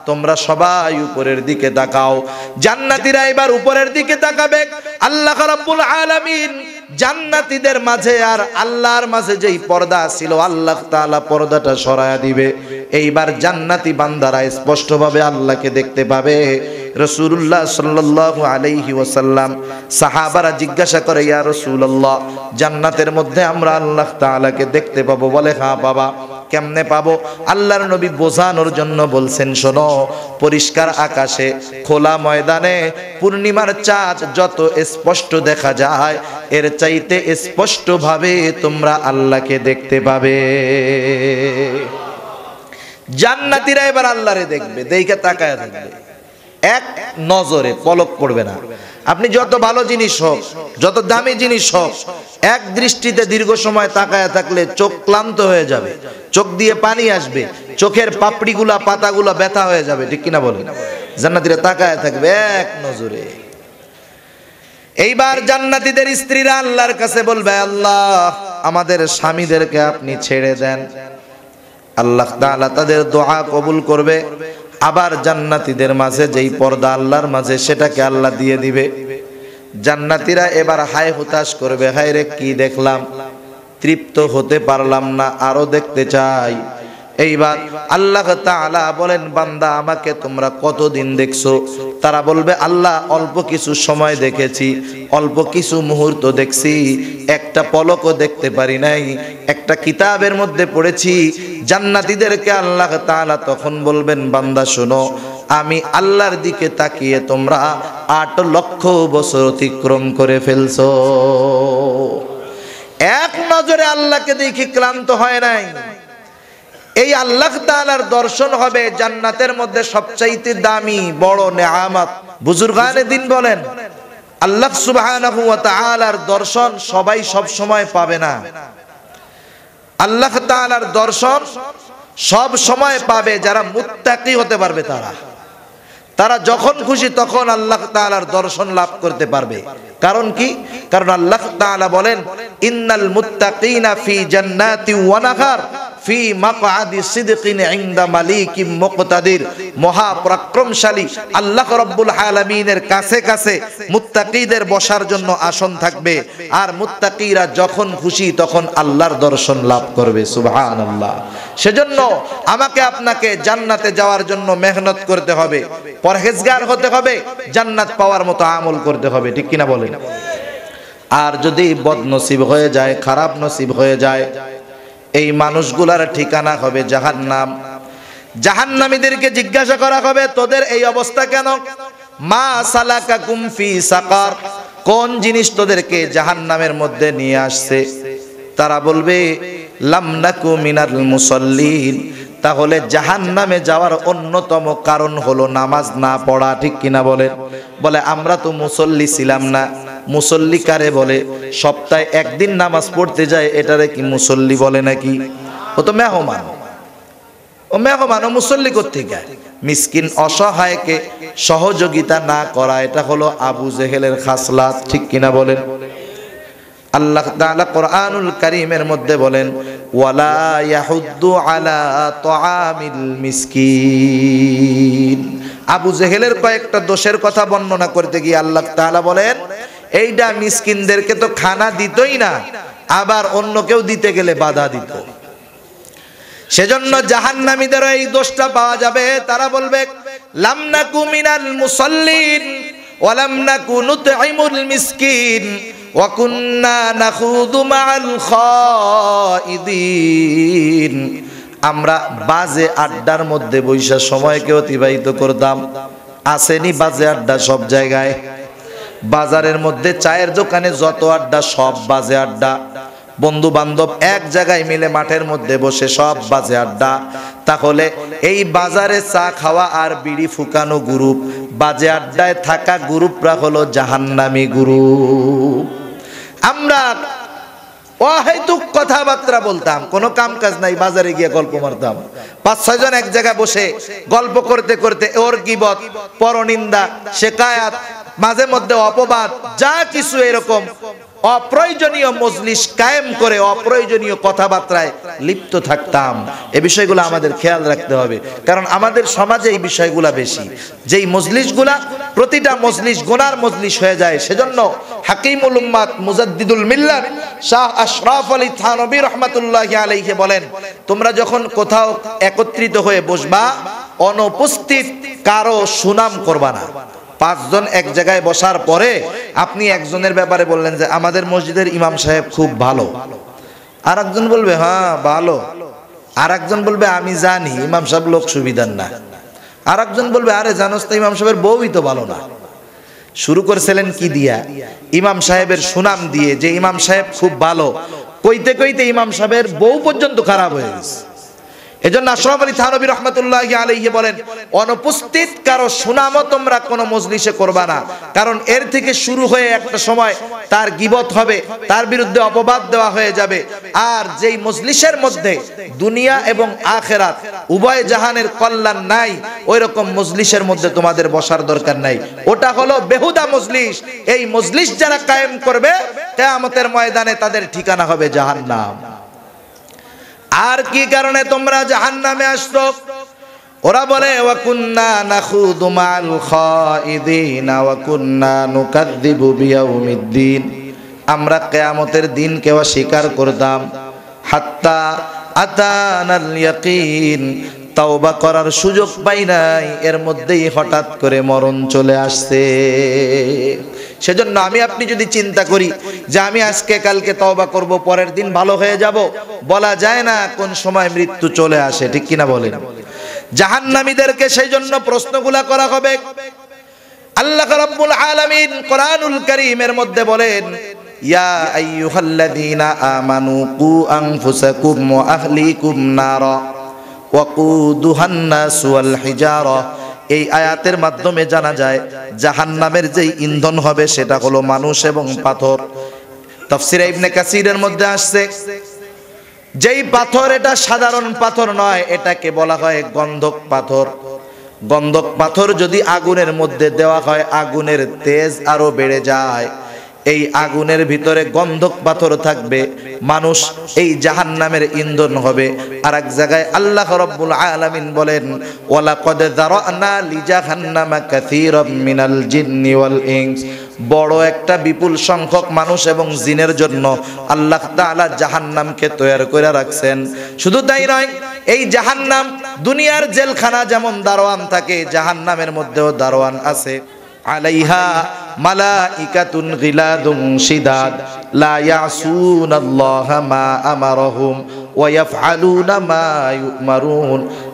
তোমরা সবাই উপরের দিকে তাকাও। জান্নাতীরা এবার উপরের দিকে তাকাবে। আল্লাহ রাব্বুল আলামিন জান্নাতীদের মাঝে আর আল্লাহর মাঝে যেই পর্দা ছিল, আল্লাহ তাআলা পর্দাটা সরায়া দিবে। এইবার জান্নাতি বান্দারা স্পষ্টভাবে আল্লাহকে দেখতে পাবে। রসুল্লাহ সাল্লাল্লাহু আলাইহি ওয়াসাল্লাম সাহাবারা জিজ্ঞাসা করে, ইয়া রাসূলুল্লাহ, জান্নাতের মধ্যে আমরা আল্লাহ তাআলাকে দেখতে পাবো? বলে হ্যাঁ বাবা। কেমনে পাবো? আল্লাহর নবী বোঝানোর জন্য বলছেন, শোনো, পরিষ্কার আকাশে, খোলা ময়দানে, পূর্ণিমার চাঁদ যত স্পষ্ট দেখা যায়, এর চাইতে স্পষ্ট ভাবে তোমরা আল্লাহকে দেখতে পাবে। জান্নাতিরা এবার আল্লাহরে দেখবে, দেখে তাকায় থাকবে। এক নজরে পলক পড়বে না। আপনি যত ভালো জিনিস হোক, যত দামি জিনিস হোক, এক দৃষ্টিতে দীর্ঘ সময় তাকায় থাকলে চোখ ক্লান্ত হয়ে যাবে। চোখ দিয়ে পানি আসবে, চোখের পাপড়িগুলা, পাতাগুলা ব্যথা হয়ে যাবে, ঠিক কিনা বলেন? জান্নাতিরা তাকায় থাকবে এক নজরে। এইবার জান্নাতীদের স্ত্রীরা আল্লাহর কাছে বলবে, আল্লাহ, আমাদের স্বামীদেরকে আপনি ছেড়ে দেন। আল্লাহ তাআলা তাদের দোয়া কবুল করবে। আবার জান্নাতিদের মাঝে, যেই পর্দা আল্লাহর মাঝে, সেটাকে আল্লাহ দিয়ে দিবে। জান্নাতিরা এবার হায় হতাশ করবে হায় রে কি দেখলাম? তৃপ্ত হতে পারলাম না, আরও দেখতে চাই। এইবার আল্লাহ তাআলা বলেন, বান্দা, আমাকে তোমরা কতদিন দেখছ? তারা বলবে, আল্লাহ, অল্প কিছু সময় দেখেছি, অল্প কিছু মুহূর্ত দেখছি, একটা পলকও দেখতে পারি নাই, একটা কিতাবের মধ্যে পড়েছি। জান্নাতীদেরকে আল্লাহ তাআলা তখন বলবেন, বান্দা, শোনো, আমি আল্লাহর দিকে তাকিয়ে তোমরা আট লক্ষ বছর অতিক্রম করে ফেলছো। এক নজরে আল্লাহকে দেখি ক্লান্ত হয় নাই। এই আল্লাহ তাআলার দর্শন হবে জান্নাতের মধ্যে সবচাইতে দামি, বড় নেয়ামত। বুজুর্গানে দিন বলেন, আল্লাহ ওয়া দর্শন সবাই সব সময় পাবে না। আল্লাহ তাআলার দর্শন সব সময় পাবে যারা মুত্তাকি হতে পারবে তারা। তারা যখন খুশি তখন আল্লাহ তাআলার দর্শন লাভ করতে পারবে। কারণ কি? কারণ আল্লাহ তাআলা বলেন, ইন্নাল মুত্তাকিনা ফি জান্নাতি ওয়া নাহার ফি মাকআদি সিদকিন ইনদা মালিকিম মুকতাদির। মহা পরাক্রমশালী আল্লাহ রাব্বুল আলামিনের কাছে কাছে মুত্তাকিদের বসার জন্য আসন থাকবে। আর মুত্তাকিরা যখন খুশি তখন আল্লাহর দর্শন লাভ করবে, সুবহানাল্লাহ। সেজন্য আমাকে আপনাকে জান্নাতে যাওয়ার জন্য মেহনত করতে হবে, পরহেজগার হতে হবে, জান্নাত পাওয়ার মতো আমল করতে হবে, ঠিক কিনা বলেন? আর যদি বদনসিব হয়ে যায়, খারাপ নসিব হয়ে যায় এই মানুষগুলার ঠিকানা হবে জাহান্নাম। জাহান্নামীদেরকে জিজ্ঞাসা করা হবে, তোদের এই অবস্থা কেন? মা সালাকা কুমফি সাকার। কোন জিনিস তোদেরকে জাহান্নামের মধ্যে নিয়ে আসছে? তারা বলবে লামনাকু মিনাল মুসল্লিন। তাহলে জাহান্নামে যাওয়ার অন্যতম কারণ হলো নামাজ না পড়া, ঠিক কিনা বলেন? বলে, আমরা তো মুসল্লি ছিলাম না। মুসল্লি কারে বলে? সপ্তাহে একদিন নামাজ পড়তে যায়, এটারে কি মুসল্লি বলে নাকি? ও তো মেহমান। ও মেহমান, ও মুসল্লি করতে গায় মিসকিন অসহায়কে সহযোগিতা না করা, এটা হলো আবু জেহেলের খাসলাত ঠিক কিনা বলেন? আল্লাহ তাআলা কোরআনুল কারীমের মধ্যে বলেন, ওয়ালা ইয়াহুদ্দু আলা তাআমিল মিসকিন। আবু জেহেলের কয়েকটা দোষের কথা বর্ণনা করতে গিয়ে আল্লাহ তাআলা বলেন এইটা মিসকিনদেরকে তো খানা দিতই না, আবার অন্য কেউ দিতে গেলে বাধা দিত। সেজন্য জাহান্নামীদের এই দোষটা পাওয়া যাবে। তারা বলবে আমরা বাজে আড্ডার মধ্যে বৈশা সময়কে অতিবাহিত করতাম। আসেনি বাজে আড্ডা সব জায়গায়। বাজারের মধ্যে চায়ের দোকানে যত আড্ডা, সব বাজে আড্ডা। বন্ধু বান্ধব এক জায়গায় মিলে মাঠের মধ্যে বসে সব বাজে আড্ডা। তাহলে এই বাজারে চা খাওয়া আর বিড়ি ফুকানো গ্রুপ, বাজে আড্ডায় থাকা গ্রুপরা হলো জাহান্নামি গ্রুপ। আমরা অহেতুক কথাবার্তা বলতাম, কোনো কাম কাজ নাই, বাজারে গিয়ে গল্প মারতাম। পাঁচ ছয়জন এক জায়গায় বসে গল্প করতে করতে ওর গিবত, পরনিন্দা, শেকায়াত, মাঝে মধ্যে অপবাদ, যা কিছু এরকম অপ্রয়োজনীয় মজলিস কায়েম করে অপ্রয়োজনীয় কথাবার্তায় লিপ্ত থাকতাম। এ বিষয়গুলো আমাদের খেয়াল রাখতে হবে। কারণ আমাদের সমাজে এই বিষয়গুলা বেশি। যেই মজলিসগুলা প্রতিটা মজলিস গোনার মজলিস হয়ে যায়, সেজন্য হাকিমুল উম্মাত মুজাদ্দিদুল মিল্লাত শাহ আশরাফ আলী থানবী রহমাতুল্লাহ আলাইহি বলেন, তোমরা যখন কোথাও একত্রিত হয়ে বসবা, অনুপস্থিত কারও সুনাম করবা না। পাঁচজন এক জায়গায় বসার পরে আপনি একজনের ব্যাপারে বললেন যে আমাদের মসজিদের ইমাম সাহেব খুব ভালো। আর একজন বলবে হ্যাঁ ভালো। আর একজন বলবে, আমি জানি, ইমাম সাহেব লোক সুবিধার না। আর একজন বলবে, আরে জানোস তো, ইমাম সাহেবের বউই তো ভালো না। শুরু করেছিলেন কি দিয়া? ইমাম সাহেবের সুনাম দিয়ে যে ইমাম সাহেব খুব ভালো, কইতে কইতে ইমাম সাহেবের বউ পর্যন্ত খারাপ হয়ে গেছে। এজন্য আশরাফ আলী থানবী রহমতুল্লাহ আলাইহি বলেন, অনুপস্থিত কারও সুনামও তোমরা কোনো মজলিসে করবা না। কারণ এর থেকে শুরু হয়ে একটা সময় তার গিবত হবে, তার বিরুদ্ধে অপবাদ দেওয়া হয়ে যাবে। আর যেই মজলিসের মধ্যে দুনিয়া এবং আখেরাত উভয় জাহানের কল্যাণ নাই ওই রকম মজলিসের মধ্যে তোমাদের বসার দরকার নাই। ওটা হলো বেহুদা মজলিস। এই মজলিস যারা কায়েম করবে, কেয়ামতের ময়দানে তাদের ঠিকানা হবে জাহান্নাম। আর কি কারণে তোমরা জাহান নামে আসতো ওরা বলে ওয়াকুন্না নাখুদু মাল খাইদিনা ওয়াকুন্না আমরা করতাম। হাত্তা তাওবা করার সুযোগ পাই নাই। এর মধ্যেই হঠাৎ করে মরণ চলে আসছে। সেজন্য আমি আপনি যদি চিন্তা করি যে আমি আজকে কালকে তওবা করব, পরের দিন ভালো হয়ে যাব, বলা যায় না কোন সময় মৃত্যু চলে আসে, ঠিক কিনা বলেন? জাহান্নামীদেরকে সেই জন্য প্রশ্নগুলা করা হবে। আল্লাহ রাব্বুল আলামিন কোরআনুল কারীমের মধ্যে বলেন, ইয়া আইয়ুহাল্লাযীনা আমানু কু আনফুসাকুম ওয়া আহলিকুম নারা ওয়াকুদুহান নাস ওয়াল হিজারা এই আয়াতের মাধ্যমে জানা যায়, জাহান্নামের যেই ইন্ধন হবে সেটা হলো মানুষ এবং পাথর। তফসির ইবনে কাসিরের মধ্যে আসছে, যেই পাথর এটা সাধারণ পাথর নয়, এটাকে বলা হয় গন্ধক পাথর। গন্ধক পাথর যদি আগুনের মধ্যে দেওয়া হয়, আগুনের তেজ আরও বেড়ে যায়। এই আগুনের ভিতরে গন্ধক পাথর থাকবে, মানুষ এই জাহান নামের ইন্ধন হবে। আর এক জায়গায় আল্লাহ রব্বুল আলামিন বলেন ওয়ালা কদ মিনাল জিন্নি ইনস। বড় একটা বিপুল সংখ্যক মানুষ এবং জিনের জন্য আল্লাহ তাআলা জাহান্নামকে তৈরি করে রাখছেন। শুধু তাই নয়, এই জাহান্নাম দুনিয়ার জেলখানা যেমন দারোয়ান থাকে, জাহান্নামের মধ্যেও দারোয়ান আছে। আলাইহা মা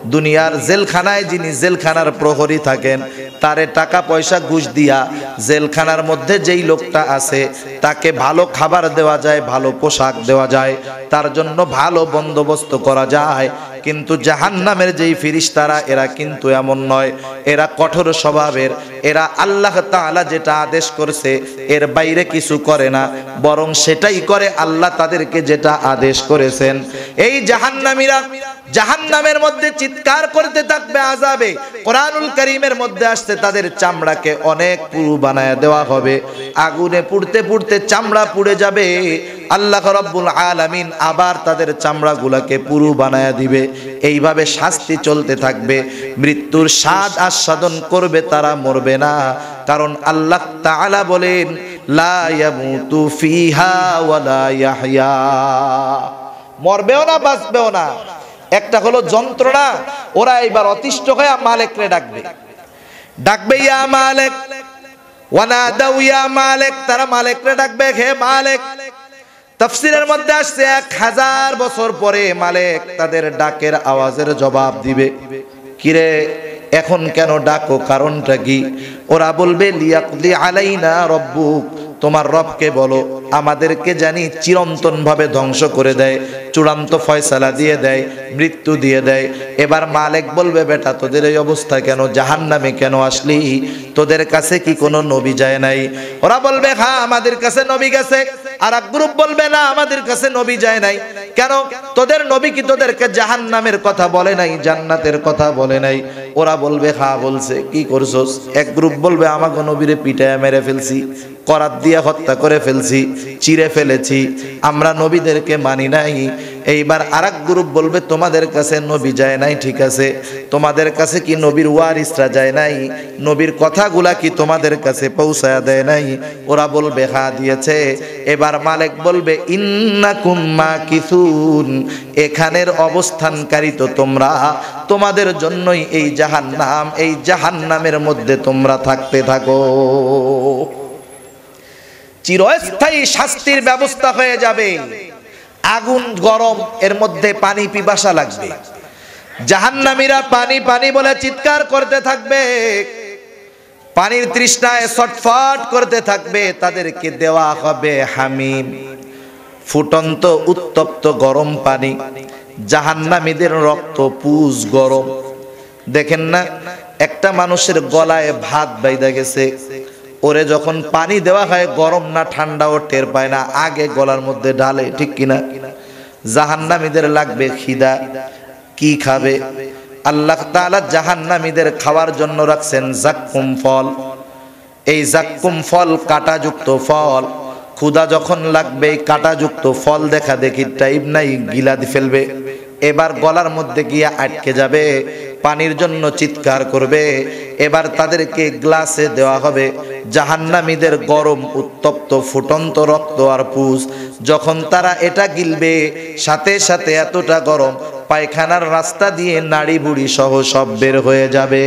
দুনিয়ার জেলখানায় যিনি জেলখানার প্রহরী থাকেন, তারে টাকা পয়সা ঘুষ দিয়া জেলখানার মধ্যে যেই লোকটা আছে তাকে ভালো খাবার দেওয়া যায়, ভালো পোশাক দেওয়া যায়, তার জন্য ভালো বন্দোবস্ত করা যায়। কিন্তু জাহান্নামের যেই ফিরিস্তারা, এরা কিন্তু এমন নয়। এরা কঠোর স্বভাবের। এরা আল্লাহ তাআলা যেটা আদেশ করছে, এর বাইরে কিছু করে না। বরং সেটাই করে আল্লাহ তাদেরকে যেটা আদেশ করেছেন। এই জাহান্নামীরা জাহান্নামের মধ্যে চিৎকার করতে থাকবে আজাবে কোরআনুল করিমের মধ্যে আসতে তাদের চামড়াকে অনেক পুরু বানায় দেওয়া হবে। আগুনে পুড়তে পুড়তে চামড়া পুড়ে যাবে। আল্লাহ রব্বুল আলামিন আবার তাদের চামড়াগুলোকে পুরু বানায় দিবে। এইভাবে শাস্তি চলতে থাকবে। মৃত্যুর স্বাদ আস্বাদন করবে তারা, মরবে না। কারণ আল্লাহ তাআলা বলেন, লা মরবেও না, বাঁচবেও না। একটা হলো যন্ত্রণা, ওরা এবার অতিষ্ঠ হয়ে মালেকরে ডাকবে। ডাকবে, ইয়া মালেক। মালেক। তারা মালেকরে হে মালেক। তাফসিরের মধ্যে আসছে, এক হাজার বছর পরে মালেক তাদের ডাকের আওয়াজের জবাব দিবে। এখন কেন ডাকো, কারণটা কি? ওরা বলবে, লিয়াকদি আলাইনা রব্বুক। তোমার রবকে বলো, আমাদেরকে জানি চিরন্তন ভাবে ধ্বংস করে দেয়, চূড়ান্ত ফয়সালা দিয়ে দেয়, মৃত্যু দিয়ে দেয়। এবার মালিক বলবে, বেটা, তোদের এই অবস্থা কেন? জাহান নামে কেন আসলি? তোদের কাছে কি কোনো নবী যায় নাই? ওরা বলবে হ্যাঁ আমাদের কাছে নবী গেছে। আর এক গ্রুপ বলবে, না, আমাদের কাছে নবী যায় নাই। কেন? তোদের নবী কি তোদেরকে জাহান নামের কথা বলে নাই, জান্নাতের কথা বলে নাই? ওরা বলবে হ্যাঁ বলছে। কি করছস? এক গ্রুপ বলবে আমাকে নবীরে পিটায় মেরে ফেলছি। করাত দিয়ে হত্যা করে ফেলছি, চিরে ফেলেছি, আমরা নবীদেরকে মানি নাই। এইবার আরেক গ্রুপ বলবে, তোমাদের কাছে নবী যায় নাই, ঠিক আছে। তোমাদের কাছে কি নবীর ওয়ারিসরা যায় নাই? নবীর কথাগুলা কি তোমাদের কাছে পৌঁছায়া দেয় নাই? ওরা বলবে, হা, দিয়েছে। এবার মালিক বলবে ইন্না কুম্মা কিসুন এখানের অবস্থানকারী তো তোমরা। তোমাদের জন্যই এই জাহান্নাম, এই জাহান্নামের মধ্যে তোমরা থাকতে থাকো। চিরস্থায়ী শাস্তির ব্যবস্থা হয়ে যাবে। আগুন গরম, এর মধ্যে পানি পিপাসা লাগবে। জাহান্নামীরা পানি পানি বলে চিৎকার করতে থাকবে। পানির তৃষ্ণায় ছটফট করতে থাকবে। তাদেরকে দেওয়া হবে হামিম। ফুটন্ত, উত্তপ্ত গরম পানি। জাহান্নামীদের রক্ত, পুজ গরম। দেখেন না, একটা মানুষের গলায় ভাত বাইদা গেছে। ওরে যখন পানি দেওয়া হয়, গরম না ঠান্ডা ও টের পায় না, আগে গলার মধ্যে ডালে ঠিক কিনা? জাহান্নামীদের লাগবে খিদা। কি খাবে? আল্লাহ তাআলা জাহান্নামীদের খাওয়ার জন্য রাখছেন জাক্কুম ফল। এই জাক্কুম ফল কাটাযুক্ত ফল। ক্ষুদা যখন লাগবে কাটাযুক্ত ফল দেখা দেখি টাইপ নাই গিলা ফেলবে। এবার গলার মধ্যে গিয়ে আটকে যাবে। পানির জন্য চিৎকার করবে। এবার তাদেরকে গ্লাসে দেওয়া হবে। জাহান্নামীদের গরম উত্তপ্ত ফুটন্ত রক্ত আর পুষ যখন তারা এটা গিলবে, সাথে সাথে এতটা গরম পায়খানার রাস্তা দিয়ে নাড়ি বুড়ি সহ সব বের হয়ে যাবে।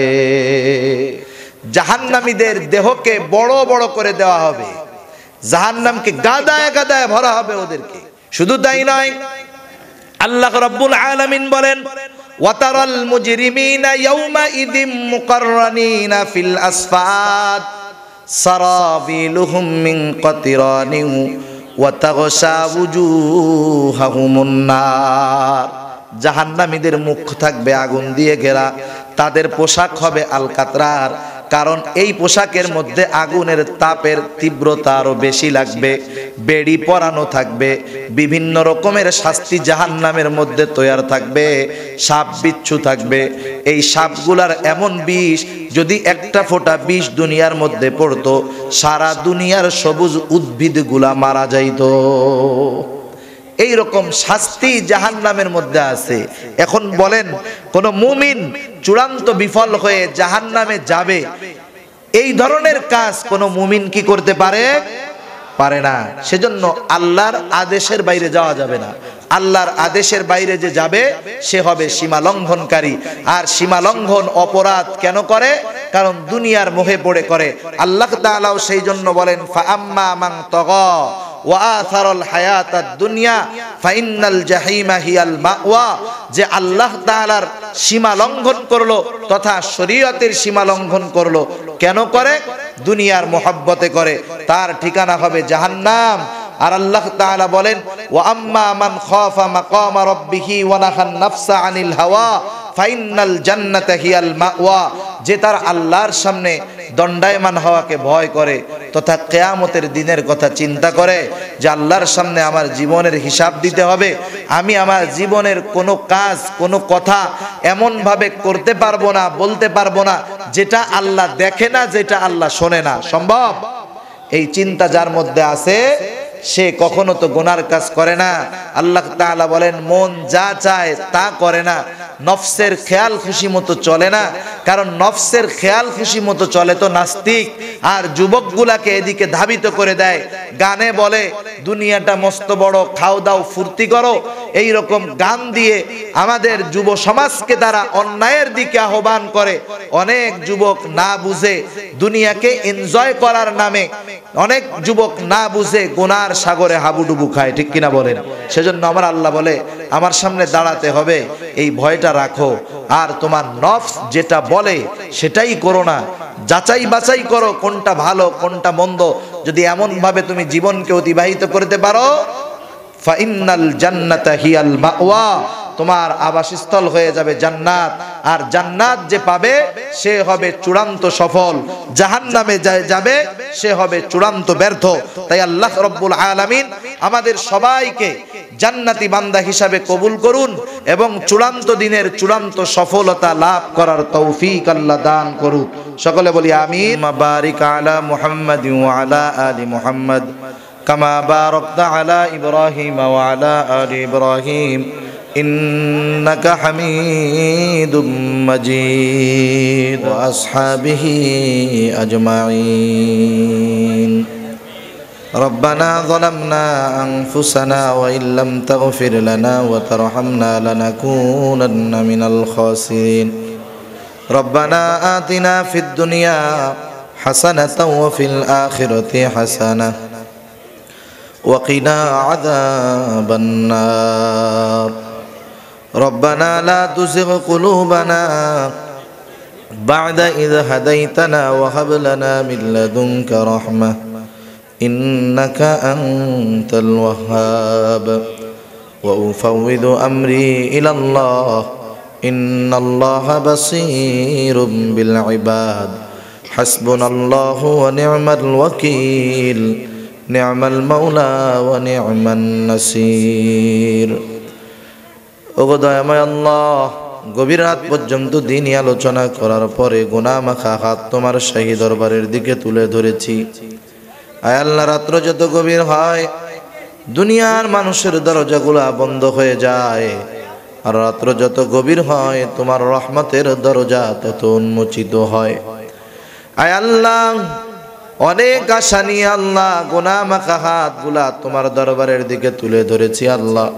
জাহান্নামীদের দেহকে বড় বড় করে দেওয়া হবে। জাহান্নামকে গাদায় গাদায় ভরা হবে ওদেরকে। শুধু তাই নয়, আল্লাহ রাব্বুল আলামিন বলেন ওয়াতারাল المجرمين يومئذ مقرنين في الأصفاد سرابيلهم من قطران وتغشى وجوههم النار জাহান্নামীদের মুখ থাকবে আগুন দিয়ে ঘেরা তাদের পোশাক হবে আলকাতরার কারণ এই পোশাকের মধ্যে আগুনের তাপের তীব্রতা আরও বেশি লাগবে, বেড়ি পরানো থাকবে, বিভিন্ন রকমের শাস্তি জাহান নামের মধ্যে তৈয়ার থাকবে, সাপ বিচ্ছু থাকবে। এই সাপগুলার এমন বিষ, যদি একটা ফোঁটা বিষ দুনিয়ার মধ্যে পড়তো, সারা দুনিয়ার সবুজ উদ্ভিদগুলা মারা যাইত। এই রকম শাস্তি জাহান নামের মধ্যে আছে। এখন বলেন, কোন মুমিন চূড়ান্ত বিফল হয়ে জাহান নামে যাবে। এই ধরনের কাজ কোন মুমিন কি করতে পারে? পারে না। সেজন্য আল্লাহর আদেশের বাইরে যাওয়া যাবে না। আল্লাহর আদেশের বাইরে যে যাবে, সে হবে সীমা লঙ্ঘনকারী আর সীমা লঙ্ঘন অপরাধ কেন করে? কারণ দুনিয়ার মোহে পড়ে করে। আল্লাহ তাআলাও সেই জন্য বলেন ফা আম্মা মাং তগ। ওয়াথারল হায়াতাদ দুনিয়া ফাইনাল জাহিমা হিয়াল মাওয়া, যে আল্লাহ তাআলার সীমা লঙ্ঘন করল তথা শরীয়তের সীমা লঙ্ঘন করল। কেন করে? দুনিয়ার মোহাব্বতে করে। তার ঠিকানা হবে জাহান্নাম। আর আল্লাহ তাআলা বলেন, ওয়া আম্মা মান খাফা মাকামা রাব্বিহি ওয়া নাহান নাফসা আনিল হাওয়া ফাইনাল জান্নাতা হিয়াল মাওয়া, যে তার আল্লাহর সামনে দণ্ডায়মান হওয়াকে ভয় করে, তথা কেয়ামতের দিনের কথা চিন্তা করে যে আল্লাহর সামনে আমার জীবনের হিসাব দিতে হবে। আমি আমার জীবনের কোনো কাজ, কোনো কথা এমনভাবে করতে পারব না, বলতে পারব না, যেটা আল্লাহ দেখে না, যেটা আল্লাহ শোনে না। সম্ভব? এই চিন্তা যার মধ্যে আছে সে কখনো তো গোনার কাজ করে না। আল্লাহ তাআলা বলেন, মন যা চায় তা করে না। নফসের খেয়াল খুশি মতো চলে না। কারণ নফসের খেয়াল খুশি মতো চলে তো নাস্তিক। আর যুবকগুলাকে এদিকে ধাবিত করে দেয়। গানে বলে, দুনিয়াটা মস্ত বড়, খাও দাও, ফুর্তি করো। এই রকম গান দিয়ে আমাদের যুব সমাজকে তারা অন্যায়ের দিকে আহ্বান করে। অনেক যুবক না বুঝে দুনিয়াকে এনজয় করার নামে, অনেক যুবক না বুঝে গোনার সাগরে হাবুডুবু খায়, ঠিক কিনা বলেন? সেজন্য আমার আল্লাহ বলে, আমার সামনে দাঁড়াতে হবে, এই ভয়টা রাখো। আর তোমার নফস যেটা বলে, সেটাই করো না। যাচাই বাছাই করো কোনটা ভালো, কোনটা মন্দ। যদি এমন ভাবে তুমি জীবনকে অতিবাহিত করতে পারো ফাইনাল জান্নাতা হিয়াল মাওয়া। তোমার আবাসস্থল হয়ে যাবে জান্নাত। আর জান্নাত যে পাবে, সে হবে চূড়ান্ত সফল। জাহান নামে যাবে, সে হবে চূড়ান্ত ব্যর্থ। তাই আল্লাহ রব্বুল আলমিন আমাদের সবাইকে জান্নাতি বান্দা হিসাবে কবুল করুন এবং চূড়ান্ত দিনের চূড়ান্ত সফলতা লাভ করার তৌফিক আল্লাহ দান করুক। সকলে বলি আমিন। বারিক আলা মুহাম্মদ আলা আলী মুহাম্মদ আলা ইব্রাহিম আলা আলী ইব্রাহিম। إنك حميد مجيد وأصحابه أجمعين. ربنا ظلمنا أنفسنا وإن لم تغفر لنا وترحمنا لنكونن من الخاسرين. ربنا آتنا في الدنيا حسنة وفي الآخرة حسنة وقنا عذاب النار. ربنا لا تزغ قلوبنا بعد إذ هديتنا وهب لنا من لدنك رحمة إنك أنت الوهاب وأفوض أمري إلى الله إن الله بصير بالعباد حسبنا الله ونعم الوكيل نعم المولى ونعم النصير ওগো দয়াময় আল্লাহ, গভীর রাত পর্যন্ত দিনই আলোচনা করার পরে গুনা মাখা হাত তোমার শাহী দরবারের দিকে তুলে ধরেছি। আয় আল্লাহ, রাত্র যত গভীর হয়, দুনিয়ার মানুষের দরজাগুলা বন্ধ হয়ে যায়। আর রাত্র যত গভীর হয়, তোমার রহমতের দরজা তত উন্মোচিত হয়। আয় আল্লাহ, অনেক আশা নিয়ে আল্লাহ গোনা মাখা হাতগুলা তোমার দরবারের দিকে তুলে ধরেছি আল্লাহ।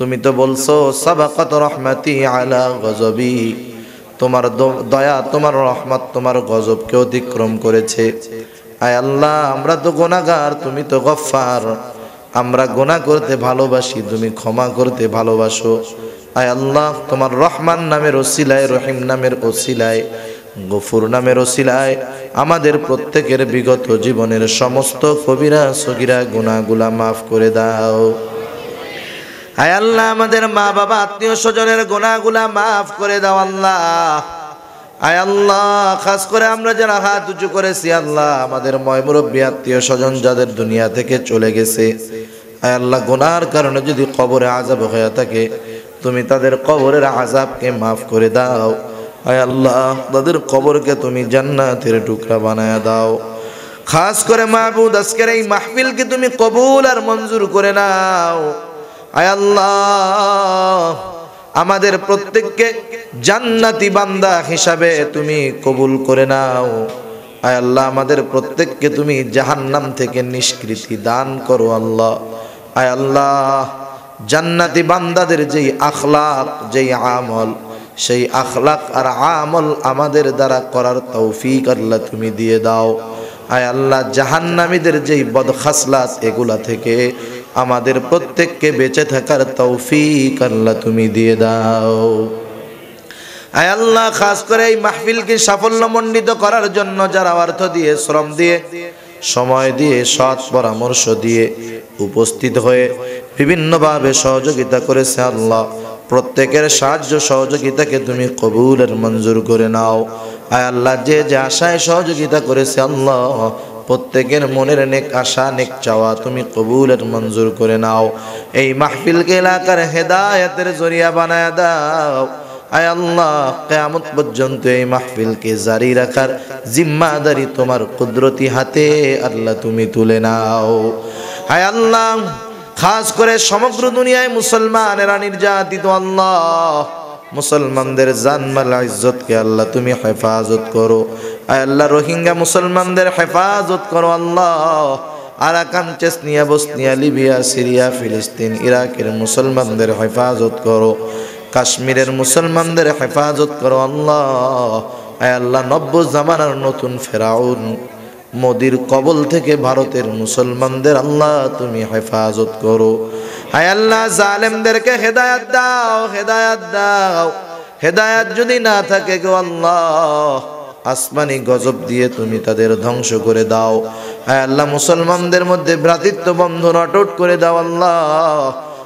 তুমি তো বলছো, সাবাকাত রহমাতি আলা গজবি। তোমার দয়া, তোমার রহমত, তোমার গজবকে অতিক্রম করেছে। আয় আল্লাহ, আমরা তো গোনাগার তুমি তো গফার আমরা গোনা করতে ভালোবাসি, তুমি ক্ষমা করতে ভালোবাসো। আয় আল্লাহ, তোমার রহমান নামের ওসিলায়, রহিম নামের ওসিলায়, গফুর নামের ওসিলায়, আমাদের প্রত্যেকের বিগত জীবনের সমস্ত কবিরা সগিরা গুণাগুলা মাফ করে দাও। আয় আল্লাহ, আমাদের মা বাবা, আত্মীয় স্বজনের গোনাগুলা মাফ করে দাও আল্লাহ। আয় আল্লাহ, খাস করে আমরা যারা হাত উঁচু করেছি আল্লাহ, আমাদের ময় মুরব্বী, আত্মীয় স্বজন যাদের দুনিয়া থেকে চলে গেছে। আয় আল্লাহ গোনার কারণে যদি কবরে আজাব হয়ে থাকে, তুমি তাদের কবরের আজাবকে মাফ করে দাও। আয় আল্লাহ, তাদের কবরকে তুমি জান্নাতের টুকরা বানায় দাও। খাস করে মাহবুদ, আজকের এই মাহফিলকে তুমি কবুল আর মঞ্জুর করে নাও। আল্লাহ, আমাদের প্রত্যেককে জান্নাতি বান্দা হিসাবে তুমি কবুল করে নাও। আয় আল্লাহ, আমাদের প্রত্যেককে তুমি জাহান্নাম থেকে নিষ্কৃতি দান করো আল্লাহ। আয় আল্লাহ, জান্নাতি বান্দাদের যেই আখলাক, যেই আমল, সেই আখলাক আর আমল আমাদের দ্বারা করার তৌফিক আল্লাহ তুমি দিয়ে দাও। আয় আল্লাহ, জাহান্নামীদের যেই বদখাসলাত, এগুলা থেকে আমাদের প্রত্যেককে বেঁচে থাকার তৌফিক আল্লাহ তুমি দিয়ে দাও। আয় আল্লাহ, খাস করে এই মাহফিলকে সাফল্যমণ্ডিত করার জন্য যারা অর্থ দিয়ে, শ্রম দিয়ে, সময় দিয়ে, সৎ পরামর্শ দিয়ে উপস্থিত হয়ে বিভিন্নভাবে সহযোগিতা করেছে আল্লাহ। প্রত্যেকের সাহায্য সহযোগিতাকে তুমি কবুলের মঞ্জুর করে নাও। আয় আল্লাহ, যে যে আশায় সহযোগিতা করেছে আল্লাহ প্রত্যেকের মনের নেক আশা, নেক চাওয়া তুমি কবুলের মঞ্জুর করে নাও। এই মাহফিলকে এলাকার হেদায়তের জরিয়া বানায় দাও। আয় আল্লাহ, কেয়ামত পর্যন্ত এই মাহফিলকে জারি রাখার জিম্মাদারি তোমার কুদরতি হাতে আল্লাহ তুমি তুলে নাও। আয় আল্লাহ, খাস করে সমগ্র দুনিয়ায় মুসলমানেরা নির্যাতিত আল্লাহ। মুসলমানদের জানমাল ইজ্জতকে আল্লাহ তুমি হেফাজত করো। আয় আল্লাহ, রোহিঙ্গা মুসলমানদের হেফাজত করো আল্লাহ। Arakan, Chechnya, Bosnia, Libya, Syria, ফিলিস্তিন, ইরাকের মুসলমানদের হেফাজত করো। কাশ্মীরের মুসলমানদের হেফাজত করো আল্লাহ। আয় আল্লাহ নব্য জামানার নতুন ফেরাউন, মোদির কবল থেকে ভারতের মুসলমানদের আল্লাহ তুমি হেফাজত করো। হায় আল্লাহ, জালেমদেরকে হেদায়াত দাও হেদায়াত দাও। হেদায়াত যদি না থাকে গো আল্লাহ, আসমানি গজব দিয়ে তুমি তাদের ধ্বংস করে দাও। হায় আল্লাহ, মুসলমানদের মধ্যে ভ্রাতৃত্ব বন্ধন অটুট করে দাও আল্লাহ।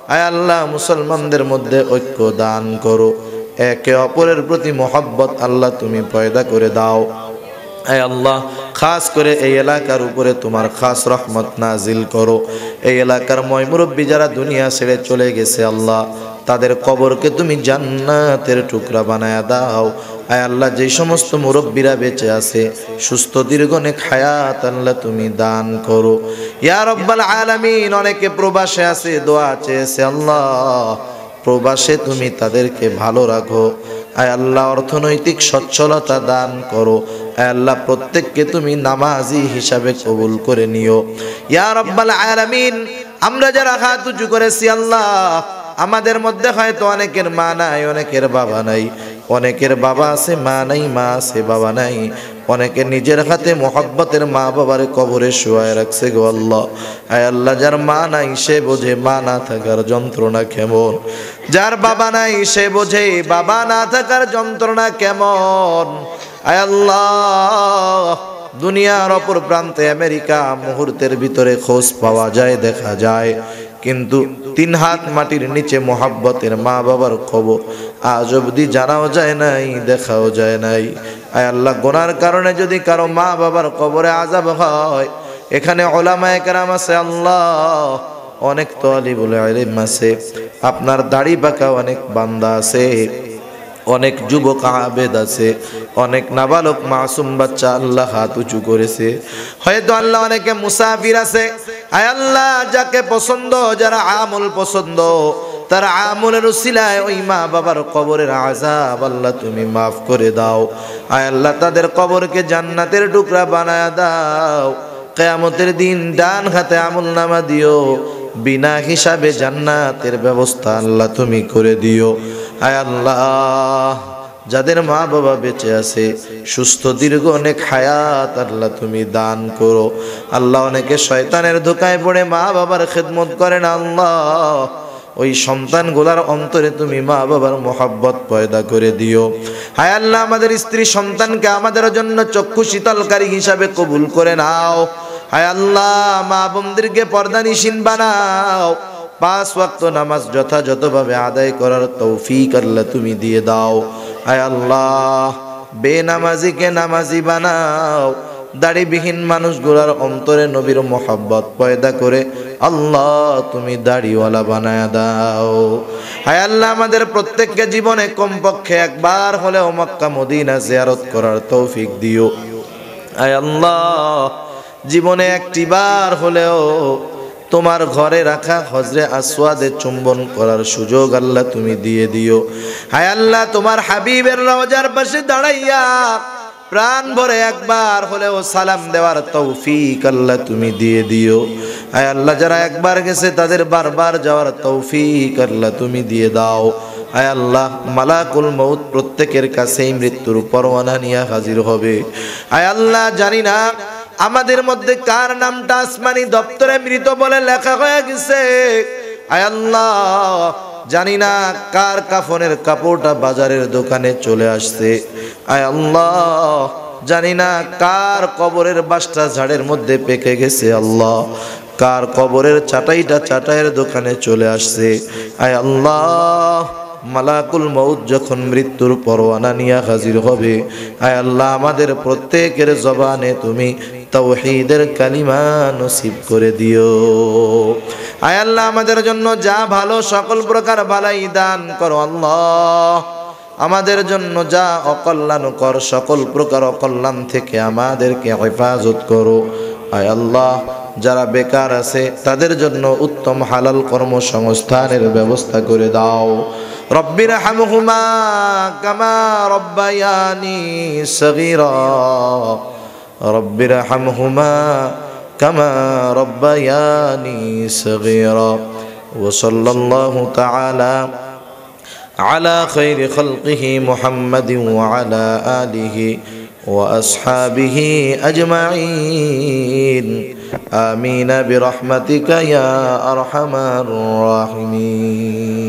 আয় আল্লাহ, মুসলমানদের মধ্যে ঐক্য দান করো। একে অপরের প্রতি মোহাব্বত আল্লাহ তুমি পয়দা করে দাও। আয় আল্লাহ, খাস করে এই এলাকার উপরে তোমার খাস রহমত নাজিল করো। এই এলাকার ময় মুরব্বী যারা দুনিয়া ছেড়ে চলে গেছে আল্লাহ, তাদের কবরকে তুমি জান্নাতের টুকরা বানায় দাও। আয় আল্লাহ, যে সমস্ত মুরব্বীরা বেঁচে আছে, সুস্থ দীর্ঘনে খায়াত আল্লাহ তুমি দান করো। ইয়া রব্বাল আলামিন, অনেকে প্রবাসে আছে, দোয়া চেয়েছে আল্লাহ, প্রবাসে তুমি তাদেরকে ভালো রাখো। আয় আল্লাহ, অর্থনৈতিক সচ্ছলতা দান করো। আল্লাহ, প্রত্যেককে তুমি নামাজি হিসাবে কবুল করে নিও। ইয়া রব্বাল আলামিন, আমরা যারা হাত উঁচু করেছি আল্লাহ, আমাদের মধ্যে হয়তো অনেকের মা নাই, অনেকের বাবা নাই। অনেকের বাবা আছে, মা নাই, মা আছে, বাবা নাই। অনেকে নিজের হাতে মোহব্বতের মা বাবার কবরে শুয়ায় রাখছে গো আল্লাহ। আয় আল্লাহ, যার মা নাই, সে বোঝে মা না থাকার যন্ত্রণা কেমন। যার বাবা নাই, সে বোঝে বাবা না থাকার যন্ত্রণা কেমন। আয় আল্লাহ, দুনিয়ার অপর প্রান্তে আমেরিকা মুহূর্তের ভিতরে খোঁজ পাওয়া যায়, দেখা যায়। কিন্তু তিন হাত মাটির নিচে মোহাব্বতের মা বাবার খবর। আজ অবধি জানাও যায় নাই, দেখাও যায় নাই। আয় আল্লাহ, গোনার কারণে যদি কারও মা বাবার কবরে আজাব হয়, এখানে ওলামায় কেরাম আছে, আল্লাহ, অনেক তোয়ালি বলে আলিম আছে। আপনার দাড়ি পাকা অনেক বান্দা আছে, অনেক যুবক আবেদ আছে, অনেক নাবালক মাসুম বাচ্চা আল্লাহ হাত উঁচু করেছে। হয়তো আল্লাহ অনেকে মুসাফির আছে আয় আল্লাহ, যাকে পছন্দ, যারা আমল পছন্দ, তার আমলের উসিলায় ওই মা বাবার কবরের আজাব আল্লাহ তুমি মাফ করে দাও। আয় আল্লাহ, তাদের কবরকে জান্নাতের টুকরা বানায় দাও। কেয়ামতের দিন ডান হাতে আমল নামা দিও। বিনা হিসাবে জান্নাতের ব্যবস্থা আল্লাহ তুমি করে দিও। আয় আল্লাহ। যাদের মা বাবা বেঁচে আছে, সুস্থ, দীর্ঘ অনেক হায়াত আল্লাহ তুমি দান করো। আল্লাহ অনেকে শয়তানের ধোকায় পড়ে মা বাবার খেদমত করেন আল্লাহ। ওই সন্তানগুলার অন্তরে তুমি মা বাবার মোহাব্বত পয়দা করে দিও। হায় আল্লাহ, আমাদের স্ত্রী সন্তানকে আমাদের জন্য চক্ষু শীতলকারী হিসাবে কবুল করে নাও। হায় আল্লাহ মা বোনদেরকে পর্দা নিশিন বানাও। পাঁচ ওয়াক্ত নামাজ যথাযথভাবে আদায় করার তৌফিক আল্লাহ তুমি দিয়ে দাও। আয় আল্লাহ, বেনামাজিকে নামাজি বানাও। দাড়িবিহীন মানুষগুলার অন্তরে নবীর মোহাব্বত পয়দা করে আল্লাহ তুমি দাড়িওয়ালা বানায় দাও। হায় আল্লাহ, আমাদের প্রত্যেককে জীবনে কমপক্ষে একবার হলেও মক্কা মদিনা জিয়ারত করার তৌফিক দিও। হায় আল্লাহ, জীবনে একটিবার হলেও তোমার ঘরে রাখা হজরে আসওয়াদে চুম্বন করার সুযোগ আল্লাহ তুমি দিয়ে দিও। হায় আল্লাহ, তোমার হাবিবের রওজার পাশে দাঁড়াইয়া প্রাণ ভরে একবার হলেও সালাম দেওয়ার তৌফিক আল্লাহ তুমি দিয়ে দিও। হায় আল্লাহ, যারা একবার গেছে তাদের বারবার যাওয়ার তৌফিক আল্লাহ তুমি দিয়ে দাও। হায় আল্লাহ, মালাকুল মৌত প্রত্যেকের কাছেই মৃত্যুর পরোয়ানা নিয়ে হাজির হবে। হায় আল্লাহ, জানি না আমাদের মধ্যে কার নামটা আসমানি দপ্তরে মৃত বলে লেখা হয়ে গেছে? আয় আল্লাহ, জানি না কার কাফনের কাপড়টা বাজারের দোকানে চলে আসছে। আয় আল্লাহ, জানি না কার কবরের বাসটা ঝাড়ের মধ্যে পেকে গেছে। আল্লাহ, কার কবরের চাটাইটা চাটাইয়ের দোকানে চলে আসছে। আয় আল্লাহ, মালাকুল মৌত যখন মৃত্যুর পরোয়ানা নিয়ে হাজির হবে, আয় আল্লাহ, আমাদের প্রত্যেকের জবানে তুমি তৌহিদের কালিমা নসিব করে দিও। আয় আল্লাহ, আমাদের জন্য যা ভালো সকল প্রকার বালাই দান করো আল্লাহ। আমাদের জন্য যা অকল্যাণকর সকল প্রকার অকল্যাণ থেকে আমাদেরকে হেফাজত করো। আয় আল্লাহ, যারা বেকার আছে, তাদের জন্য উত্তম হালাল কর্মসংস্থানের ব্যবস্থা করে দাও। রব্বির হামহুমা কামা রব্বায়ানি সগীরা। رب ارحمهما كما ربياني صغيرا. وصلى الله تعالى على خير خلقه محمد وعلى آله وأصحابه أجمعين. آمين برحمتك يا أرحم الراحمين.